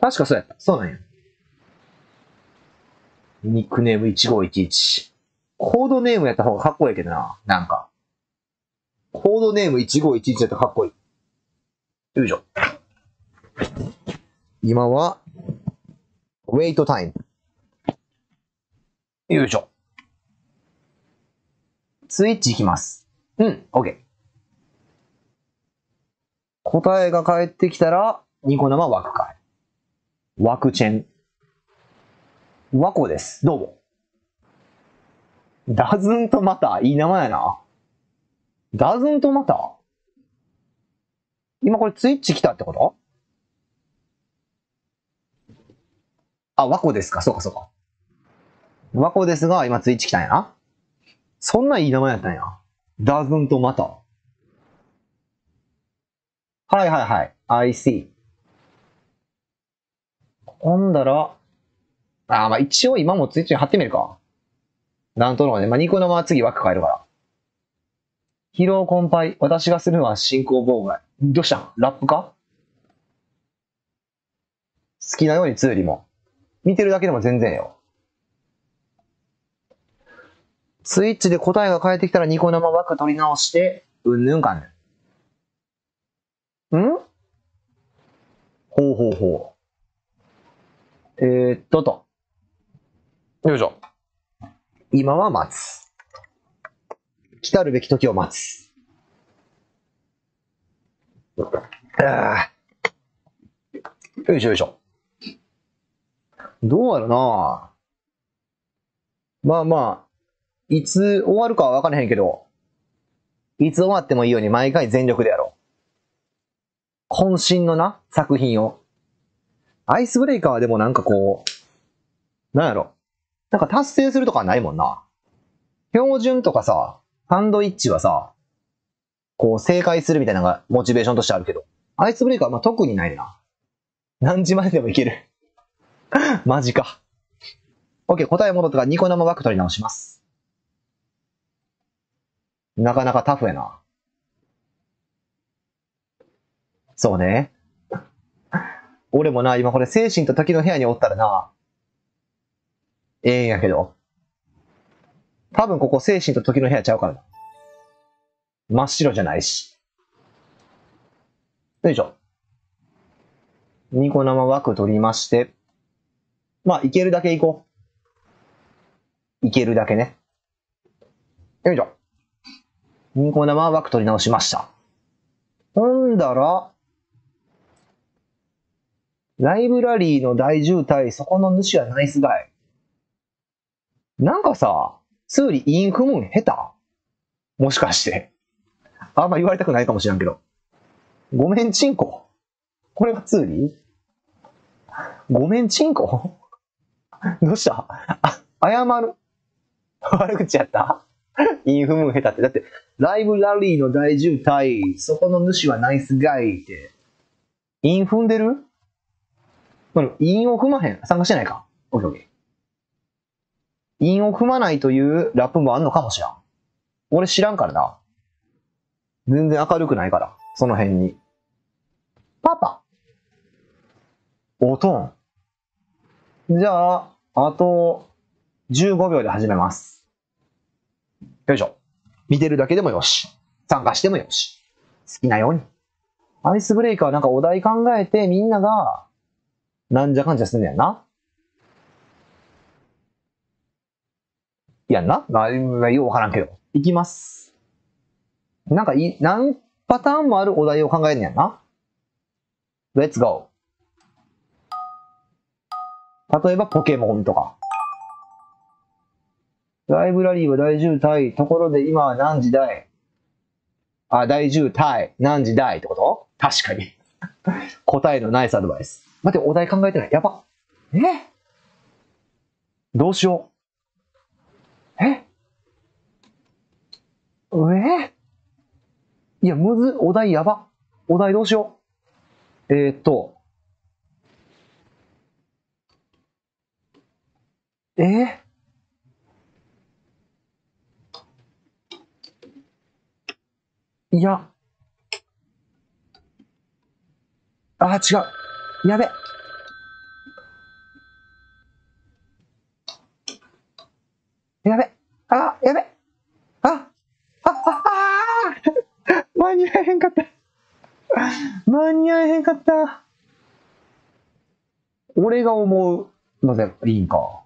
確かそうやった。そうなんや。ニックネーム1511。コードネームやった方がかっこいいけどな。なんか。コードネーム1511やったらかっこいい。よいしょ。今は、ウェイトタイム。よいしょ。スイッチいきます。うん、OK。答えが返ってきたら、ニコ生枠かい。枠チェン。ワコです。どうも。ダズンとマター？いい名前やな。ダズンとマター？今これツイッチ来たってこと？あ、ワコですか？そうかそうか。ワコですが、今ツイッチ来たんやな。そんないい名前やったんや。ダズンとマター。はいはいはい。I see. ほんだら、あまあ一応今もツイッチに貼ってみるか。なんとなくね。まあニコ生は次枠変えるから。疲労困憊。私がするのは進行妨害。どうしたん？ラップか？好きなようにツーリも。見てるだけでも全然よ。スイッチで答えが返ってきたらニコ生枠取り直して、うんぬんかんぬん。ん？ほうほうほう。えー、っとと。よいしょ。今は待つ。来たるべき時を待つ。あーよいしょよいしょ。どうやろなまあまあ、いつ終わるかは分からへんけど、いつ終わってもいいように毎回全力でやろう。渾身のな、作品を。アイスブレイカーはでもなんかこう、なんやろ。なんか達成するとかないもんな。標準とかさ、サンドイッチはさ、こう正解するみたいなのがモチベーションとしてあるけど、アイスブレイカーはまあ特にないな。何時まででもいける。マジか。OK、答え戻ったからニコ生枠取り直します。なかなかタフやな。そうね。俺もな、今これ精神と時の部屋におったらな、ええんやけど。多分ここ精神と時の部屋ちゃうからな。真っ白じゃないし。よいしょ。ニコ生枠取りまして。まあ、いけるだけいこう。いけるだけね。よいしょ。ニコ生枠取り直しました。ほんだら、ライブラリーの大渋滞、そこの主はナイスガイ。なんかさ、ツーリインフムン下手？もしかして。あんま言われたくないかもしれんけど。ごめんチンコこれがツーリごめんチンコ どうした？あ、謝る？悪口やった？韻踏む下手って。だって、ライブラリーの大渋滞、そこの主はナイスガイって。韻踏んでる？うん、韻を踏まへん。参加してないか？オッケーオッケー。韻を踏まないというラップもあんのかもしらん。俺知らんからな。全然明るくないから、その辺に。パパ。おとん。じゃあ、あと15秒で始めます。よいしょ。見てるだけでもよし。参加してもよし。好きなように。アイスブレイカーはなんかお題考えてみんなが、なんじゃかんじゃすんねやんな。やな？まあ、ようわからんけど。いきます。なんかい、何パターンもあるお題を考えるんやな。Let's go. 例えばポケモンとか。ライブラリーは大渋滞。ところで今は何時だいあ、大渋滞。何時だいってこと？確かに。答えのナイスアドバイス。待って、お題考えてない？やば。え？どうしよう。え？え？いや、むず、お題やば。お題どうしよう。えー、っと。え？ーいや。あ、違う。やべ。やべ。あ、やべ。あ、あ、あ、あ 間に合えへんかった。間に合えへんかった。俺が思うのでいいんか。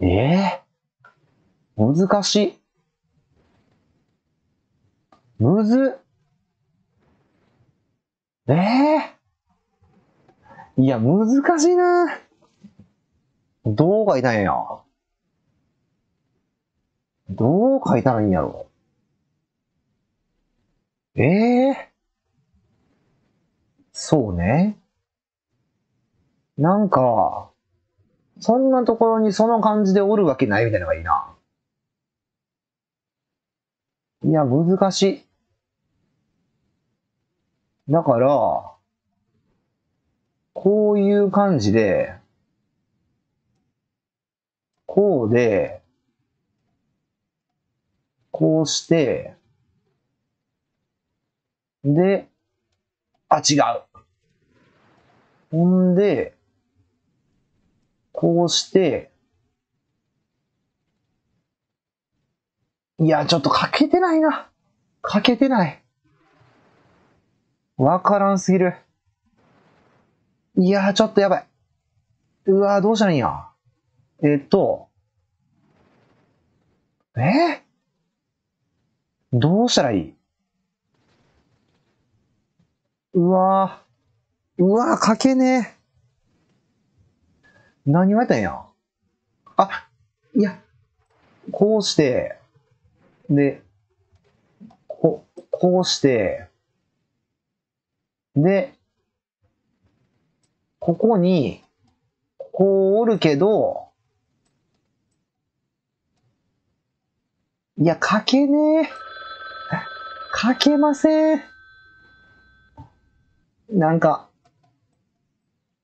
ええ難しい。むずっ。ええいや、難しいな。どう書いたんや？どう書いたらいいんやろ？ええそうね。なんか、そんなところにその感じでおるわけないみたいなのがいいな。いや、難しい。だから、こういう感じで、こうで、こうして、で、あ、違う。ほんで、こうして、いや、ちょっと書けてないな。書けてない。わからんすぎる。いや、ちょっとやばい。うわー、どうしたらいいんや。えっと、え？ー、どうしたらいい？うわー、うわー、書けねえ。何言われたんや？あ、いや、こうして、で、こ、こうして、で、ここに、こうおるけど、いや、書けねえ。書けません。なんか、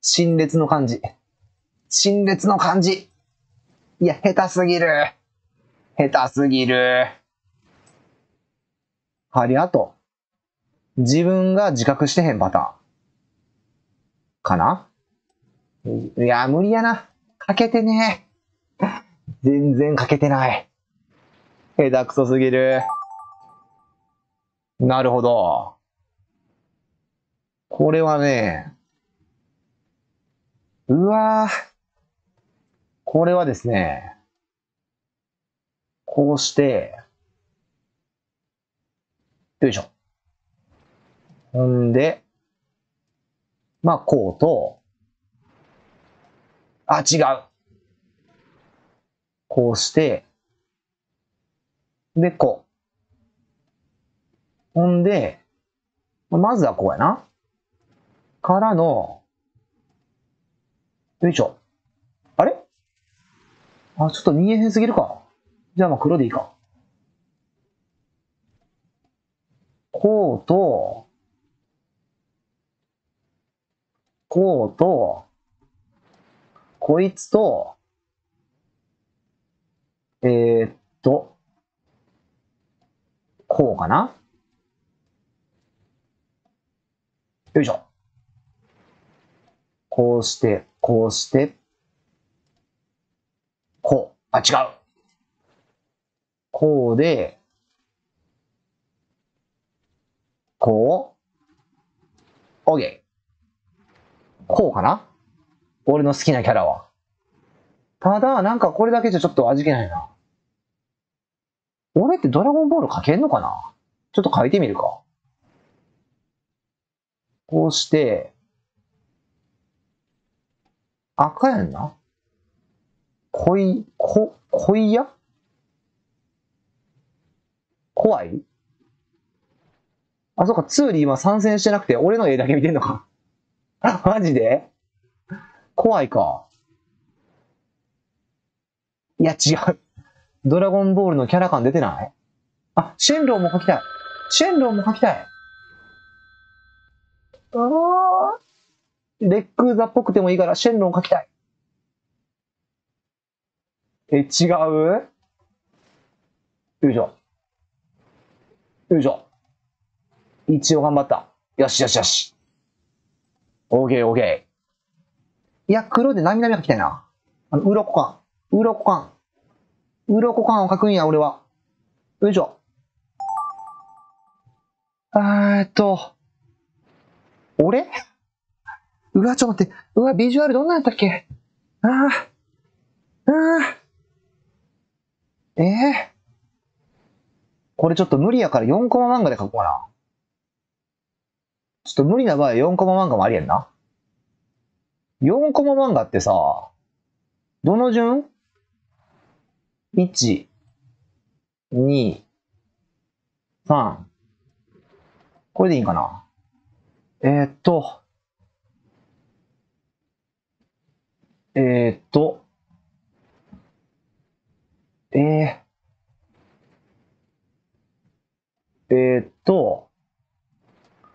陳列の感じ。陳列の感じ。いや、下手すぎる。下手すぎる。はりあと。自分が自覚してへんパターン。かな？いや、無理やな。書けてね。全然書けてない。下手くそすぎる。なるほど。これはね、うわぁ。これはですね、こうして、よいしょ。ほんで、まあ、こうと、あ、違う。こうして、で、こう。ほんで、まずはこうやな。からの、よいしょ。あ、ちょっと見えへんすぎるか。じゃあまあ黒でいいか。こうと、こうと、こいつと、えー、っと、こうかなよいしょ。こうして、こうして、あ、違う。こうで、こう。OK。こうかな？俺の好きなキャラは。ただ、なんかこれだけじゃちょっと味気ないな。俺ってドラゴンボール書けんのかな？ちょっと書いてみるか。こうして、赤やんな？恋、こ、恋や？怖い？あ、そうか、ツーリー今参戦してなくて、俺の絵だけ見てんのか。あ、マジで？怖いか。いや、違う。ドラゴンボールのキャラ感出てない？あ、シェンローも描きたい。シェンローも描きたい。あーレックーザっぽくてもいいから、シェンロン描きたい。え、違う？よいしょ。よいしょ。一応頑張った。よしよしよし。オーケーオーケー。いや、黒でなみなみ描きたいな。あの、鱗感。鱗感。鱗感を描くんや、俺は。よいしょ。あーっと。俺？うわ、ちょっと待って。うわ、ビジュアルどんなんやったっけ？ああ。ああ。ええこれちょっと無理やから4コマ漫画で描こうな。ちょっと無理な場合4コマ漫画もありやんな。4コマ漫画ってさ、どの順 ?1、2、3。これでいいかな？えー、っと、えー、っと、え、えー、っと、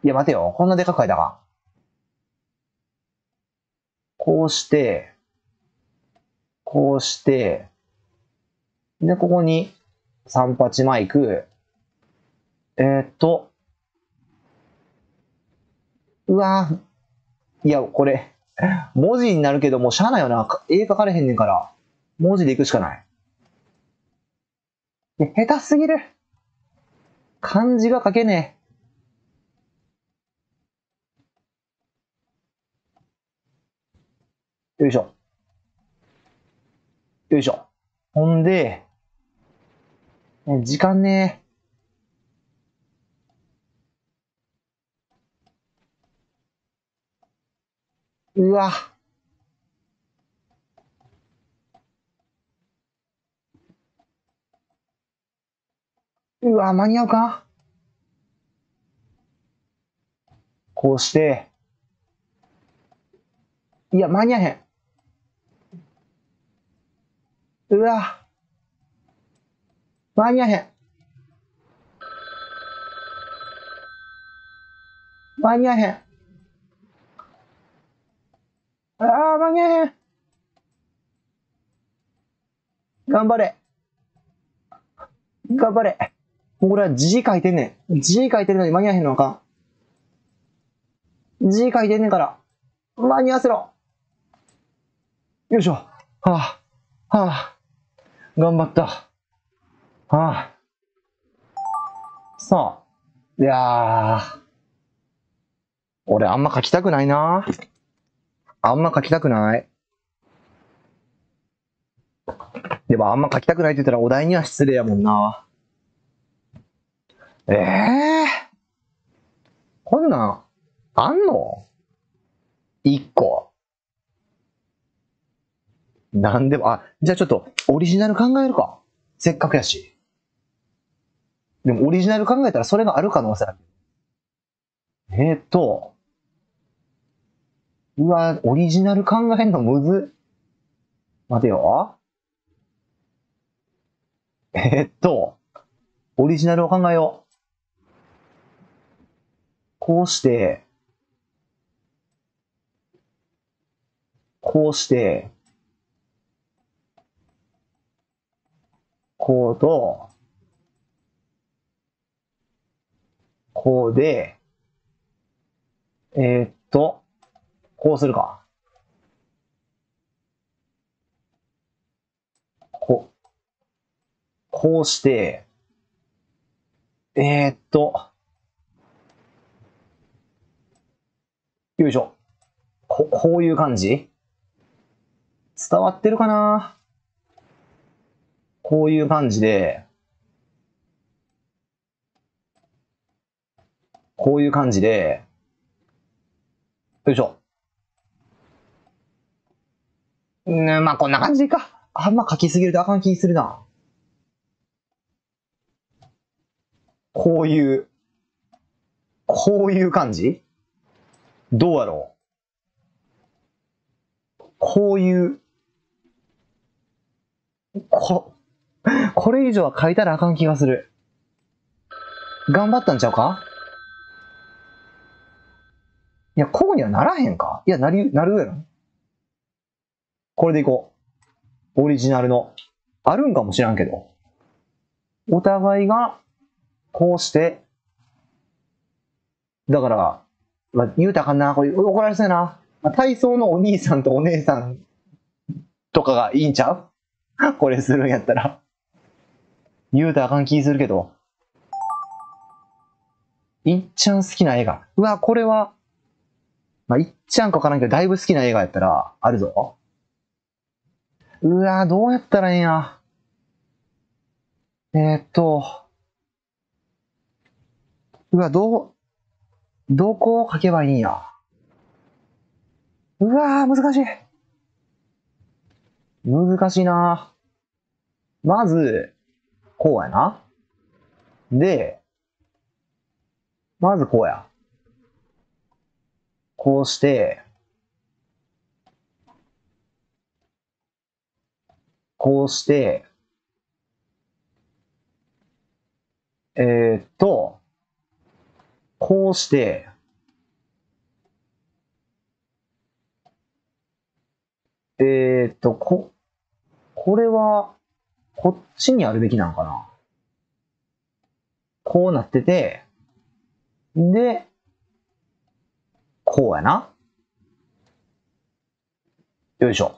いや待てよ、こんなでかく書いたか。こうして、こうして、で、ここに38マイク、えー、っと、うわぁ、いや、これ、文字になるけど、もうしゃあないよな。絵描かれへんねんから、文字でいくしかない。下手すぎる。漢字が書けねえ。よいしょ。よいしょ。ほんで、時間ねうわ。うわ、間に合うか？こうして、いや、間に合えへん。うわ。間に合えへん。間に合えへん。ああ、間に合えへん。頑張れ。頑張れ。もうこれは字書いてんねん。字書いてるのに間に合えへんのかん。字書いてんねんから。間に合わせろ。よいしょ。はあ。はあ。頑張った。はあ。さあ。いやー。俺あんま書きたくないな。あんま書きたくない。でもあんま書きたくないって言ったらお題には失礼やもんな。ええー、こんなん、あんの？一個。なんでも、あ、じゃあちょっと、オリジナル考えるか。せっかくやし。でも、オリジナル考えたらそれがある可能性ある。えー、っと、うわ、オリジナル考えんのむず。待てよ。えー、っと、オリジナルを考えよう。こうして、こうして、こうと、こうで、えーっと、こうするか。こう、こうして、えーっと、よいしょ。こ、こういう感じ？伝わってるかな？こういう感じで、こういう感じで、よいしょ。ねまあこんな感じか。あんま書きすぎるとあかん気するな。こういう、こういう感じ？どうやろうこういう、こ、これ以上は書いたらあかん気がする。頑張ったんちゃうか？いや、こうにはならへんか？いや、なり、なるやろ。これでいこう。オリジナルの。あるんかもしらんけど。お互いが、こうして、だから、まあ、言うたかな。これ怒られそうやな。まあ、体操のお兄さんとお姉さんとかがいいんちゃう？これするんやったら。言うたらあかん気するけど。いっちゃん好きな映画。うわ、これは、まあ、いっちゃんかわからんけど、だいぶ好きな映画やったら、あるぞ。うわ、どうやったらええんや。えー、っと、うわ、どう、どこを書けばいいんや？うわー、難しい。難しいな。まず、こうやな。で、まずこうや。こうして、こうして、えー、っと、こうして、えー、っと、こ、これは、こっちにあるべきなのかなこうなってて、で、こうやな。よいしょ。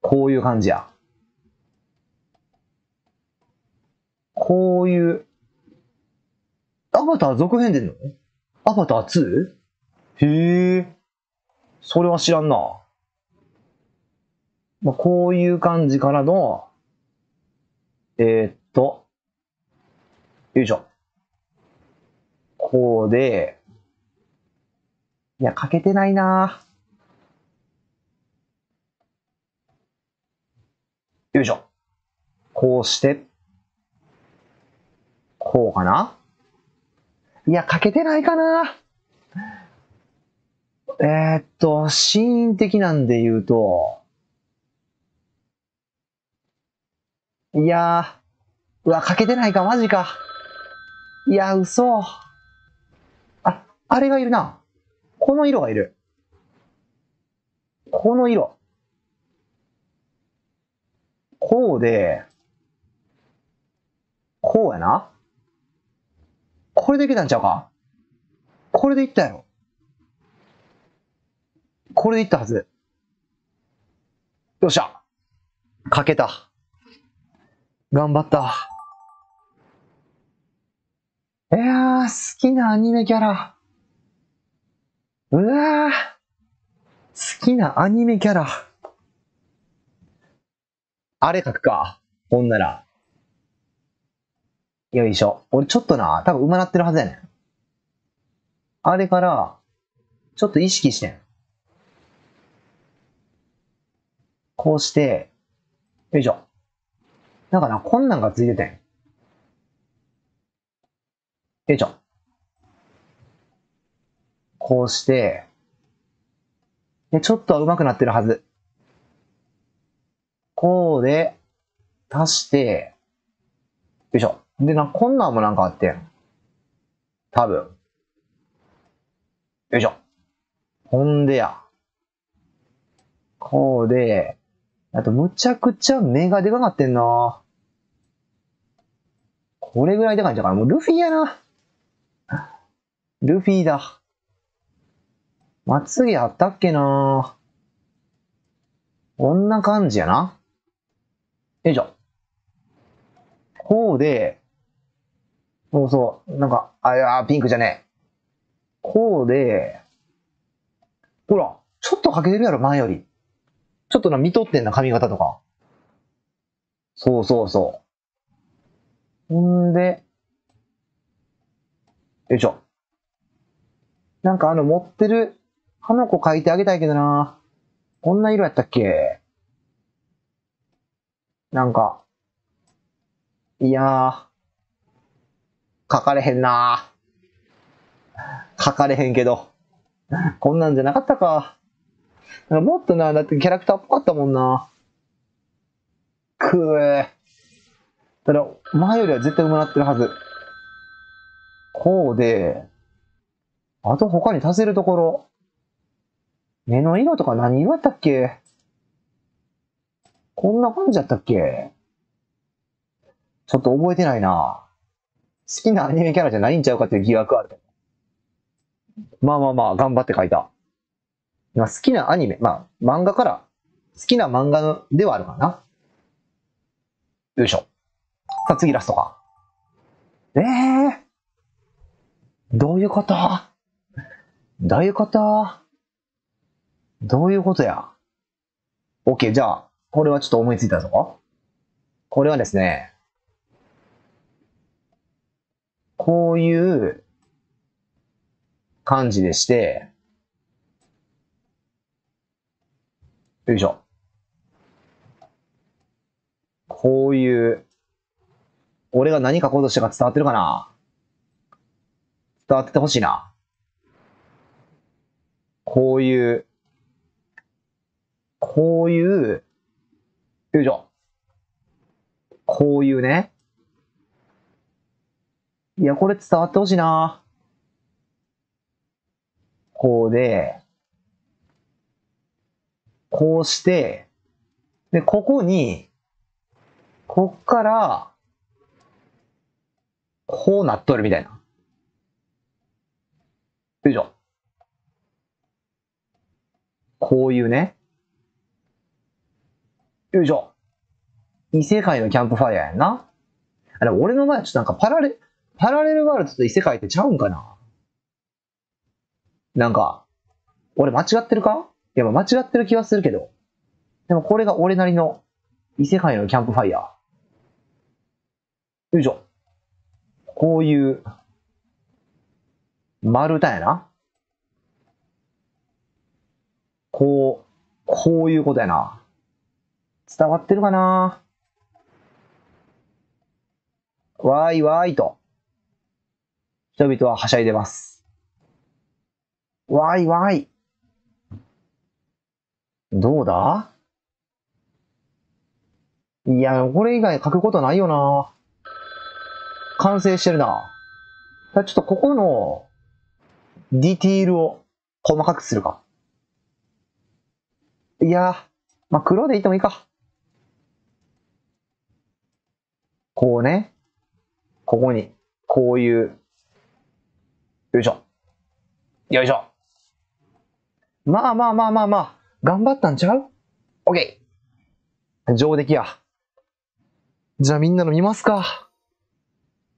こういう感じや。こういう。アバター続編でんの？アバター 2? へえ。それは知らんな。まあ、こういう感じからの、えー、っと、よいしょ。こうで、いや、書けてないなよいしょ。こうして、こうかな？いや、書けてないかなえーっと、シーン的なんで言うと、いやー、うわ、かけてないか、マジか。いや、嘘。あ、あれがいるな。この色がいる。この色。こうで、こうやな。これでいけたんちゃうか？これでいったやろ。これでいったはず。よっしゃ。かけた。頑張った。いやー、好きなアニメキャラ。うわー。好きなアニメキャラ。あれ書くか。ほんなら。よいしょ。俺ちょっとな、多分馬なってるはずやねん。あれから、ちょっと意識してん。こうして、よいしょ。なんかな、こんなんがついててん。よいしょ。こうして、で、ちょっとは上手くなってるはず。こうで、足して、よいしょ。で、な、こんなんもなんかあってん。多分。よいしょ。ほんでや。こうで、あと、むちゃくちゃ目がでかかってんな。これぐらいでかいんじゃうかな。もうルフィやな。ルフィだ。まつげあったっけなこんな感じやな。よいしょ。こうで、そうそう、なんか、あ、いや、ピンクじゃねえ。こうで、ほら、ちょっとかけてるやろ、前より。ちょっとな、見とってんな、髪型とか。そうそうそう。ほんで、よいしょ。なんかあの、持ってる、花子描いてあげたいけどな。こんな色やったっけなんか、いやー、書かれへんな書かれへんけど。こんなんじゃなかったか。かもっとな、だってキャラクターっぽかったもんな。くえ。ただ、前よりは絶対上手なってるはず。こうで、あと他に足せるところ。目の色とか何色やったっけこんな感じやったっけちょっと覚えてないな。好きなアニメキャラじゃないんちゃうかっていう疑惑ある。まあまあまあ、頑張って書いた。まあ、好きなアニメ、まあ、漫画から、好きな漫画ではあるかな。よいしょ。さあ、次ラストか。ええー、どういうこと？どういうこと？どういうことや ?OK、じゃあ、これはちょっと思いついたぞ。これはですね、こういう感じでして、よいしょ。こういう、俺が何書こうとしたか伝わってるかな？伝わっててほしいな。こういう、こういう、よいしょ。こういうね。いや、これ伝わってほしいな。こうで、こうして、で、ここに、こっから、こうなっとるみたいな。よいしょ。こういうね。よいしょ。異世界のキャンプファイヤーやんな。あれ、俺の場合はちょっとなんかパラレ、パラレルワールドと異世界ってちゃうんかな？なんか、俺間違ってるか？いや、間違ってる気はするけど。でもこれが俺なりの異世界のキャンプファイヤー。よいしょ。こういう、丸太やな。こう、こういうことやな。伝わってるかな？わーいわーいと。人々ははしゃいでます。わいわい。どうだ？いや、これ以外書くことないよな。完成してるな。ちょっとここのディティールを細かくするか。いや、まあ、黒でいってもいいか。こうね。ここに、こういう。よいしょ。よいしょ。まあまあまあまあまあ、頑張ったんちゃう ?OK。上出来や。じゃあみんなの見ますか。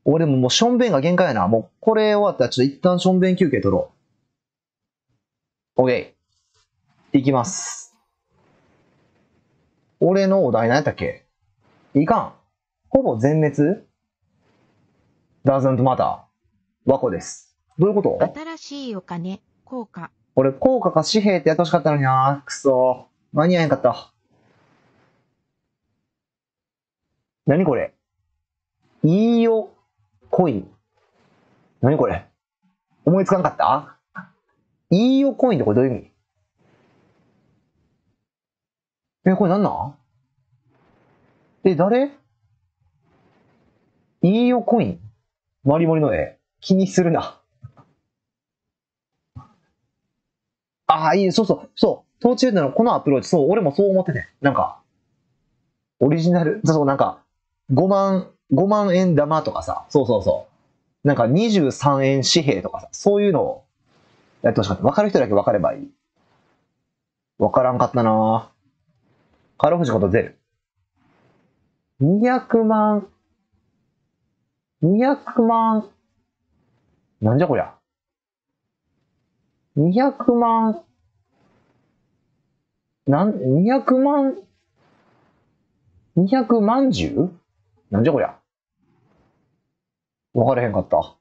俺ももうしょんべんが限界やな。もうこれ終わったらちょっと一旦しょんべん休憩取ろう。OK。いきます。俺のお題何やったっけ？いかん。ほぼ全滅 ?doesn't matter. 和子です。どういうこと？新しいお金、効果。俺、効果か紙幣ってやってほしかったのにな。くそ。間に合えんかった。何これ？いいよ、コイン。何これ？思いつかんかった？いいよコインってこれどういう意味？え、これなんなん？え、誰？いいよコインマリモリの絵。気にするな。ああ、いい、そうそう、そう。トーチエッドのこのアプローチ、そう、俺もそう思ってて。なんか、オリジナル、そう、なんか、5万、5万円玉とかさ、そうそうそう。なんか23円紙幣とかさ、そういうのをやってほしかった。分かる人だけ分かればいい。分からんかったなぁ。カロフジことゼル。200万、200万、なんじゃこりゃ。200万、なん、200万、200万十？なんじゃこりゃ？わからへんかった。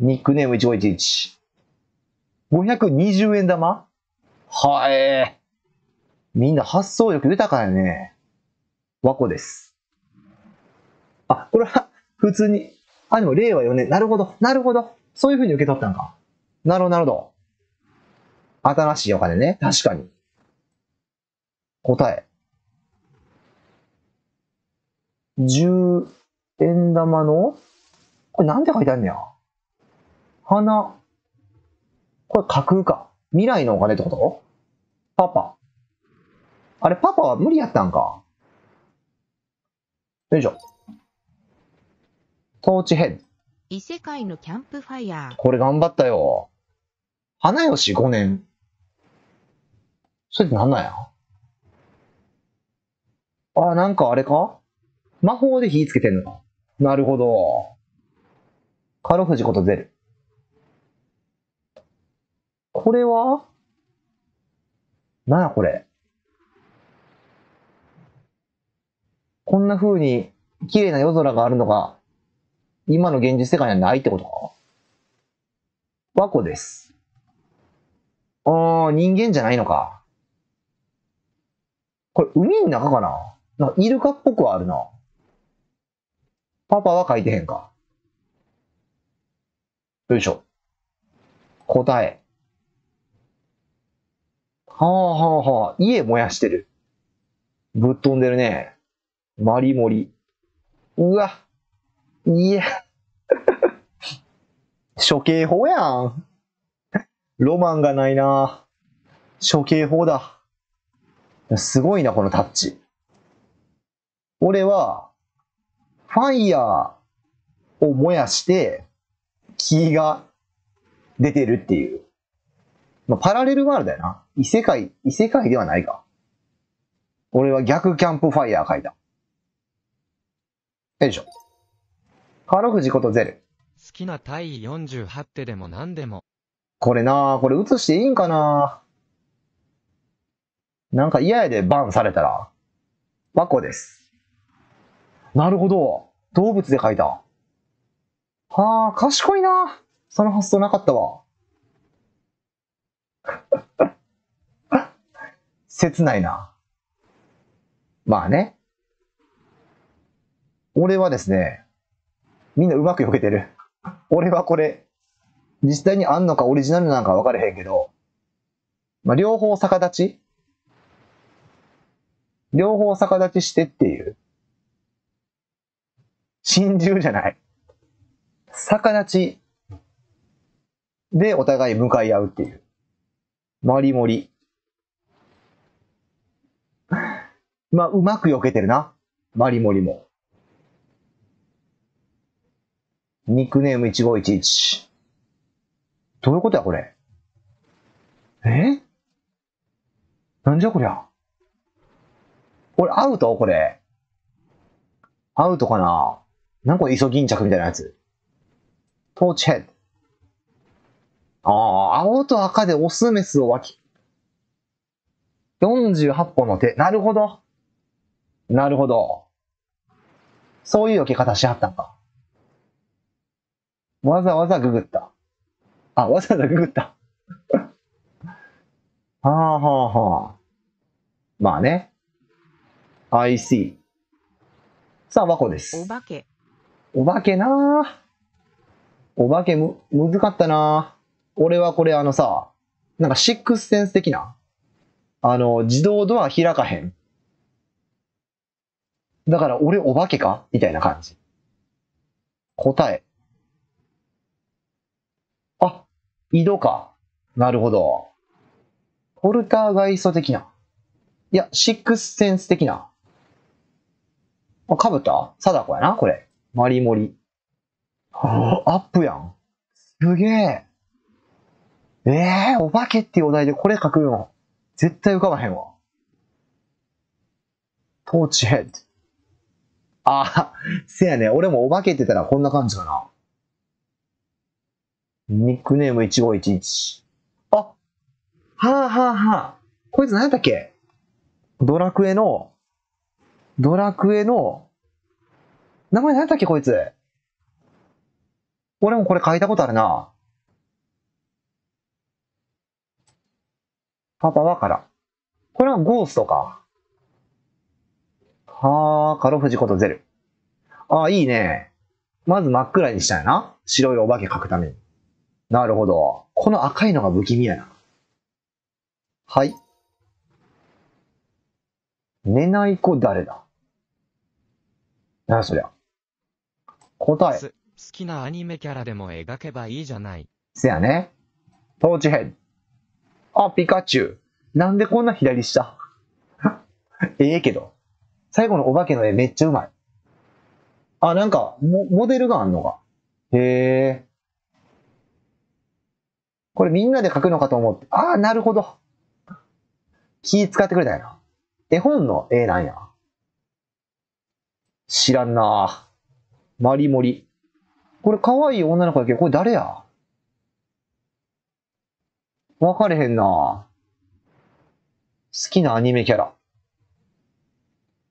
ニックネーム1511。520円玉？はえー。みんな発想力豊かやね。和子です。あ、これは普通に、あ、でも令和4年。なるほど、なるほど。そういう風に受け取ったんか。なるほど、なるほど。新しいお金ね。確かに。答え。10円玉の？これなんて書いてあんねや？花。これ架空か。未来のお金ってこと？パパ。あれ、パパは無理やったんか。よいしょ。トーチヘッド。異世界のキャンプファイヤー。これ頑張ったよ。花吉5年。それってなんなんや？あ、なんかあれか？魔法で火つけてんのか。なるほど。カロフジことゼル。これは？なんやこれ？こんな風に綺麗な夜空があるのが今の現実世界にはないってことか？和子です。ああ、人間じゃないのか。これ、海の中かな？なんかイルカっぽくはあるな。パパは書いてへんか。よいしょ。答え。はあはあはあ、家燃やしてる。ぶっ飛んでるね。マリモリ。うわ。いや。処刑法やん。ロマンがないな。処刑法だ。すごいな、このタッチ。俺は、ファイヤーを燃やして、木が出てるっていう。まあ、パラレルワールドやな。異世界、異世界ではないか。俺は逆キャンプファイヤー書いた。よいしょ。カロフジことゼル。好きな体位48手でも何でも。これなこれ映していいんかななんか嫌やでバンされたら。和子です。なるほど。動物で書いた。はあ、賢いなその発想なかったわ。切ないな。まあね。俺はですね、みんなうまく避けてる。俺はこれ、実際にあんのかオリジナルなんか分かれへんけど、まあ、両方逆立ち両方逆立ちしてっていう。心中じゃない。逆立ちでお互い向かい合うっていう。マリモリ。まあ、うまく避けてるな。マリモリも。ニックネーム1511。どういうことや、これ？え？なんじゃこりゃ？これアウト？これ。アウトかな？なんかイソギンチャクみたいなやつ。トーチヘッド。ああ、青と赤でオスメスを分き。48本の手。なるほど。なるほど。そういう避け方しはったんか。わざわざググった。あ、わざわざググった。はあはあはあ。まあね。I see. さあ、和子です。お化け、お化けなぁ。お化けむ、むずかったなぁ。俺はこれあのさ、なんかシックスセンス的な。あの、自動ドア開かへん。だから俺お化けか？みたいな感じ。答え。あ、井戸か。なるほど。ポルターガイスト的な。いや、シックスセンス的な。あ、かぶった？貞子やな、これ。マリモリ。あ、アップやん。すげえ。ええお化けっていうお題でこれ書くの。絶対浮かばへんわ。トーチヘッド。あ、せやね。俺もお化けって言ったらこんな感じかな。ニックネーム1511。あ、はあはあはあ。こいつ何やったっけ？ドラクエの、ドラクエの、名前何やったっけこいつ。俺もこれ書いたことあるな。パパはから。これはゴーストか。はあ、カロフジことゼル。ああ、いいね。まず真っ暗にしたんやな。白いお化け描くために。なるほど。この赤いのが不気味やな。はい。寝ない子誰だ？なやそりゃ。答え。す、好きなアニメキャラでも描けばいいじゃない。せやね。トーチヘッド。あ、ピカチュウ。なんでこんな左下？ええけど。最後のお化けの絵めっちゃうまい。あ、なんか、モモデルがあんのか。へえ。これみんなで描くのかと思って。ああ、なるほど。気使ってくれたんやな。絵本の絵なんや。知らんなマリモリ。これ可愛い女の子だけど、これ誰や？分かれへんな好きなアニメキャラ。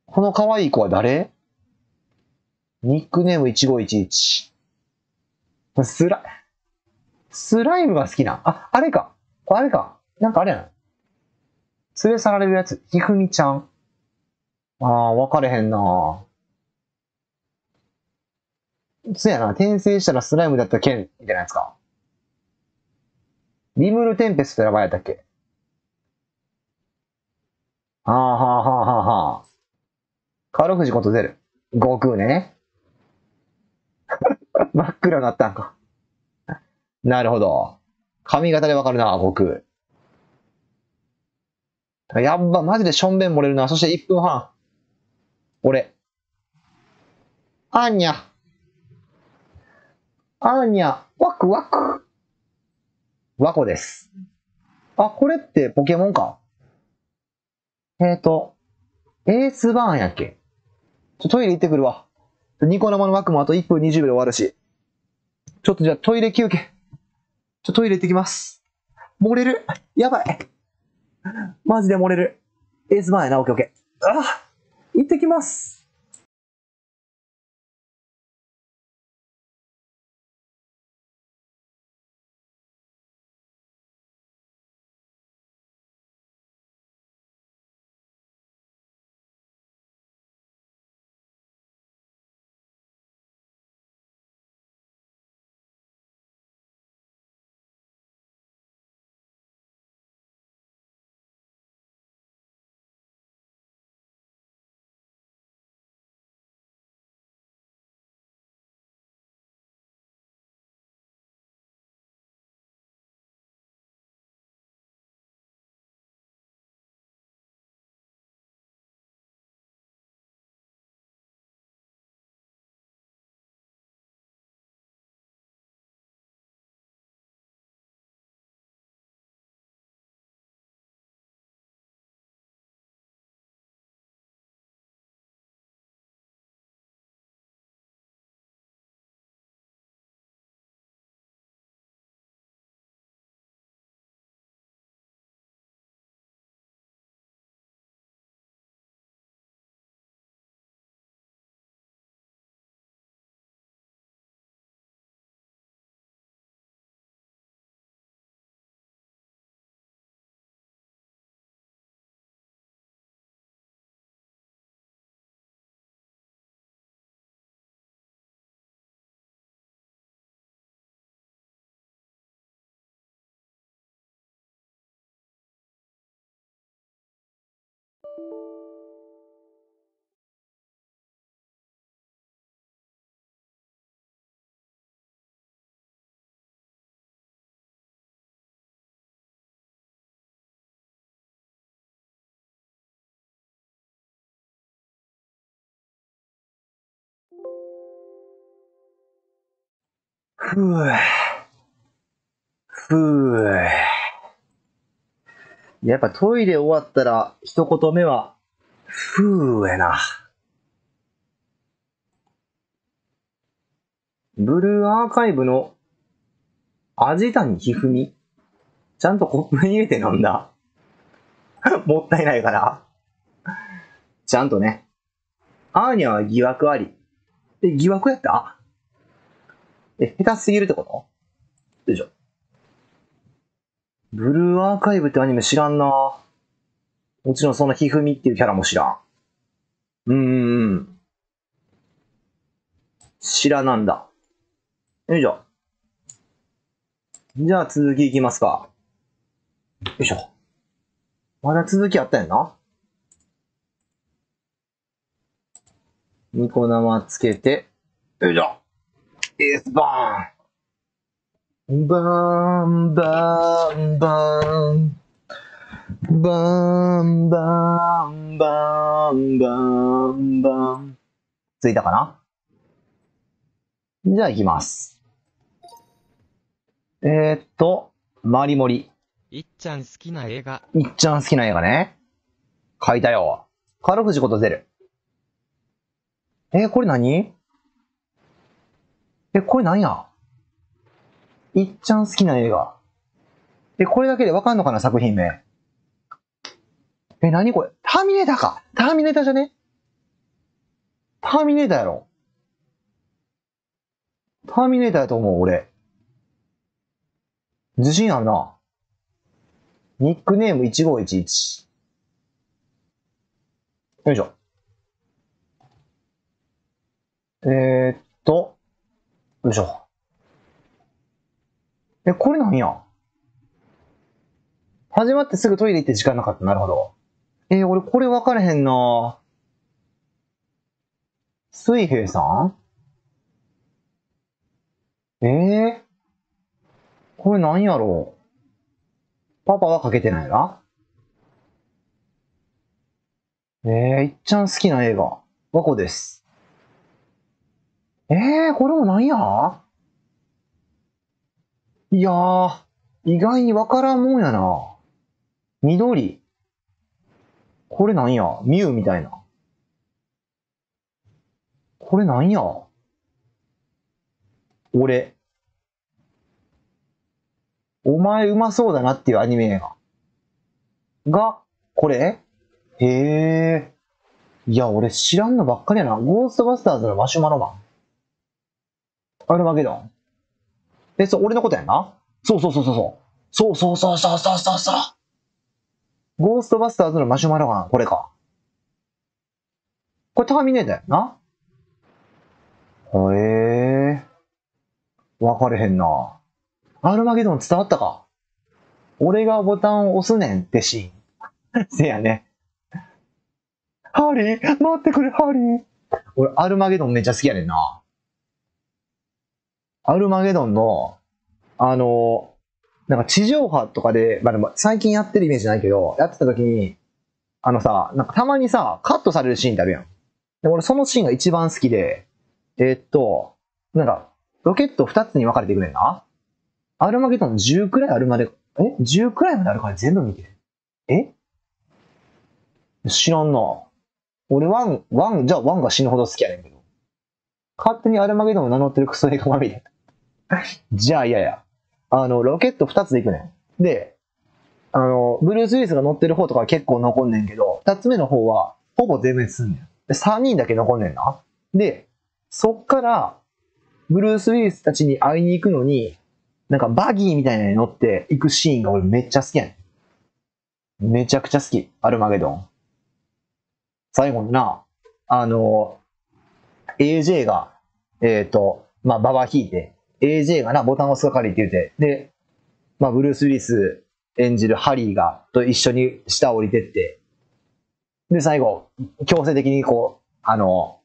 この可愛い子は誰？ニックネーム1511。スライ、スライムが好きな。あ、あれか。これあれか。なんかあれやな。連れ去られるやつ。ひふみちゃん。ああ、分かれへんなそうやな。転生したらスライムだった剣みたいなやつか。リムルテンペストって名前やったっけ？はあはあはあはあはあ。カロフジことゼル。悟空ね。真っ暗になったんか。なるほど。髪型でわかるな、悟空。やっば、マジでしょんべん漏れるな。そして1分半。俺。あんにゃ。あんにゃ。ワクワク？ワコです。あ、これってポケモンか？えーと、エースバーンやっけ？ちょ、トイレ行ってくるわ。ニコ生の枠もあと1分20秒で終わるし。ちょっとじゃあトイレ休憩。ちょ、トイレ行ってきます。漏れる？やばい。マジで漏れる。エースバーンやな、オッケーオッケー。あ行ってきます。ふぅ。ふぅ。やっぱトイレ終わったら一言目は、ふぅやな。ブルーアーカイブの味谷ひふみちゃんとコップに入れて飲んだ。もったいないから。ちゃんとね。アーニャは疑惑あり。え、疑惑やった？え、下手すぎるってこと？よいしょ。ブルーアーカイブってアニメ知らんなもちろんそのひふみっていうキャラも知らん。うーん。知らなんだ。よいしょ。じゃあ続きいきますか。よいしょ。まだ続きあったやんな。ニコ生つけて、よいしょ。エースバーンバーン、バーン、バーン。バーン、バーン、バーン、バーン、バーン。ついたかな？じゃあ行きます。えー、っと、マリモリ。いっちゃん好きな映画。いっちゃん好きな映画ね。書いたよ。軽藤ことゼル。えーこれ何？え、これ何や？いっちゃん好きな映画。え、これだけでわかんのかな作品名。え、何これ？ターミネーターかターミネーターじゃね？ターミネーターやろターミネーターやと思う、俺。自信あるな。ニックネーム1511。よいしょ。えー、っと、よいしょ。え、これなんや？始まってすぐトイレ行って時間なかった。なるほど。えー俺これ分かれへんな水平さん？えー、これなんやろ？うパパはかけてないな。えー、いっちゃん好きな映画。和子です。えー、これもなんや？いやー、意外にわからんもんやな。緑。これなんや？ミュウみたいな。これなんや？俺。お前うまそうだなっていうアニメ映画。が、これ？へえ。いや、俺知らんのばっかりやな。ゴーストバスターズのマシュマロマン。アルマゲドン。え、そう、俺のことやんなそうそうそうそうそう。そうそうそうそうそうそうそう。ゴーストバスターズのマシュマロマン、これか。これターミネーターやんなへえ。分かれへんな。アルマゲドン伝わったか俺がボタンを押すねんってシーン。せやね。ハリー待ってくれ、ハリー俺、アルマゲドンめっちゃ好きやねんな。アルマゲドンの、あの、なんか地上波とかで、まあでも最近やってるイメージないけど、やってた時に、あのさ、なんかたまにさ、カットされるシーンってあるやん。で、俺そのシーンが一番好きで、えーっと、なんか、ロケット2つに分かれていくねんな。アルマゲドン10くらいあるまで、え ?10 くらいまであるから全部見て。え？知らんな。俺ワン、ワン、じゃあワンが死ぬほど好きやねんけど。勝手にアルマゲドンを名乗ってるクソ映画まみれ。じゃあ嫌や。あの、ロケット2つで行くねん。で、あの、ブルース・ウィリスが乗ってる方とかは結構残んねんけど、2つ目の方はほぼ全滅すんねん。で、3人だけ残んねんな。で、そっから、ブルース・ウィリスたちに会いに行くのに、なんかバギーみたいなのに乗って行くシーンが俺めっちゃ好きやん。めちゃくちゃ好き。アルマゲドン。最後にな、あの、AJ が、えっ、と、まあ、ババ引いて、AJ がな、ボタン押す係って言って、で、まあ、ブルース・ウィリス演じるハリーが、と一緒に下降りてって、で、最後、強制的にこう、あの、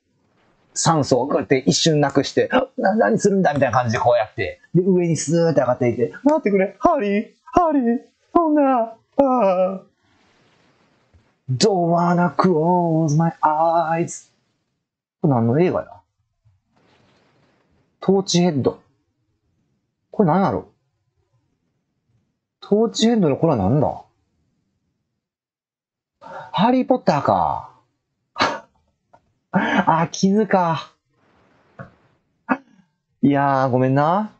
酸素をこうやって一瞬なくして、な何するんだみたいな感じでこうやって、で、上にスーって上がっていて、待ってくれ、ハリー、ハリー、そんな、ああ。Don't wanna close my eyes. これ何の映画や？トーチヘッド。これ何やろ？トーチヘッドのこれは何だ？ハリーポッターか。あ、傷か。いやー、ごめんな。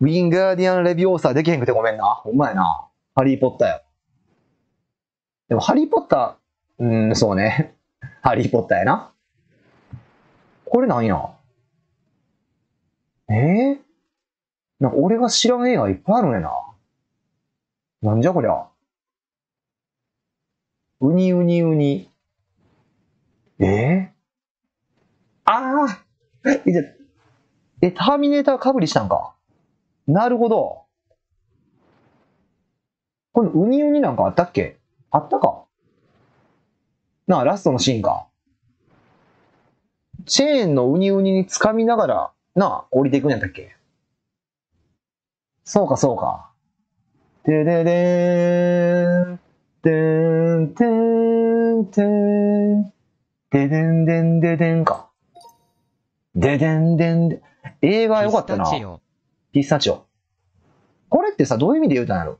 ウィンガーディアン・レビューオーサーできへんくてごめんな。ほんまやな。ハリーポッターや。でも、ハリーポッター、うーん、そうね。ハリーポッターやな。これなんやえー、なんか俺が知らん映画いっぱいあるんやな。なんじゃこりゃ。うにうにうに。えー、ああえ、え、ターミネーターかぶりしたんか？なるほど。このウニウニなんかあったっけ？あったかなあ、ラストのシーンか。チェーンのウニウニに掴みながら、なあ、降りていくんやったっけ？そうか、そうか。でででーん。でーん、てーん、てーん。ででんでんででんか。ででんでんで。映画良かったなピス。タチオ。ピスタチオ。これってさ、どういう意味で言うたんやろ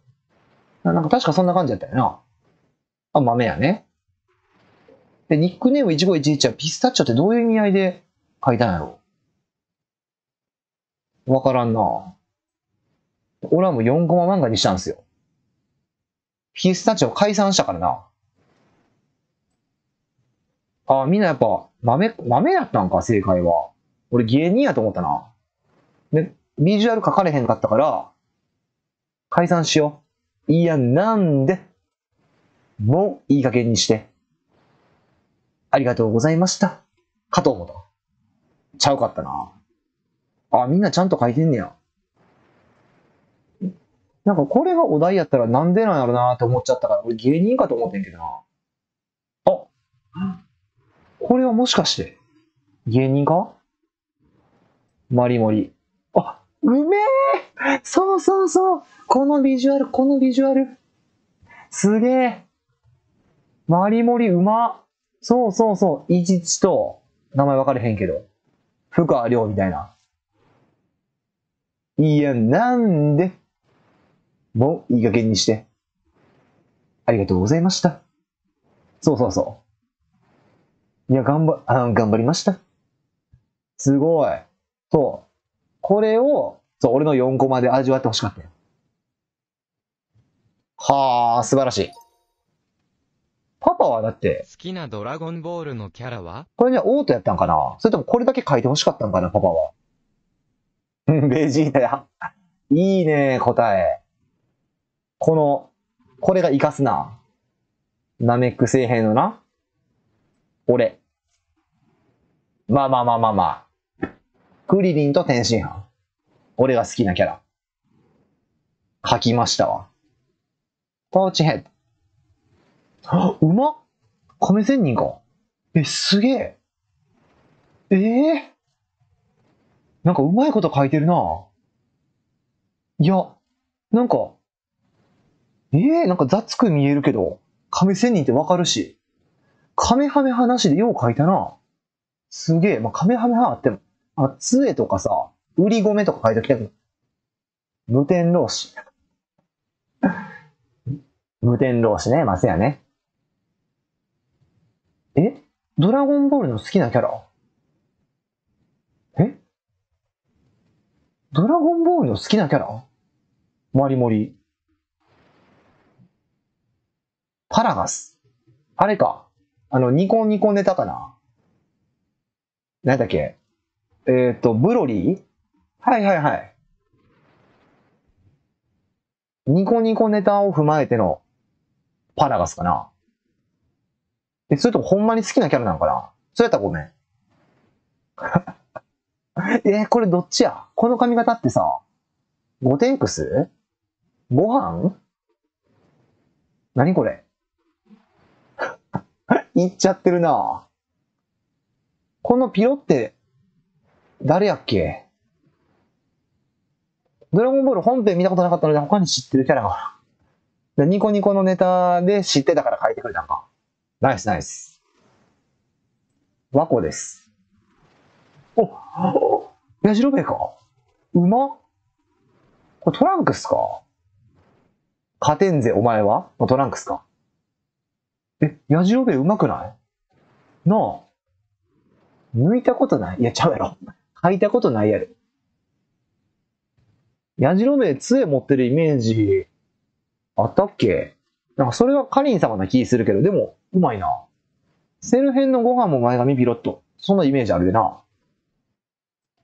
ななんか確かそんな感じだったよな。あ、豆やね。で、ニックネーム1511はピスタチオってどういう意味合いで書いたんやろ？わからんな。俺はもう4コマ漫画にしたんですよ。ピスタチオ解散したからな。あ、みんなやっぱ豆、豆やったんか、正解は。俺芸人やと思ったな。で、ビジュアル書かれへんかったから、解散しよう。いや、なんで？もういい加減にして。ありがとうございました。かと思った。ちゃうかったな。あ、みんなちゃんと書いてんねや。なんかこれがお題やったらなんでなんやろなって思っちゃったから、俺芸人かと思ってんけどな。あ、これはもしかして、芸人か？マリモリ。あ、うめえそうそうそうこのビジュアル、このビジュアル。すげえマリモリうまそうそうそう。いちちと、名前分かれへんけど。深川亮みたいな。いや、なんでもういい加減にして。ありがとうございました。そうそうそう。いや、頑張、あ頑張りました。すごい。そう。これを、そう、俺の4コマで味わってほしかったよ。はあ、素晴らしい。パパはだって、好きなドラゴンボールのキャラは？これにはオートやったんかな？それともこれだけ書いてほしかったんかな、パパは？うん、ベジータや。いいね、答え。この、これが活かすな。ナメック星平のな。俺。まあまあまあまあまあ。クリリンと天津飯。俺が好きなキャラ。書きましたわ。トーチヘッド。あ うまっ亀仙人か。え、すげえ。ええなんかうまいこと書いてるな。いや、なんか、ええなんか雑く見えるけど、亀仙人ってわかるし、カメハメハなしでよう書いたな。すげえ。まあ、カメハメハあっても、あ、杖とかさ、売り米とか書いておきたくない無天老子。無天老子ね、ませやね。え？ドラゴンボールの好きなキャラ？え？ドラゴンボールの好きなキャラ？マリモリ。パラガス。あれか。あの、ニコニコネタかな？何だっけ？えっ、と、ブロリー？はいはいはい。ニコニコネタを踏まえてのパラガスかな？え、それともほんまに好きなキャラなのかなそれやったらごめん。えこれどっちやこの髪型ってさ、ゴテンクスご飯何これ いっちゃってるな。このピロって、誰やっけドラゴンボール本編見たことなかったので他に知ってるキャラが。ニコニコのネタで知ってたから書いてくれたんか。ナイスナイス。ワコです。お、ヤジロベエか。馬？これトランクスか勝てんぜ、お前は？のトランクスか。え、ヤジロベエ上手くない？なあ。抜いたことない？いや、ちゃうやろ。書いたことないやろ。ヤジロベエ杖持ってるイメージ、あったっけ？なんかそれはカリン様な気するけど、でも、うまいな。セル編のご飯も前髪ピロット。そんなイメージあるでな。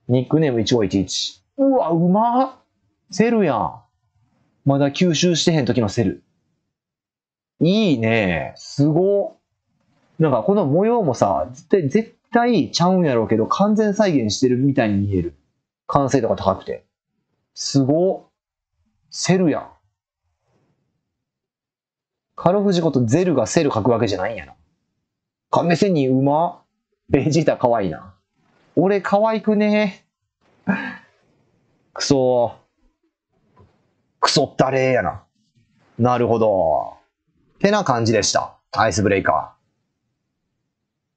ニックネーム1511。うわ、うまっセルやん。まだ吸収してへん時のセル。いいね。すご。なんかこの模様もさ、絶対、絶対ちゃうんやろうけど、完全再現してるみたいに見える。完成度が高くて。すご。セルやん。カロフジことゼルがセル書くわけじゃないんやな。亀仙人うま。ベジータかわいいな。俺可愛くねえくそくそったれーやな。なるほど。てな感じでした。アイスブレイカ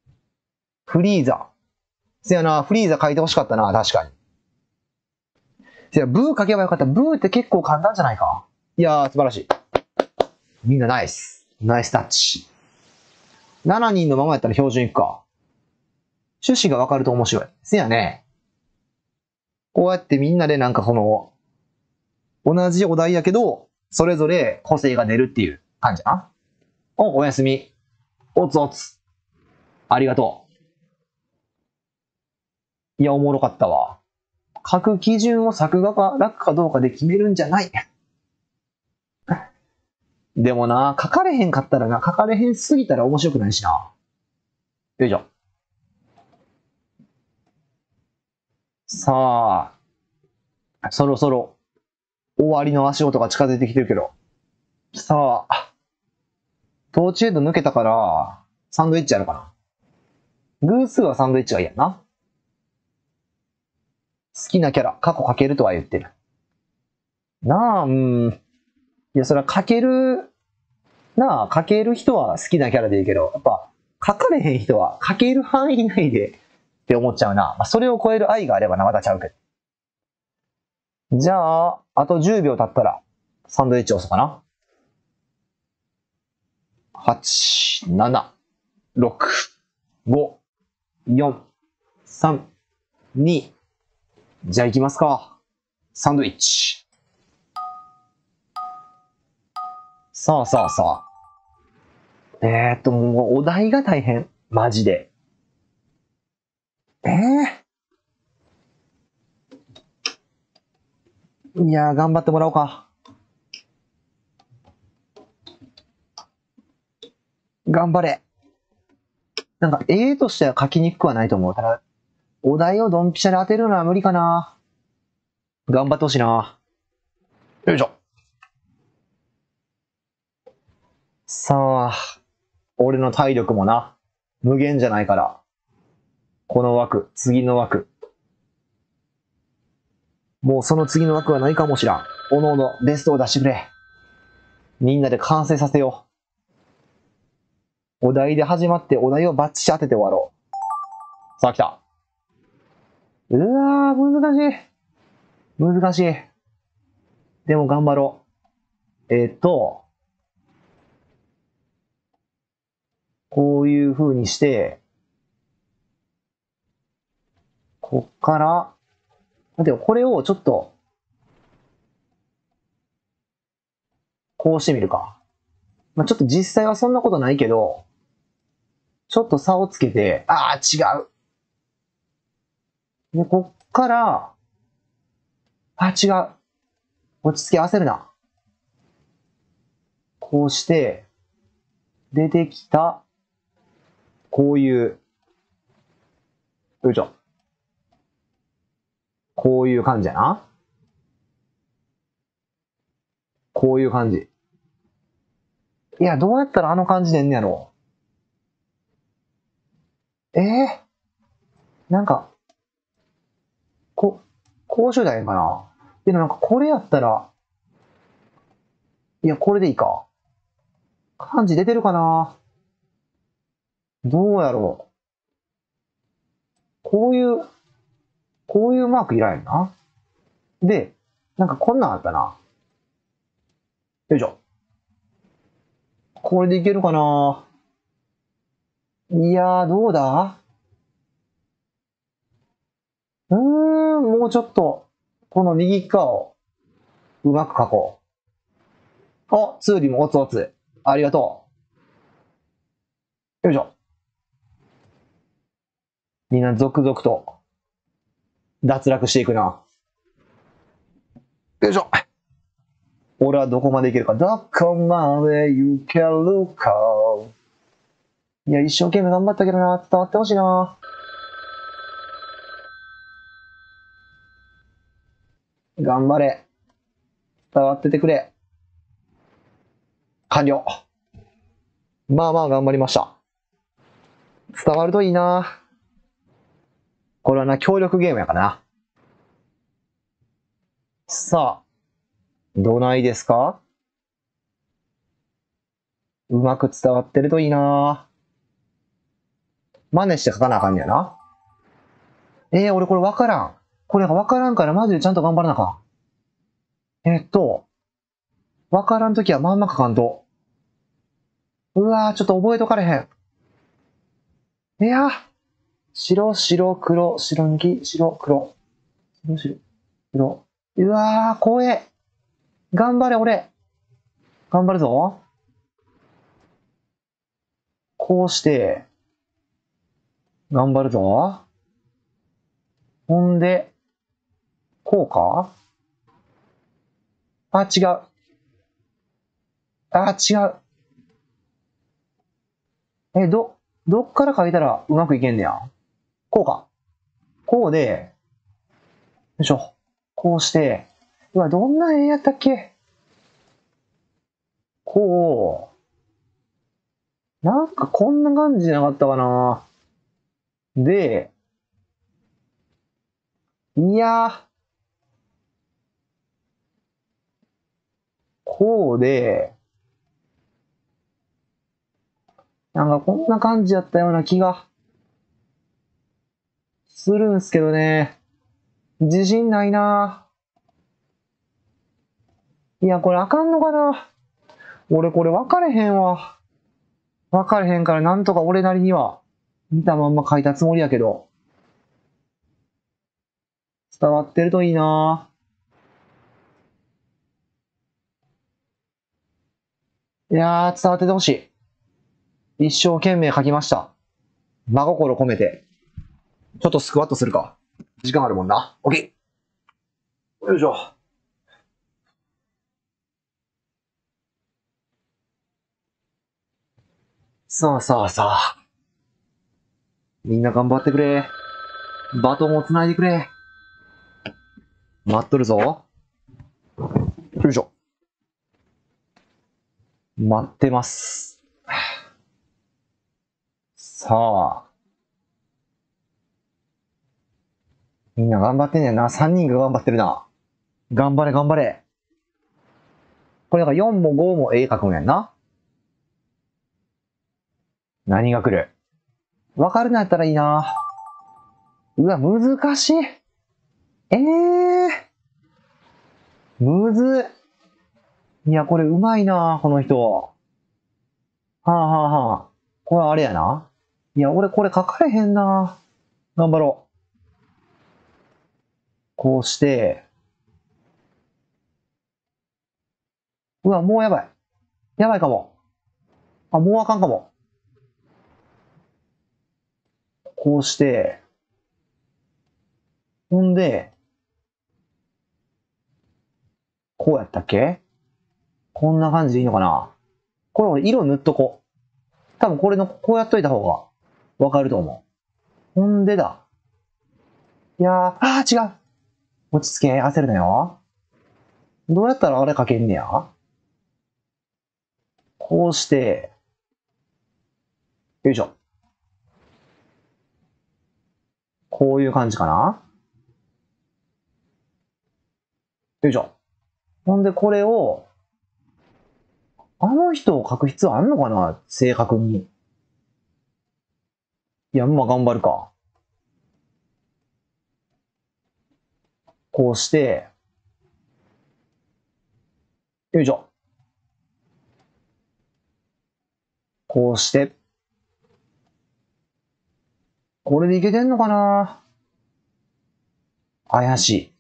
ー。フリーザ。せやな、フリーザ書いてほしかったな、確かに。せや、ブー書けばよかった。ブーって結構簡単じゃないか。いやー、素晴らしい。みんなナイス。ナイスタッチ。7人のままやったら標準いくか。趣旨がわかると面白い。せやね。こうやってみんなでなんかこの、同じお題やけど、それぞれ個性が出るっていう感じな。お、おやすみ。おつおつ。ありがとう。いや、おもろかったわ。書く基準を作画か楽かどうかで決めるんじゃない。でもな、書かれへんかったらな、書かれへんすぎたら面白くないしな。よいしょ。さあ、そろそろ終わりの足音が近づいてきてるけど。さあ、トーチヘッド抜けたから、サンドイッチやるかな。偶数はサンドイッチがいいやな。好きなキャラ、過去かけるとは言ってる。なあ、うん。いや、それはかける、なあ、かける人は好きなキャラでいいけど、やっぱ、書かれへん人は書ける範囲内でって思っちゃうな。まあ、それを超える愛があればな、またちゃうけど。じゃあ、あと10秒経ったら、サンドイッチ押そうかな。8、7、6、5、4、3、2、じゃあ行きますか。サンドイッチ。さあさあさあ。えー、っと、もうお題が大変。マジで。ええいやー、頑張ってもらおうか。頑張れ。なんか、絵としては書きにくくはないと思う。ただ、お題をドンピシャで当てるのは無理かな。頑張ってほしいな。よいしょ。さあ、俺の体力もな、無限じゃないから。この枠、次の枠。もうその次の枠はないかもしらん。おのおのベストを出してくれ。みんなで完成させよう。お題で始まってお題をバッチシ当てて終わろう。さあ来た。うわー、難しい。難しい。でも頑張ろう。えーっと、こういう風にして、こっから、でもこれをちょっと、こうしてみるか。まあ、ちょっと実際はそんなことないけど、ちょっと差をつけて、ああ、違う。で、こっから、あ、違う。落ち着け焦るな。こうして、出てきた、こういう、よいしょ。こういう感じやな。こういう感じ。いや、どうやったらあの感じでんねやろ。ええなんか、こ、こうしといたらええんかな。でもなんかこれやったら、いや、これでいいか。漢字出てるかなどうやろう。こういう、こういうマークいらんやんな。で、なんかこんなんあったな。よいしょ。これでいけるかないやー、どうだ？うーん、もうちょっと、この右側を、うまく書こう。お、ツーリもおつおつ。ありがとう。よいしょ。みんな続々と、脱落していくな。よいしょ。俺はどこまでいけるか。どこまで行けるか。いや、一生懸命頑張ったけどな。伝わってほしいな。頑張れ。伝わっててくれ。完了。まあまあ頑張りました。伝わるといいな。これはな、協力ゲームやからな。さあ、どないですか？うまく伝わってるといいな真似して書かなあかんやな。えー、俺これわからん。これがわからんからマジでちゃんと頑張らなあかん。えーっと、わからんときはまんま書かんと。うわー、ちょっと覚えとかれへん。いや白、白、黒、白抜き、白、黒。白、白、黒。うわー、怖え。頑張れ、俺。頑張るぞ。こうして、頑張るぞ。ほんで、こうか？あ、違う。あ、違う。え、ど、どっから書いたらうまくいけんねや？こうか。こうで、よいしょ。こうして、うわ、どんな絵やったっけ？こう、なんかこんな感じじゃなかったかな。で、いや、こうで、なんかこんな感じやったような気がするんすけどね。自信ないな。いや、これあかんのかな俺これ分かれへんわ。分かれへんからなんとか俺なりには見たまんま書いたつもりやけど。伝わってるといいなぁ。いやー、伝わっててほしい。一生懸命書きました。真心込めて。ちょっとスクワットするか。時間あるもんな。オッケー。よいしょ。さあさあさあ。みんな頑張ってくれ。バトンを繋いでくれ。待っとるぞ。よいしょ。待ってます。さあ。みんな頑張ってんねんな。3人が頑張ってるな。頑張れ頑張れ。これだから4も5も絵描くんやんな。何が来る？わかるのやったらいいな。うわ、難しい。ええー。むずいや、これうまいな、この人。はあはあはあ。これあれやな。いや、俺これ書かれへんな。頑張ろう。こうして。うわ、もうやばい。やばいかも。あ、もうあかんかも。こうして。ほんで、こうやったっけ？こんな感じでいいのかな？これ俺色塗っとこう。多分これの、こうやっといた方がわかると思う。ほんでだ。いやー、あー違う。落ち着け、焦るなよ。どうやったらあれ描けんねや？こうして、よいしょ。こういう感じかな？よいしょ。ほんで、これを、あの人を書く必要あんのかな？正確に。いや、まあ頑張るか。こうして、よいしょ。こうして。これでいけてんのかな？怪しい。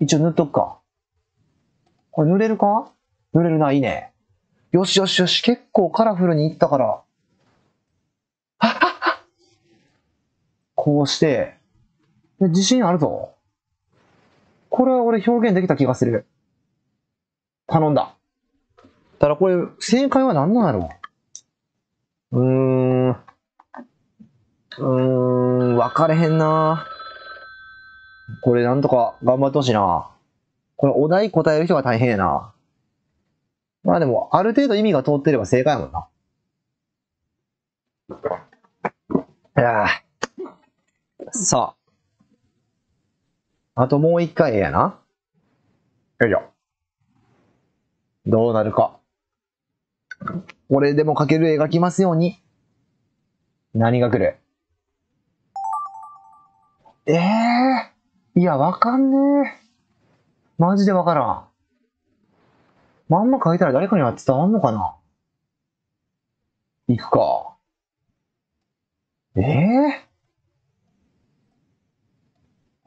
一応塗っとくか。これ塗れるか？塗れるな、いいね。よしよしよし、結構カラフルにいったから。こうして、自信あるぞ。これは俺表現できた気がする。頼んだ。ただこれ、正解は何なんやろう？ーん。うーん、分かれへんな。これなんとか頑張ってほしいな。これお題答える人が大変やな。まあでも、ある程度意味が通ってれば正解やもんな。いやさあ。あともう一回やな。よいしょ。どうなるか。これでも描ける絵描きますように。何が来る？ええー、いや、わかんねえ。マジでわからん。まんま書いたら誰かには伝わんのかな？行くか。ええ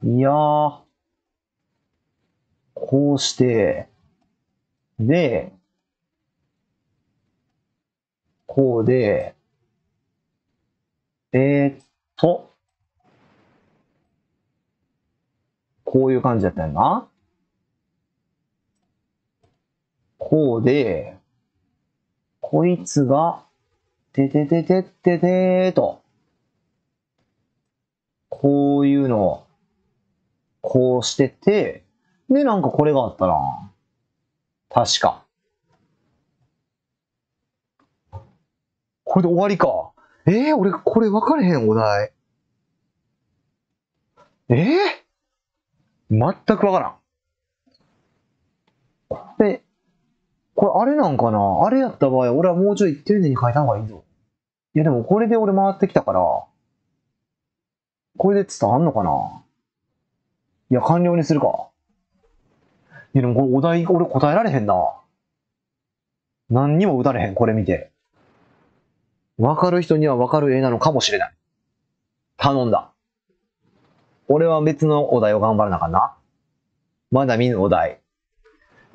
いやー。こうして、で、こうで、えー、っと、こういう感じだったよな。こうで、こいつが、ててててててーと、こういうのを、こうしてて、で、なんかこれがあったな。確か。これで終わりか。えー、俺、これ分かれへん、お題。えー、全く分からん。で、これあれなんかな？あれやった場合、俺はもうちょい丁寧に書いた方がいいぞ。いやでもこれで俺回ってきたから、これで伝わんのかな？いや、完了にするか。いやでもこれお題、俺答えられへんな。何にも打たれへん、これ見て。わかる人にはわかる絵なのかもしれない。頼んだ。俺は別のお題を頑張らなあかんな。まだ見ぬお題。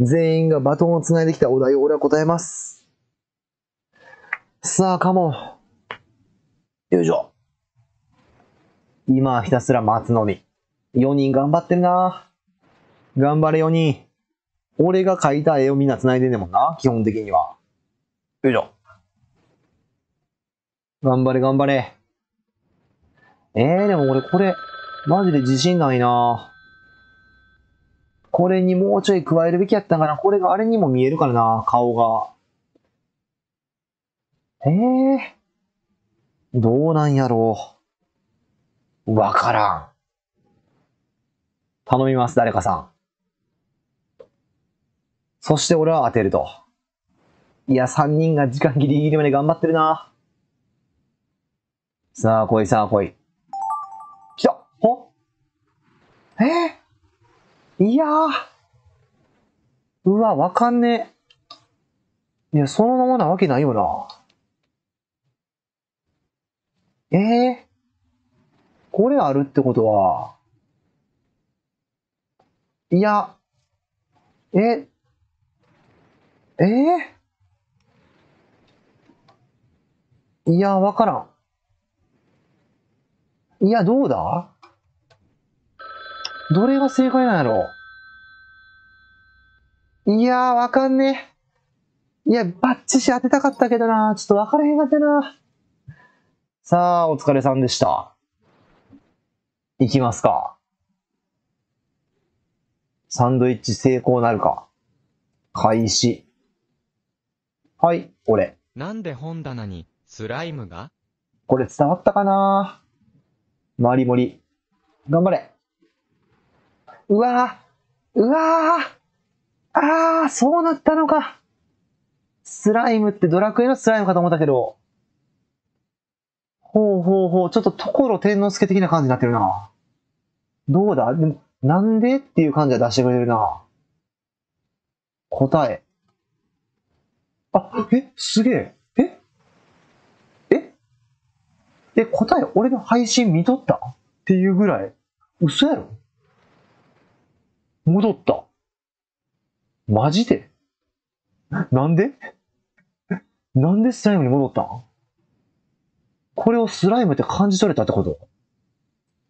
全員がバトンを繋いできたお題を俺は答えます。さあ、カモン。よいしょ。今はひたすら待つのみ。4人頑張ってるな。頑張れ4人。俺が描いた絵をみんな繋いでんねんもんな、基本的には。よいしょ。頑張れ頑張れ。えー、でも俺これ、マジで自信ないな。これにもうちょい加えるべきやったんかな。これがあれにも見えるからな、顔が。ええー、どうなんやろう。わからん。頼みます、誰かさん。そして俺は当てると。いや、3人が時間ギリギリまで頑張ってるな。さあ、来い、さあ、来い。来たおえ？ー、いやー。うわ、わかんねえ。いや、そのままなわけないよな。ええー、これあるってことは、いや、え、えー、いや、わからん。いや、どうだ？どれが正解なんやろ？いやー、わかんねえ。いや、バッチシ当てたかったけどな。ちょっとわからへんかったな。さあ、お疲れさんでした。いきますか。サンドイッチ成功なるか。開始。はい、俺。なんで本棚にスライムが？これ伝わったかな？マリモリ。頑張れ。うわーうわーあー、そうなったのか。スライムってドラクエのスライムかと思ったけど。ほうほうほう、ちょっと所天之助的な感じになってるな。どうだ？でも、なんでっていう感じは出してくれるな。答え。あ、え、すげえ。え？え？え、答え、俺の配信見とった？っていうぐらい。嘘やろ？戻った。マジで？なんで？なんでスライムに戻ったこれをスライムって感じ取れたってこと？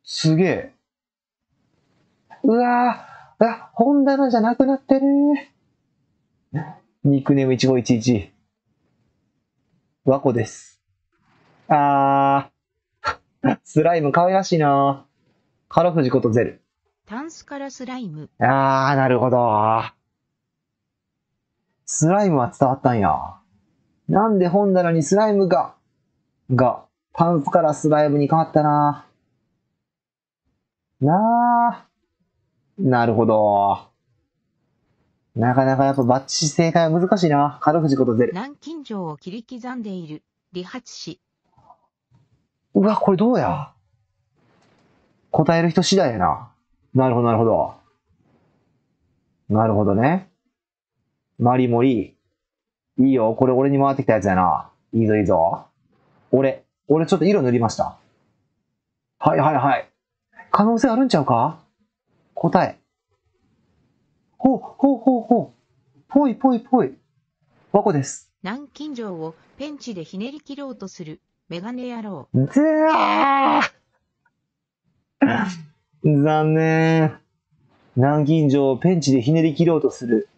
すげえ。うわぁ、あ、本棚じゃなくなってるニックネーム1511。和子です。あー、スライム可愛らしいなカラフジことゼル。タンスからスライム。あー、なるほど。スライムは伝わったんや。なんで本棚にスライムが、が、タンスからスライムに変わったな。なー。なるほど。なかなかやっぱバッチシ正解は難しいな。カルフジことゼル。南京錠を切り刻んでいる。理髪師。うわ、これどうや？答える人次第やな。なるほど、なるほど。なるほどね。マリモリ。いいよ、これ俺に回ってきたやつやな。いいぞ、いいぞ。俺、俺ちょっと色塗りました。はいはいはい。可能性あるんちゃうか？答え。ほう、ほうほうほう。ぽいぽいぽい。和子です。南京錠をペンチでひねり切ろうとする。メガネ野郎。ずわー残念。南京錠をペンチでひねり切ろうとする。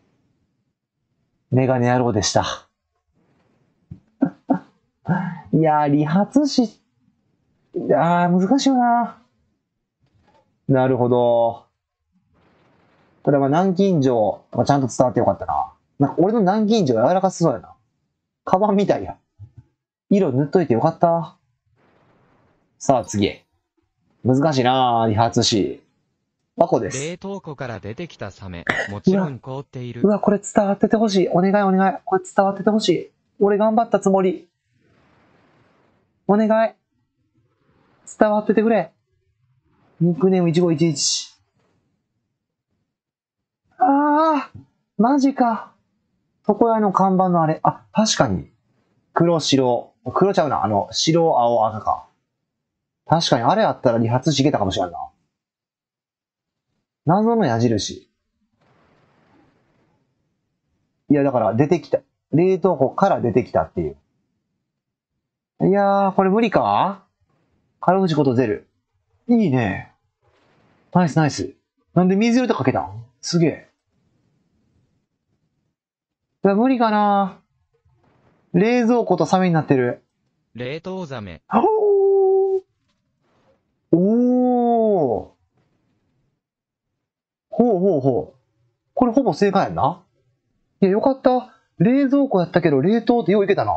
メガネ野郎でした。いやー、理髪師。いやー、難しいよな。なるほど。ただまあ南京錠がちゃんと伝わってよかったな。なんか俺の南京錠柔らかそうやな。カバンみたいや。色塗っといてよかった。さあ次。難しいなぁ、理髪師。和子です。冷凍庫から出てきたサメ、もちろん凍っているう。わ、これ伝わっててほしい。お願いお願い。これ伝わっててほしい。俺頑張ったつもり。お願い。伝わっててくれ。ニックネーム1511。マジか。床屋の看板のあれ。あ、確かに。黒、白。黒ちゃうな。あの、白、青、赤か。確かに、あれあったら理髪師いけたかもしれんな。謎の矢印。いや、だから出てきた。冷凍庫から出てきたっていう。いやー、これ無理か？カルフジことゼル。いいね。ナイスナイス。なんで水色とかけたん？すげえ。いや、無理かな冷蔵庫とサメになってる。冷凍ザメ、ほーおー。ほうほうほう。これほぼ正解やんな。いや、よかった。冷蔵庫やったけど、冷凍ってよういけたな。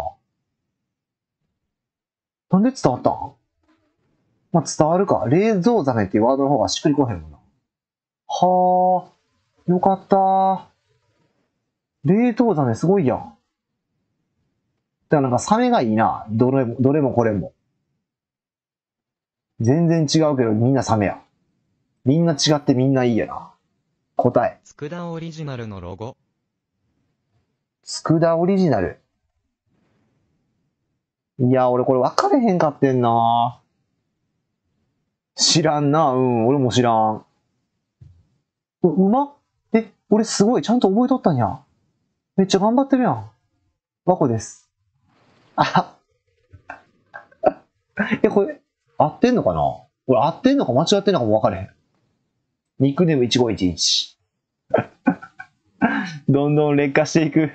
なんで伝わったん？まあ、伝わるか。冷蔵ザメっていうワードの方がしっくりこへんもんな。はあ。よかった。冷凍ザメすごいやん。だからなんかサメがいいな。どれも、どれもこれも。全然違うけどみんなサメや。みんな違ってみんないいやな。答え。佃オリジナルのロゴ。佃オリジナル。いや、俺これ分かれへんかってんな。知らんな。うん、俺も知らん。う、うまえ、俺すごい、ちゃんと覚えとったんや。めっちゃ頑張ってるやん。和子です。あ え、これ、合ってんのかな？これ合ってんのか間違ってんのかも分かれへん。ニックネーム1511。どんどん劣化していく。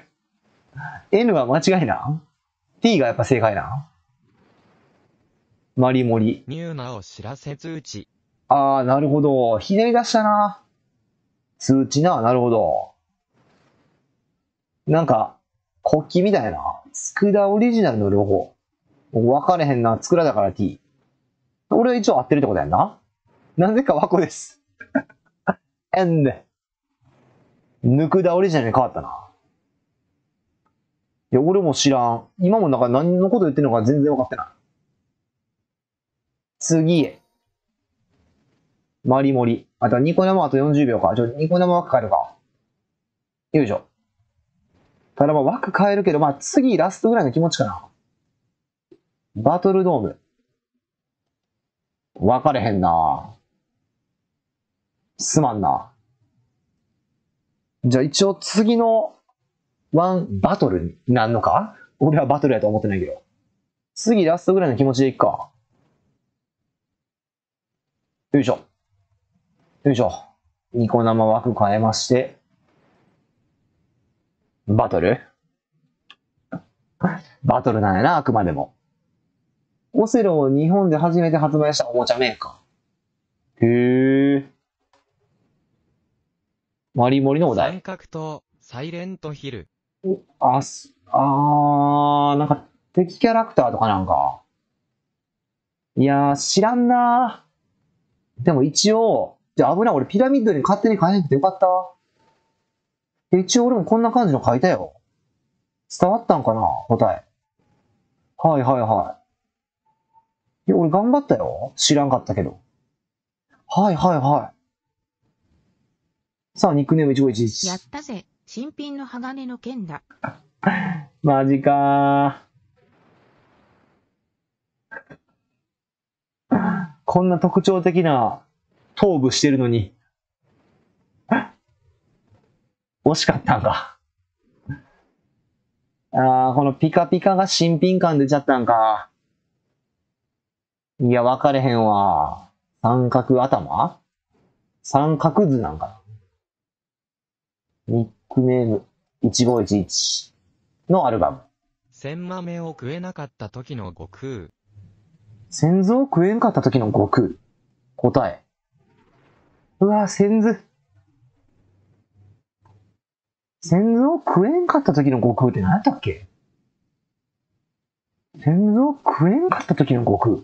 N は間違いな ?T がやっぱ正解なマリモリ。ニューナを知らせ通知。あー、なるほど。ひねり出したな。通知な、なるほど。なんか、国旗みたいな。スクダオリジナルのロゴ。分かれへんな。作らだから T。俺は一応合ってるってことやんな。なぜか和子です。えんで。抜くだオリジナルに変わったな。いや、俺も知らん。今もなんか何のこと言ってるのか全然分かってない。次へ。マリモリ。あとニコ生あと40秒か。ちょ、ニコ生枠変えるか。よいしょ。ただまあ枠変えるけど、まあ次ラストぐらいの気持ちかな。バトルドーム。分かれへんなすまんな。じゃあ一応次のワンバトルになんのか？俺はバトルやと思ってないけど。次ラストぐらいの気持ちでいっか。よいしょ。よいしょ。ニコ生枠変えまして。バトル？バトルなんやな、あくまでも。オセロを日本で初めて発売したおもちゃメーカー。へえ。マリモリのお題三。角島、サイレントヒル。あ、す、あー、なんか敵キャラクターとかなんか。いやー、知らんなー。でも一応、じゃあ危ない、俺ピラミッドに勝手に変えなくてよかった。一応俺もこんな感じの書いたよ。伝わったんかな答え。はいはいはい。いや、俺頑張ったよ。知らんかったけど。はいはいはい。さあ、ニックネーム1511。やったぜ。新品の鋼の剣だ。マジかー。こんな特徴的な頭部してるのに。惜しかったんか。あー、このピカピカが新品感出ちゃったんか。いや、分かれへんわ。三角頭？三角図なんかな？ニックネーム1511。のアルバム。千豆を食えなかった時の悟空。先祖を食えんかった時の悟空。答え。うわ、先祖。先祖を食えんかった時の悟空って何やったっけ？先祖を食えんかった時の悟空。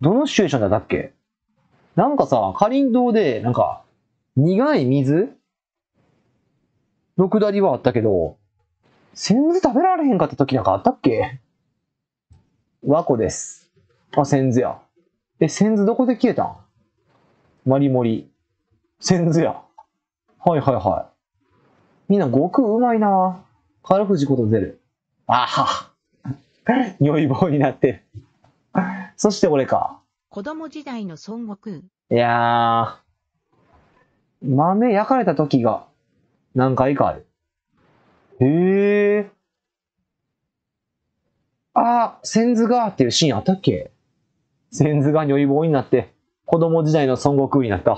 どのシチュエーションだったっけ？なんかさ、かりん堂で、なんか、苦い水？のくだりはあったけど、先祖食べられへんかった時なんかあったっけ？和子です。あ、センズや。え、センズどこで消えたん？マリモリ。センズや。はいはいはい。みんな悟空うまいなカルフジことゼル。あは。如意棒になってる。そして俺か。子供時代の孫悟空。いやー。豆焼かれた時が何回かある。へえ。あー、センズがーっていうシーンあったっけ？センズが如意棒になって、子供時代の孫悟空になった。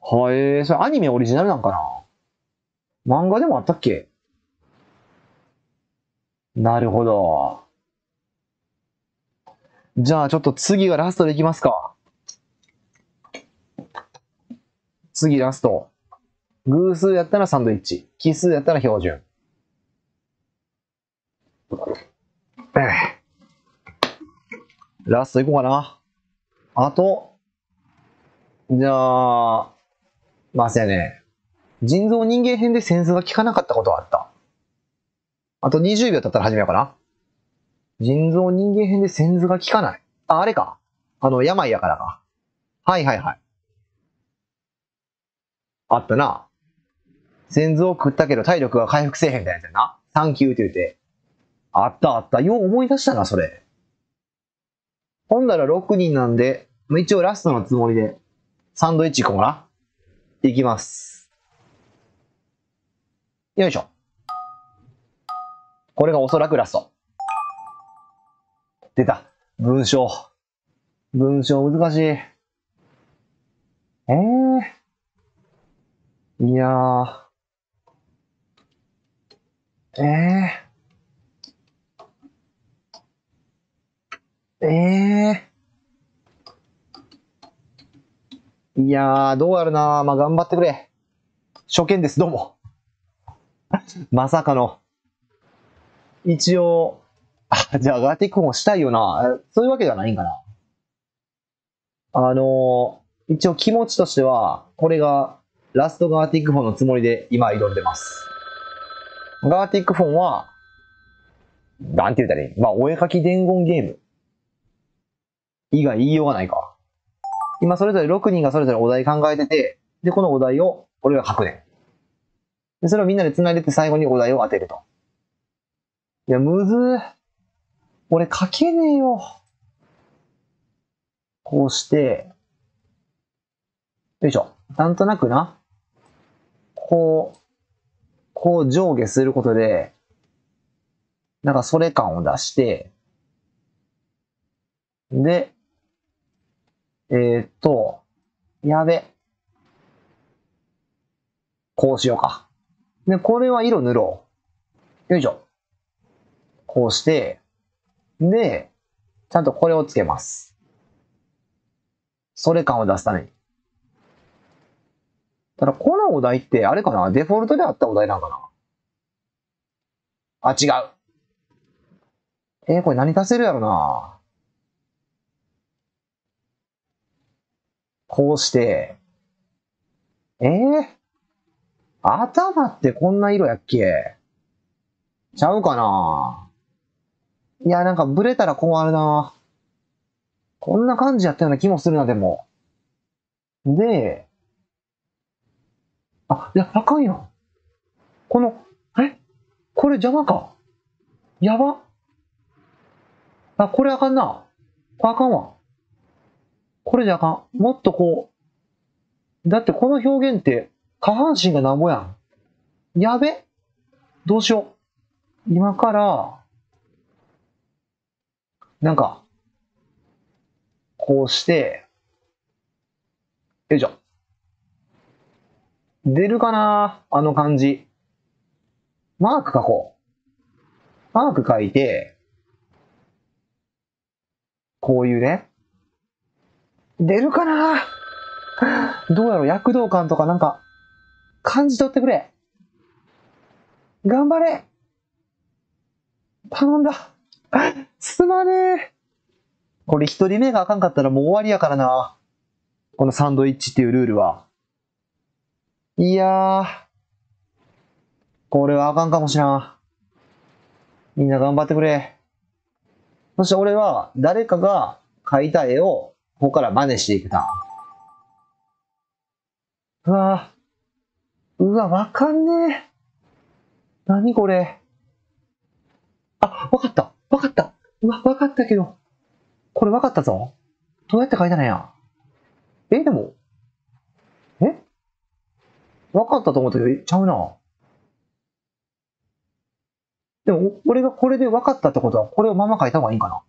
はえー、それアニメオリジナルなんかな？漫画でもあったっけ？なるほど。じゃあちょっと次がラストでいきますか。次ラスト。偶数やったらサンドイッチ。奇数やったら標準。ラストいこうかな。あと、じゃあ、まあ、せやね。人造人間編でセンスが効かなかったことはあった。あと20秒経ったら始めようかな。人造人間編でセンスが効かない。あ、あれか。あの、病やからか。はいはいはい。あったな。先祖を食ったけど体力が回復せえへんみたいなやつやな。サンキューって言って。あったあった。よう思い出したな、それ。ほんなら6人なんで、一応ラストのつもりで、サンドイッチ行こうかな。いきます。よいしょ。これがおそらくラスト。出た。文章。文章難しい。ええいやー。ええええいやー、どうやるなまあ、頑張ってくれ。初見です、どうも。まさかの。一応、あ、じゃあガーティックもしたいよな。そういうわけではないんかな。あのー一応気持ちとしては、これがラストガーティックフォンのつもりで今挑んでます。ガーティックフォンは、なんて言ったらいい？まあ、お絵描き伝言ゲーム。以外言いようがないか。今それぞれ6人がそれぞれお題考えてて、で、このお題を俺が書くねん。で、それをみんなで繋いでて最後にお題を当てると。いや、むずー。俺書けねえよ。こうして、よいしょ。なんとなくな、こう、こう上下することで、なんかそれ感を出して、で、えーっと、やべ。こうしようか。で、これは色塗ろう。よいしょ。こうして、で、ちゃんとこれをつけます。それ感を出すために。ただ、このお題って、あれかな？デフォルトであったお題なんかな？あ、違う。えーこれ何足せるやろな？こうして、えー、頭ってこんな色やっけ？ちゃうかな？いや、なんかブレたら困るなこんな感じやったような気もするな、でも。で、あ、いや、あかんやん。この、え？これ邪魔か？やば。あ、これあかんな。あかんわ。これじゃあかん。もっとこう。だってこの表現って下半身がなんぼやん。やべ。どうしよう。今から、なんか、こうして、よいしょ。出るかなあの感じ。マーク書こう。マーク書いて、こういうね。出るかなどうやろう躍動感とかなんか、感じ取ってくれ。頑張れ頼んだ。すまねえ。これ一人目があかんかったらもう終わりやからな。このサンドイッチっていうルールは。いやー。これはあかんかもしらん。みんな頑張ってくれ。そして俺は誰かが描いた絵をここから真似していくターン。うわぁ。うわ、わかんねえ。何これ。あ、わかった。わかった。うわ、わかったけど。これわかったぞ。どうやって書いたのや。え、でも。え？わかったと思ったけど、ちゃうな。でも、俺がこれで分かったってことは、これをまま書いた方がいいんかな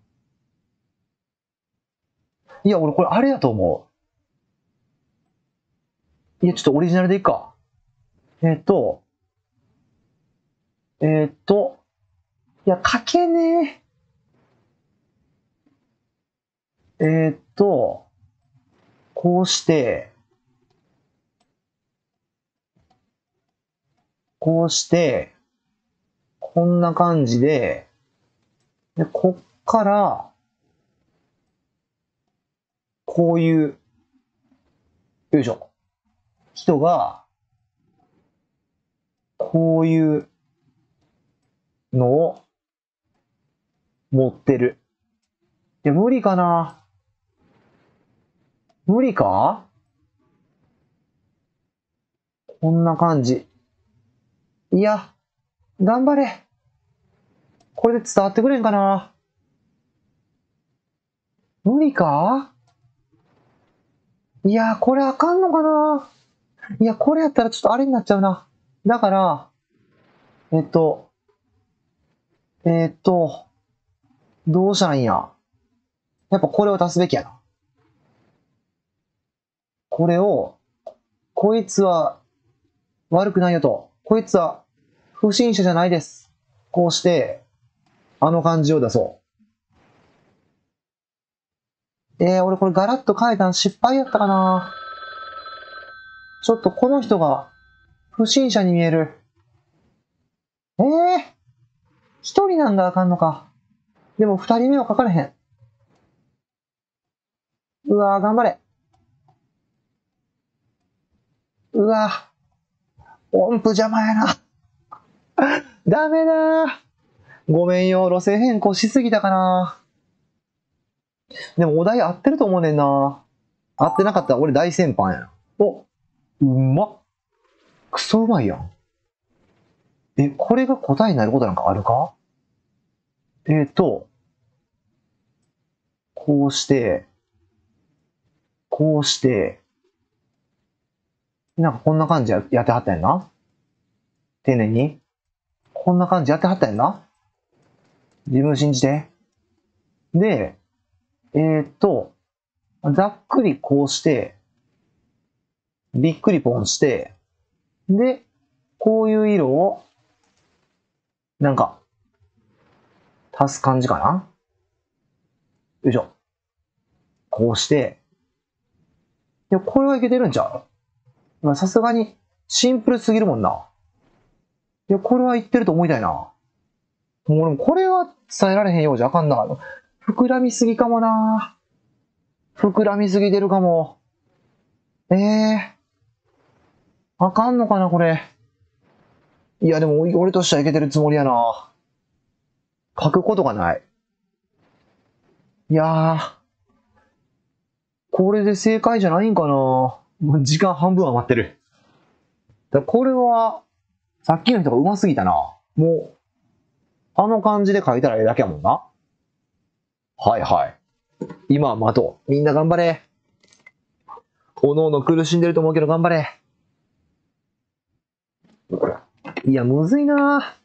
いや、俺これあれやと思う。いや、ちょっとオリジナルでいいか。えっ、と、えっ、と、いや、書けねえ。えっ、と、こうして、こうして、こんな感じで、で、こっから、こういう、よいしょ。人が、こういうのを持ってる。いや、無理かな？無理か？こんな感じ。いや、頑張れ。これで伝わってくれんかな？無理か？いや、これあかんのかな？いや、これやったらちょっとあれになっちゃうな。だから、えっと、えっと、どうしたらいいんや。やっぱこれを足すべきやな。これを、こいつは悪くないよと。こいつは不審者じゃないです。こうして、あの感じを出そう。えー、俺これガラッと変えたん失敗やったかなちょっとこの人が不審者に見える。えー、一人なんだあかんのか。でも二人目は書かれへん。うわぁ頑張れ。うわぁ音符邪魔やな。ダメだごめんよ、路線変更しすぎたかな。でもお題合ってると思うねんな。合ってなかったら俺大先輩やな。お、うまっ。クソうまいやん。え、これが答えになることなんかあるか？えーと、こうして、こうして、なんかこんな感じやってはったやんな？丁寧に？こんな感じやってはったやんな？自分信じて。で、えーっと、ざっくりこうして、びっくりポンして、で、こういう色を、なんか、足す感じかな？よいしょ。こうして、いや、これはいけてるんちゃう？まさすがにシンプルすぎるもんな。いや、これはいってると思いたいな。もう俺もこれは伝えられへんようじゃあかんな。膨らみすぎかもな。膨らみすぎてるかも。ええあかんのかな、これ。いや、でも俺としてはいけてるつもりやな。書くことがない。いやー。これで正解じゃないんかな。もう時間半分余ってる。だこれは、さっきの人が上手すぎたな。もう、あの感じで書いたらええだけやもんな。はいはい。今は待とう。みんな頑張れ。おのおの苦しんでると思うけど頑張れ。いや、むずいな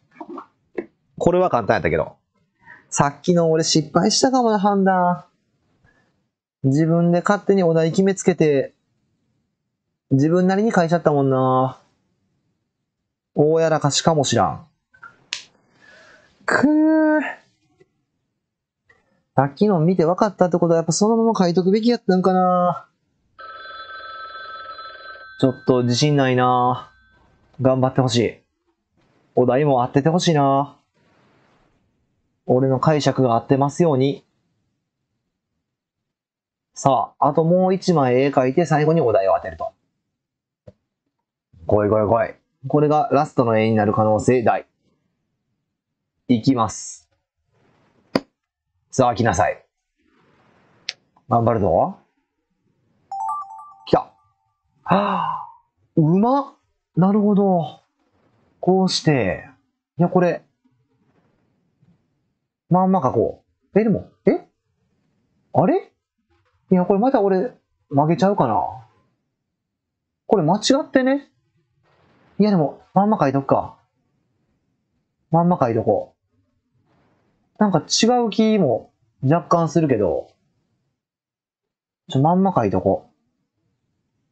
これは簡単やったけど。さっきの俺失敗したかもな、判断。自分で勝手にお題決めつけて、自分なりに書いちゃったもんな。大やらかしかもしらん。くー。さっきの見て分かったってことはやっぱそのまま書いとくべきやったんかな。ちょっと自信ないな。頑張ってほしい。お題も当ててほしいな。俺の解釈が合ってますように。さあ、あともう一枚絵描いて最後にお題を当てると。来い来い来い。これがラストの絵になる可能性大。いきます。さあ、来なさい。頑張るぞ。来た。はあ、うま。なるほど。こうして、いや、これ、まんま書こう。え、でも、え？あれ？いや、これまた俺、曲げちゃうかな。これ間違ってね？いや、でも、まんま書いとくか。まんま書いとこう。なんか違う気も若干するけど、ちょ、まんま書いとこ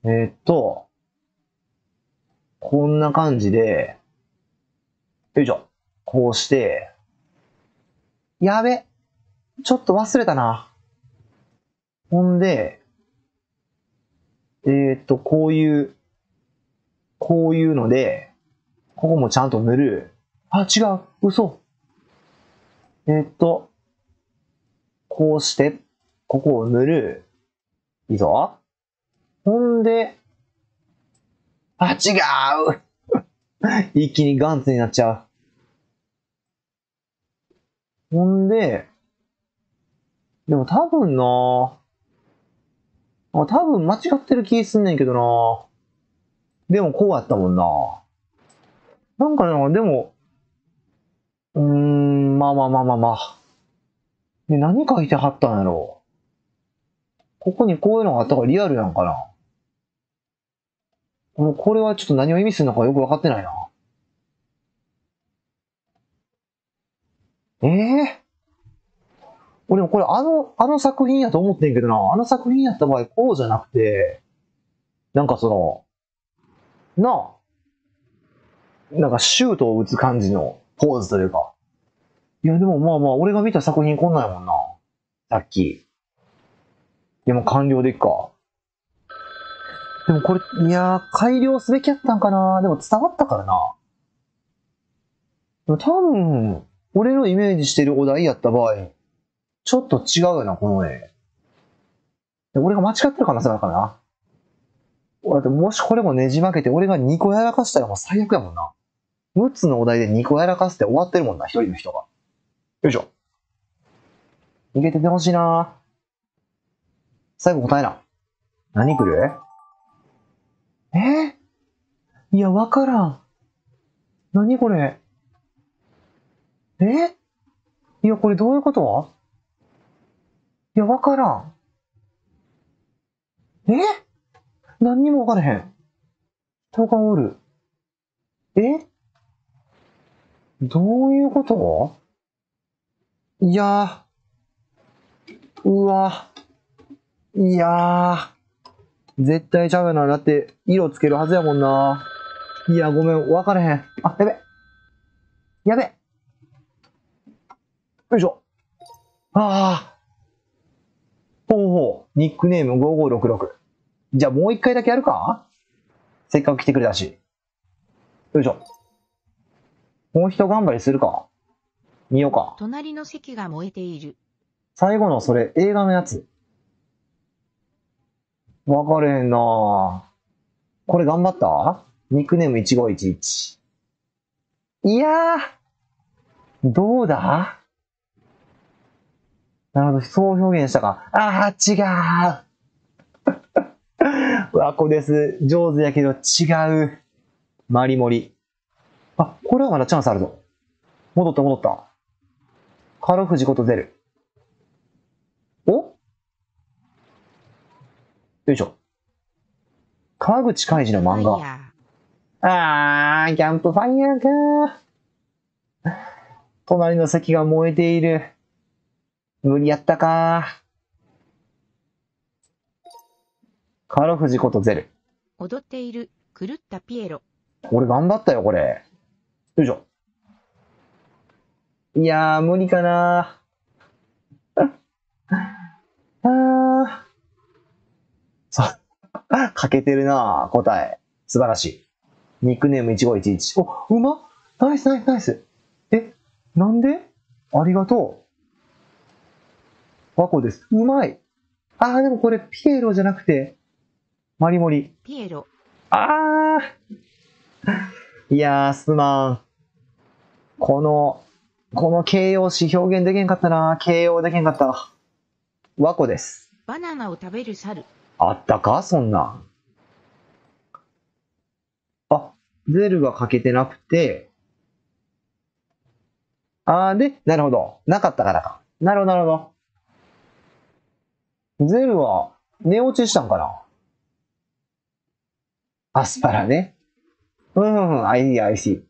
う。えーっと、こんな感じで、よいしょ。こうして、やべ。ちょっと忘れたな。ほんで、えーっと、こういう、こういうので、ここもちゃんと塗る。あ、違う。嘘。えーっと、こうして、ここを塗る。いいぞ。ほんで、あ、違う 一気にガンツになっちゃう。ほんで、でも多分なあ、多分間違ってる気すんねんけどなでもこうやったもんななんかね、でも、うーん、まあまあまあまあまあ。で、何書いてはったんやろここにこういうのがあったからリアルなんかなもうこれはちょっと何を意味するのかよくわかってないな。ええ俺もこれあの、あの作品やと思ってんけどな。あの作品やった場合こうじゃなくて、なんかその、なあ、なんかシュートを打つ感じのポーズというか。いやでもまあまあ俺が見た作品こんなんやもんな。さっき。でも完了でいくか。でもこれ、いやー、改良すべきやったんかなでも伝わったからな。でも多分、俺のイメージしてるお題やった場合、ちょっと違うよな、この絵。で俺が間違ってる可能性あるからな。だってもしこれもねじ曲げて俺が2個やらかしたらもう最悪やもんな。6つのお題で2個やらかして終わってるもんな、一人の人が。よいしょ。いけててほしいな最後答えな。何来る？え？いや、わからん。何これ？え？いや、これどういうこと？いや、わからん。え？何にもわからへん。人がおる。え？どういうこと？いやー。うわ。いやー。絶対ちゃうよな。だって、色つけるはずやもんな。いや、ごめん、わからへん。あ、やべ。やべ。よいしょ。ああ。ほうほう。ニックネーム5566。じゃあもう一回だけやるか？せっかく来てくれたし。よいしょ。もう一頑張りするか？見ようか。隣の席が燃えている。最後のそれ映画のやつ。わかれへんなこれ頑張った？ニックネーム1511。いやーどうだ？なるほど、そう表現したか。ああ、違う。わこです。上手やけど違う。マリモリ。あ、これはまだチャンスあるぞ。戻った戻った。カロフジこと出る。およいしょ。川口海二の漫画。あー、キャンプファイヤーか隣の席が燃えている。無理やったかカロフジことゼル。ー。踊っている。狂ったピエロ。俺頑張ったよ、これ。よいしょ。いやー、無理かなあー。そう。かけてるな答え。素晴らしい。ニックネーム1511。お、うまナイスナイスナイス。え、なんで？ありがとう。ワコです。うまい。あー、でもこれピエロじゃなくて、マリモリ。ピエロ。あーいやー、すまん。この、この形容詞表現できんかったな。形容できんかった。和子です。バナナを食べる猿。あったか？そんなん。あ、ゼルが書けてなくて、あーで、なるほど。なかったからか。なるほど、なるほど。ゼルは寝落ちしたんかな？アスパラね。うんうんうん、I see, I see.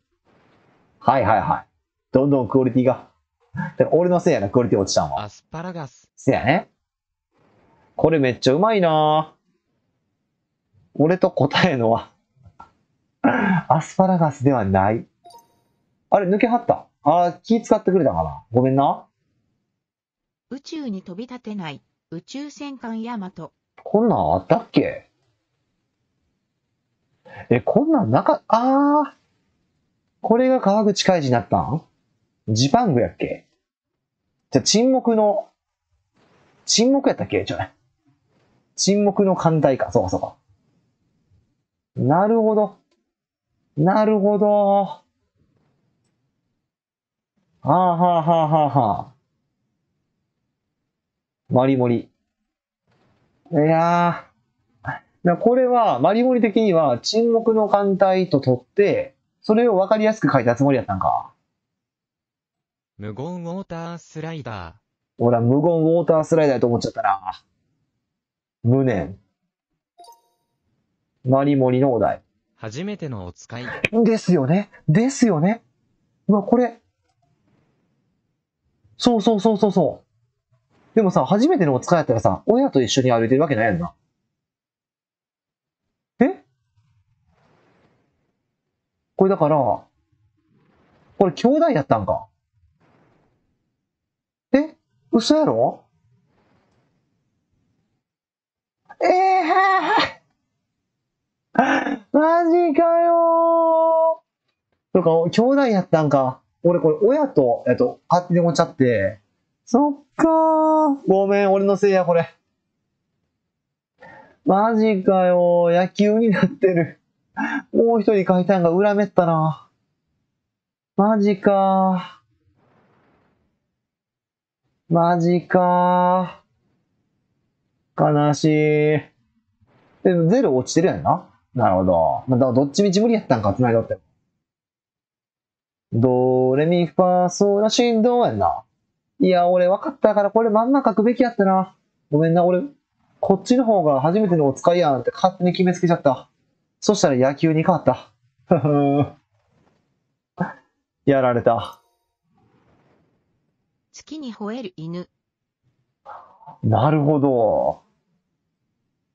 はいはいはい。どんどんクオリティが。で俺のせいやな、クオリティ落ちたんは。アスパラガス。せやね。これめっちゃうまいな俺と答えのは、アスパラガスではない。あれ、抜けはった？あー気使ってくれたかな？ごめんな。宇宙に飛び立てない。宇宙戦艦ヤマト。こんなんあったっけ？え、こんなんなか、あー。これが川口海二になったん？ジパングやっけ？じゃあ沈黙の、沈黙やったっけ？じゃない。沈黙の艦隊か。そうかそうか。なるほど。なるほど。はあはあはあはあはあ。マリモリ。いやー。なこれは、マリモリ的には沈黙の艦隊と取って、それを分かりやすく書いたつもりやったんか。無言ウォータースライダー。俺は無言ウォータースライダーやと思っちゃったな。無念。マリモリのお題。初めてのお使い。ですよね。ですよね。うわ、これ。そうそうそうそうそう。でもさ、初めてのお使いやったらさ、親と一緒に歩いてるわけないやんな。え？これだから、これ兄弟やったんか。え？嘘やろ？ええー、マジかよーとか、兄弟やったんか。俺これ親と、えっと、勝手に思っちゃって。そっかー。ごめん、俺のせいや、これ。マジかよ。野球になってる。もう一人書いたんが裏めったな。マジかー。マジかー。悲しい。でもゼロ落ちてるやんな。なるほど。まあ、だからどっちみち無理やったんか、つないだって。ドレミファソラシンドやんな。いや、俺分かったからこれまんま書くべきやったな。ごめんな、俺、こっちの方が初めてのお使いやんって勝手に決めつけちゃった。そしたら野球に変わった。やられた。月に吠える犬。なるほど。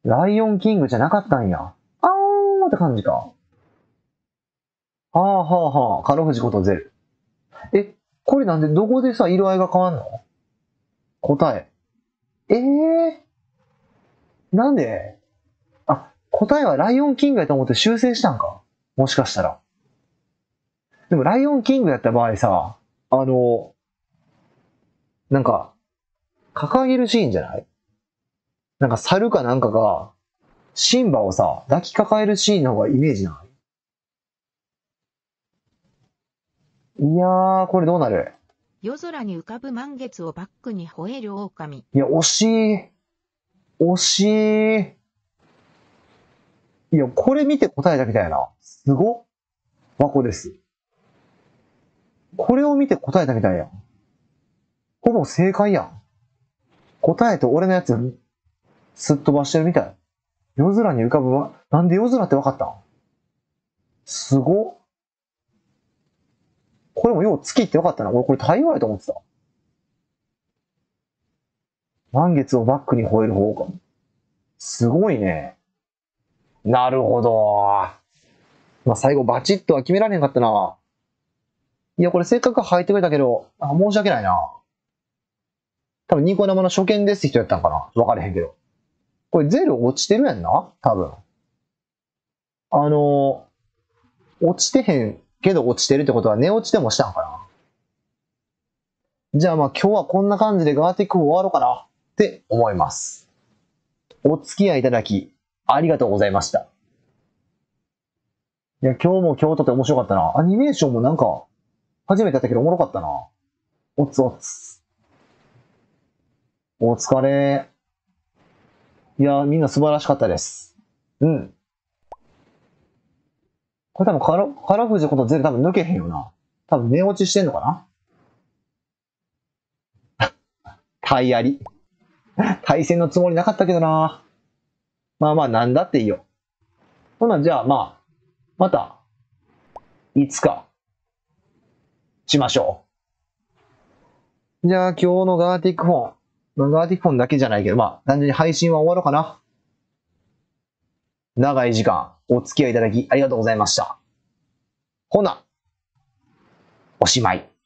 ライオンキングじゃなかったんや。あーんって感じか。はあはあはあ、カロフジことゼル。え、これなんでどこでさ、色合いが変わんの？答え。ええー、なんで？あ、答えはライオンキングやと思って修正したんか？もしかしたら。でもライオンキングやった場合さ、あの、なんか、掲げるシーンじゃない？なんか猿かなんかが、シンバをさ、抱きかかえるシーンの方がイメージない？いやー、これどうなる？夜空に浮かぶ満月をバックに吠える狼。いや、惜しい。惜しい。いや、これ見て答えたみたいな。すごっ。和子です。これを見て答えたみたいやん。ほぼ正解やん。答えと俺のやつ、すっ飛ばしてるみたい。夜空に浮かぶわ、なんで夜空って分かったん？すご。これもよう月って分かったな。俺これ太陽やと思ってた。満月をバックに吠える方か。すごいね。なるほど。まあ、最後バチッとは決められへんかったな。いや、これせっかく入ってくれたけど、あ申し訳ないな。多分ニコ生の初見ですって人やったんかな分かれへんけど。これゼロ落ちてるやんな？多分。あの、落ちてへんけど落ちてるってことは寝落ちでもしたんかな？じゃあまあ今日はこんな感じでガーティック終わろうかな？って思います。お付き合いいただき、ありがとうございました。いや、今日も今日とって面白かったな。アニメーションもなんか、初めてやったけどおもろかったな。おつおつ。お疲れ。いやー、みんな素晴らしかったです。うん。これ多分カラ、カラフジこと全部多分抜けへんよな。多分寝落ちしてんのかな？体あり。対戦のつもりなかったけどな。まあまあ、なんだっていいよ。ほな、じゃあまあ、また、いつか、しましょう。じゃあ今日のガーティックフォン。まあガーティフォンだけじゃないけど、まあ、単純に配信は終わろうかな。長い時間、お付き合いいただきありがとうございました。ほな、おしまい。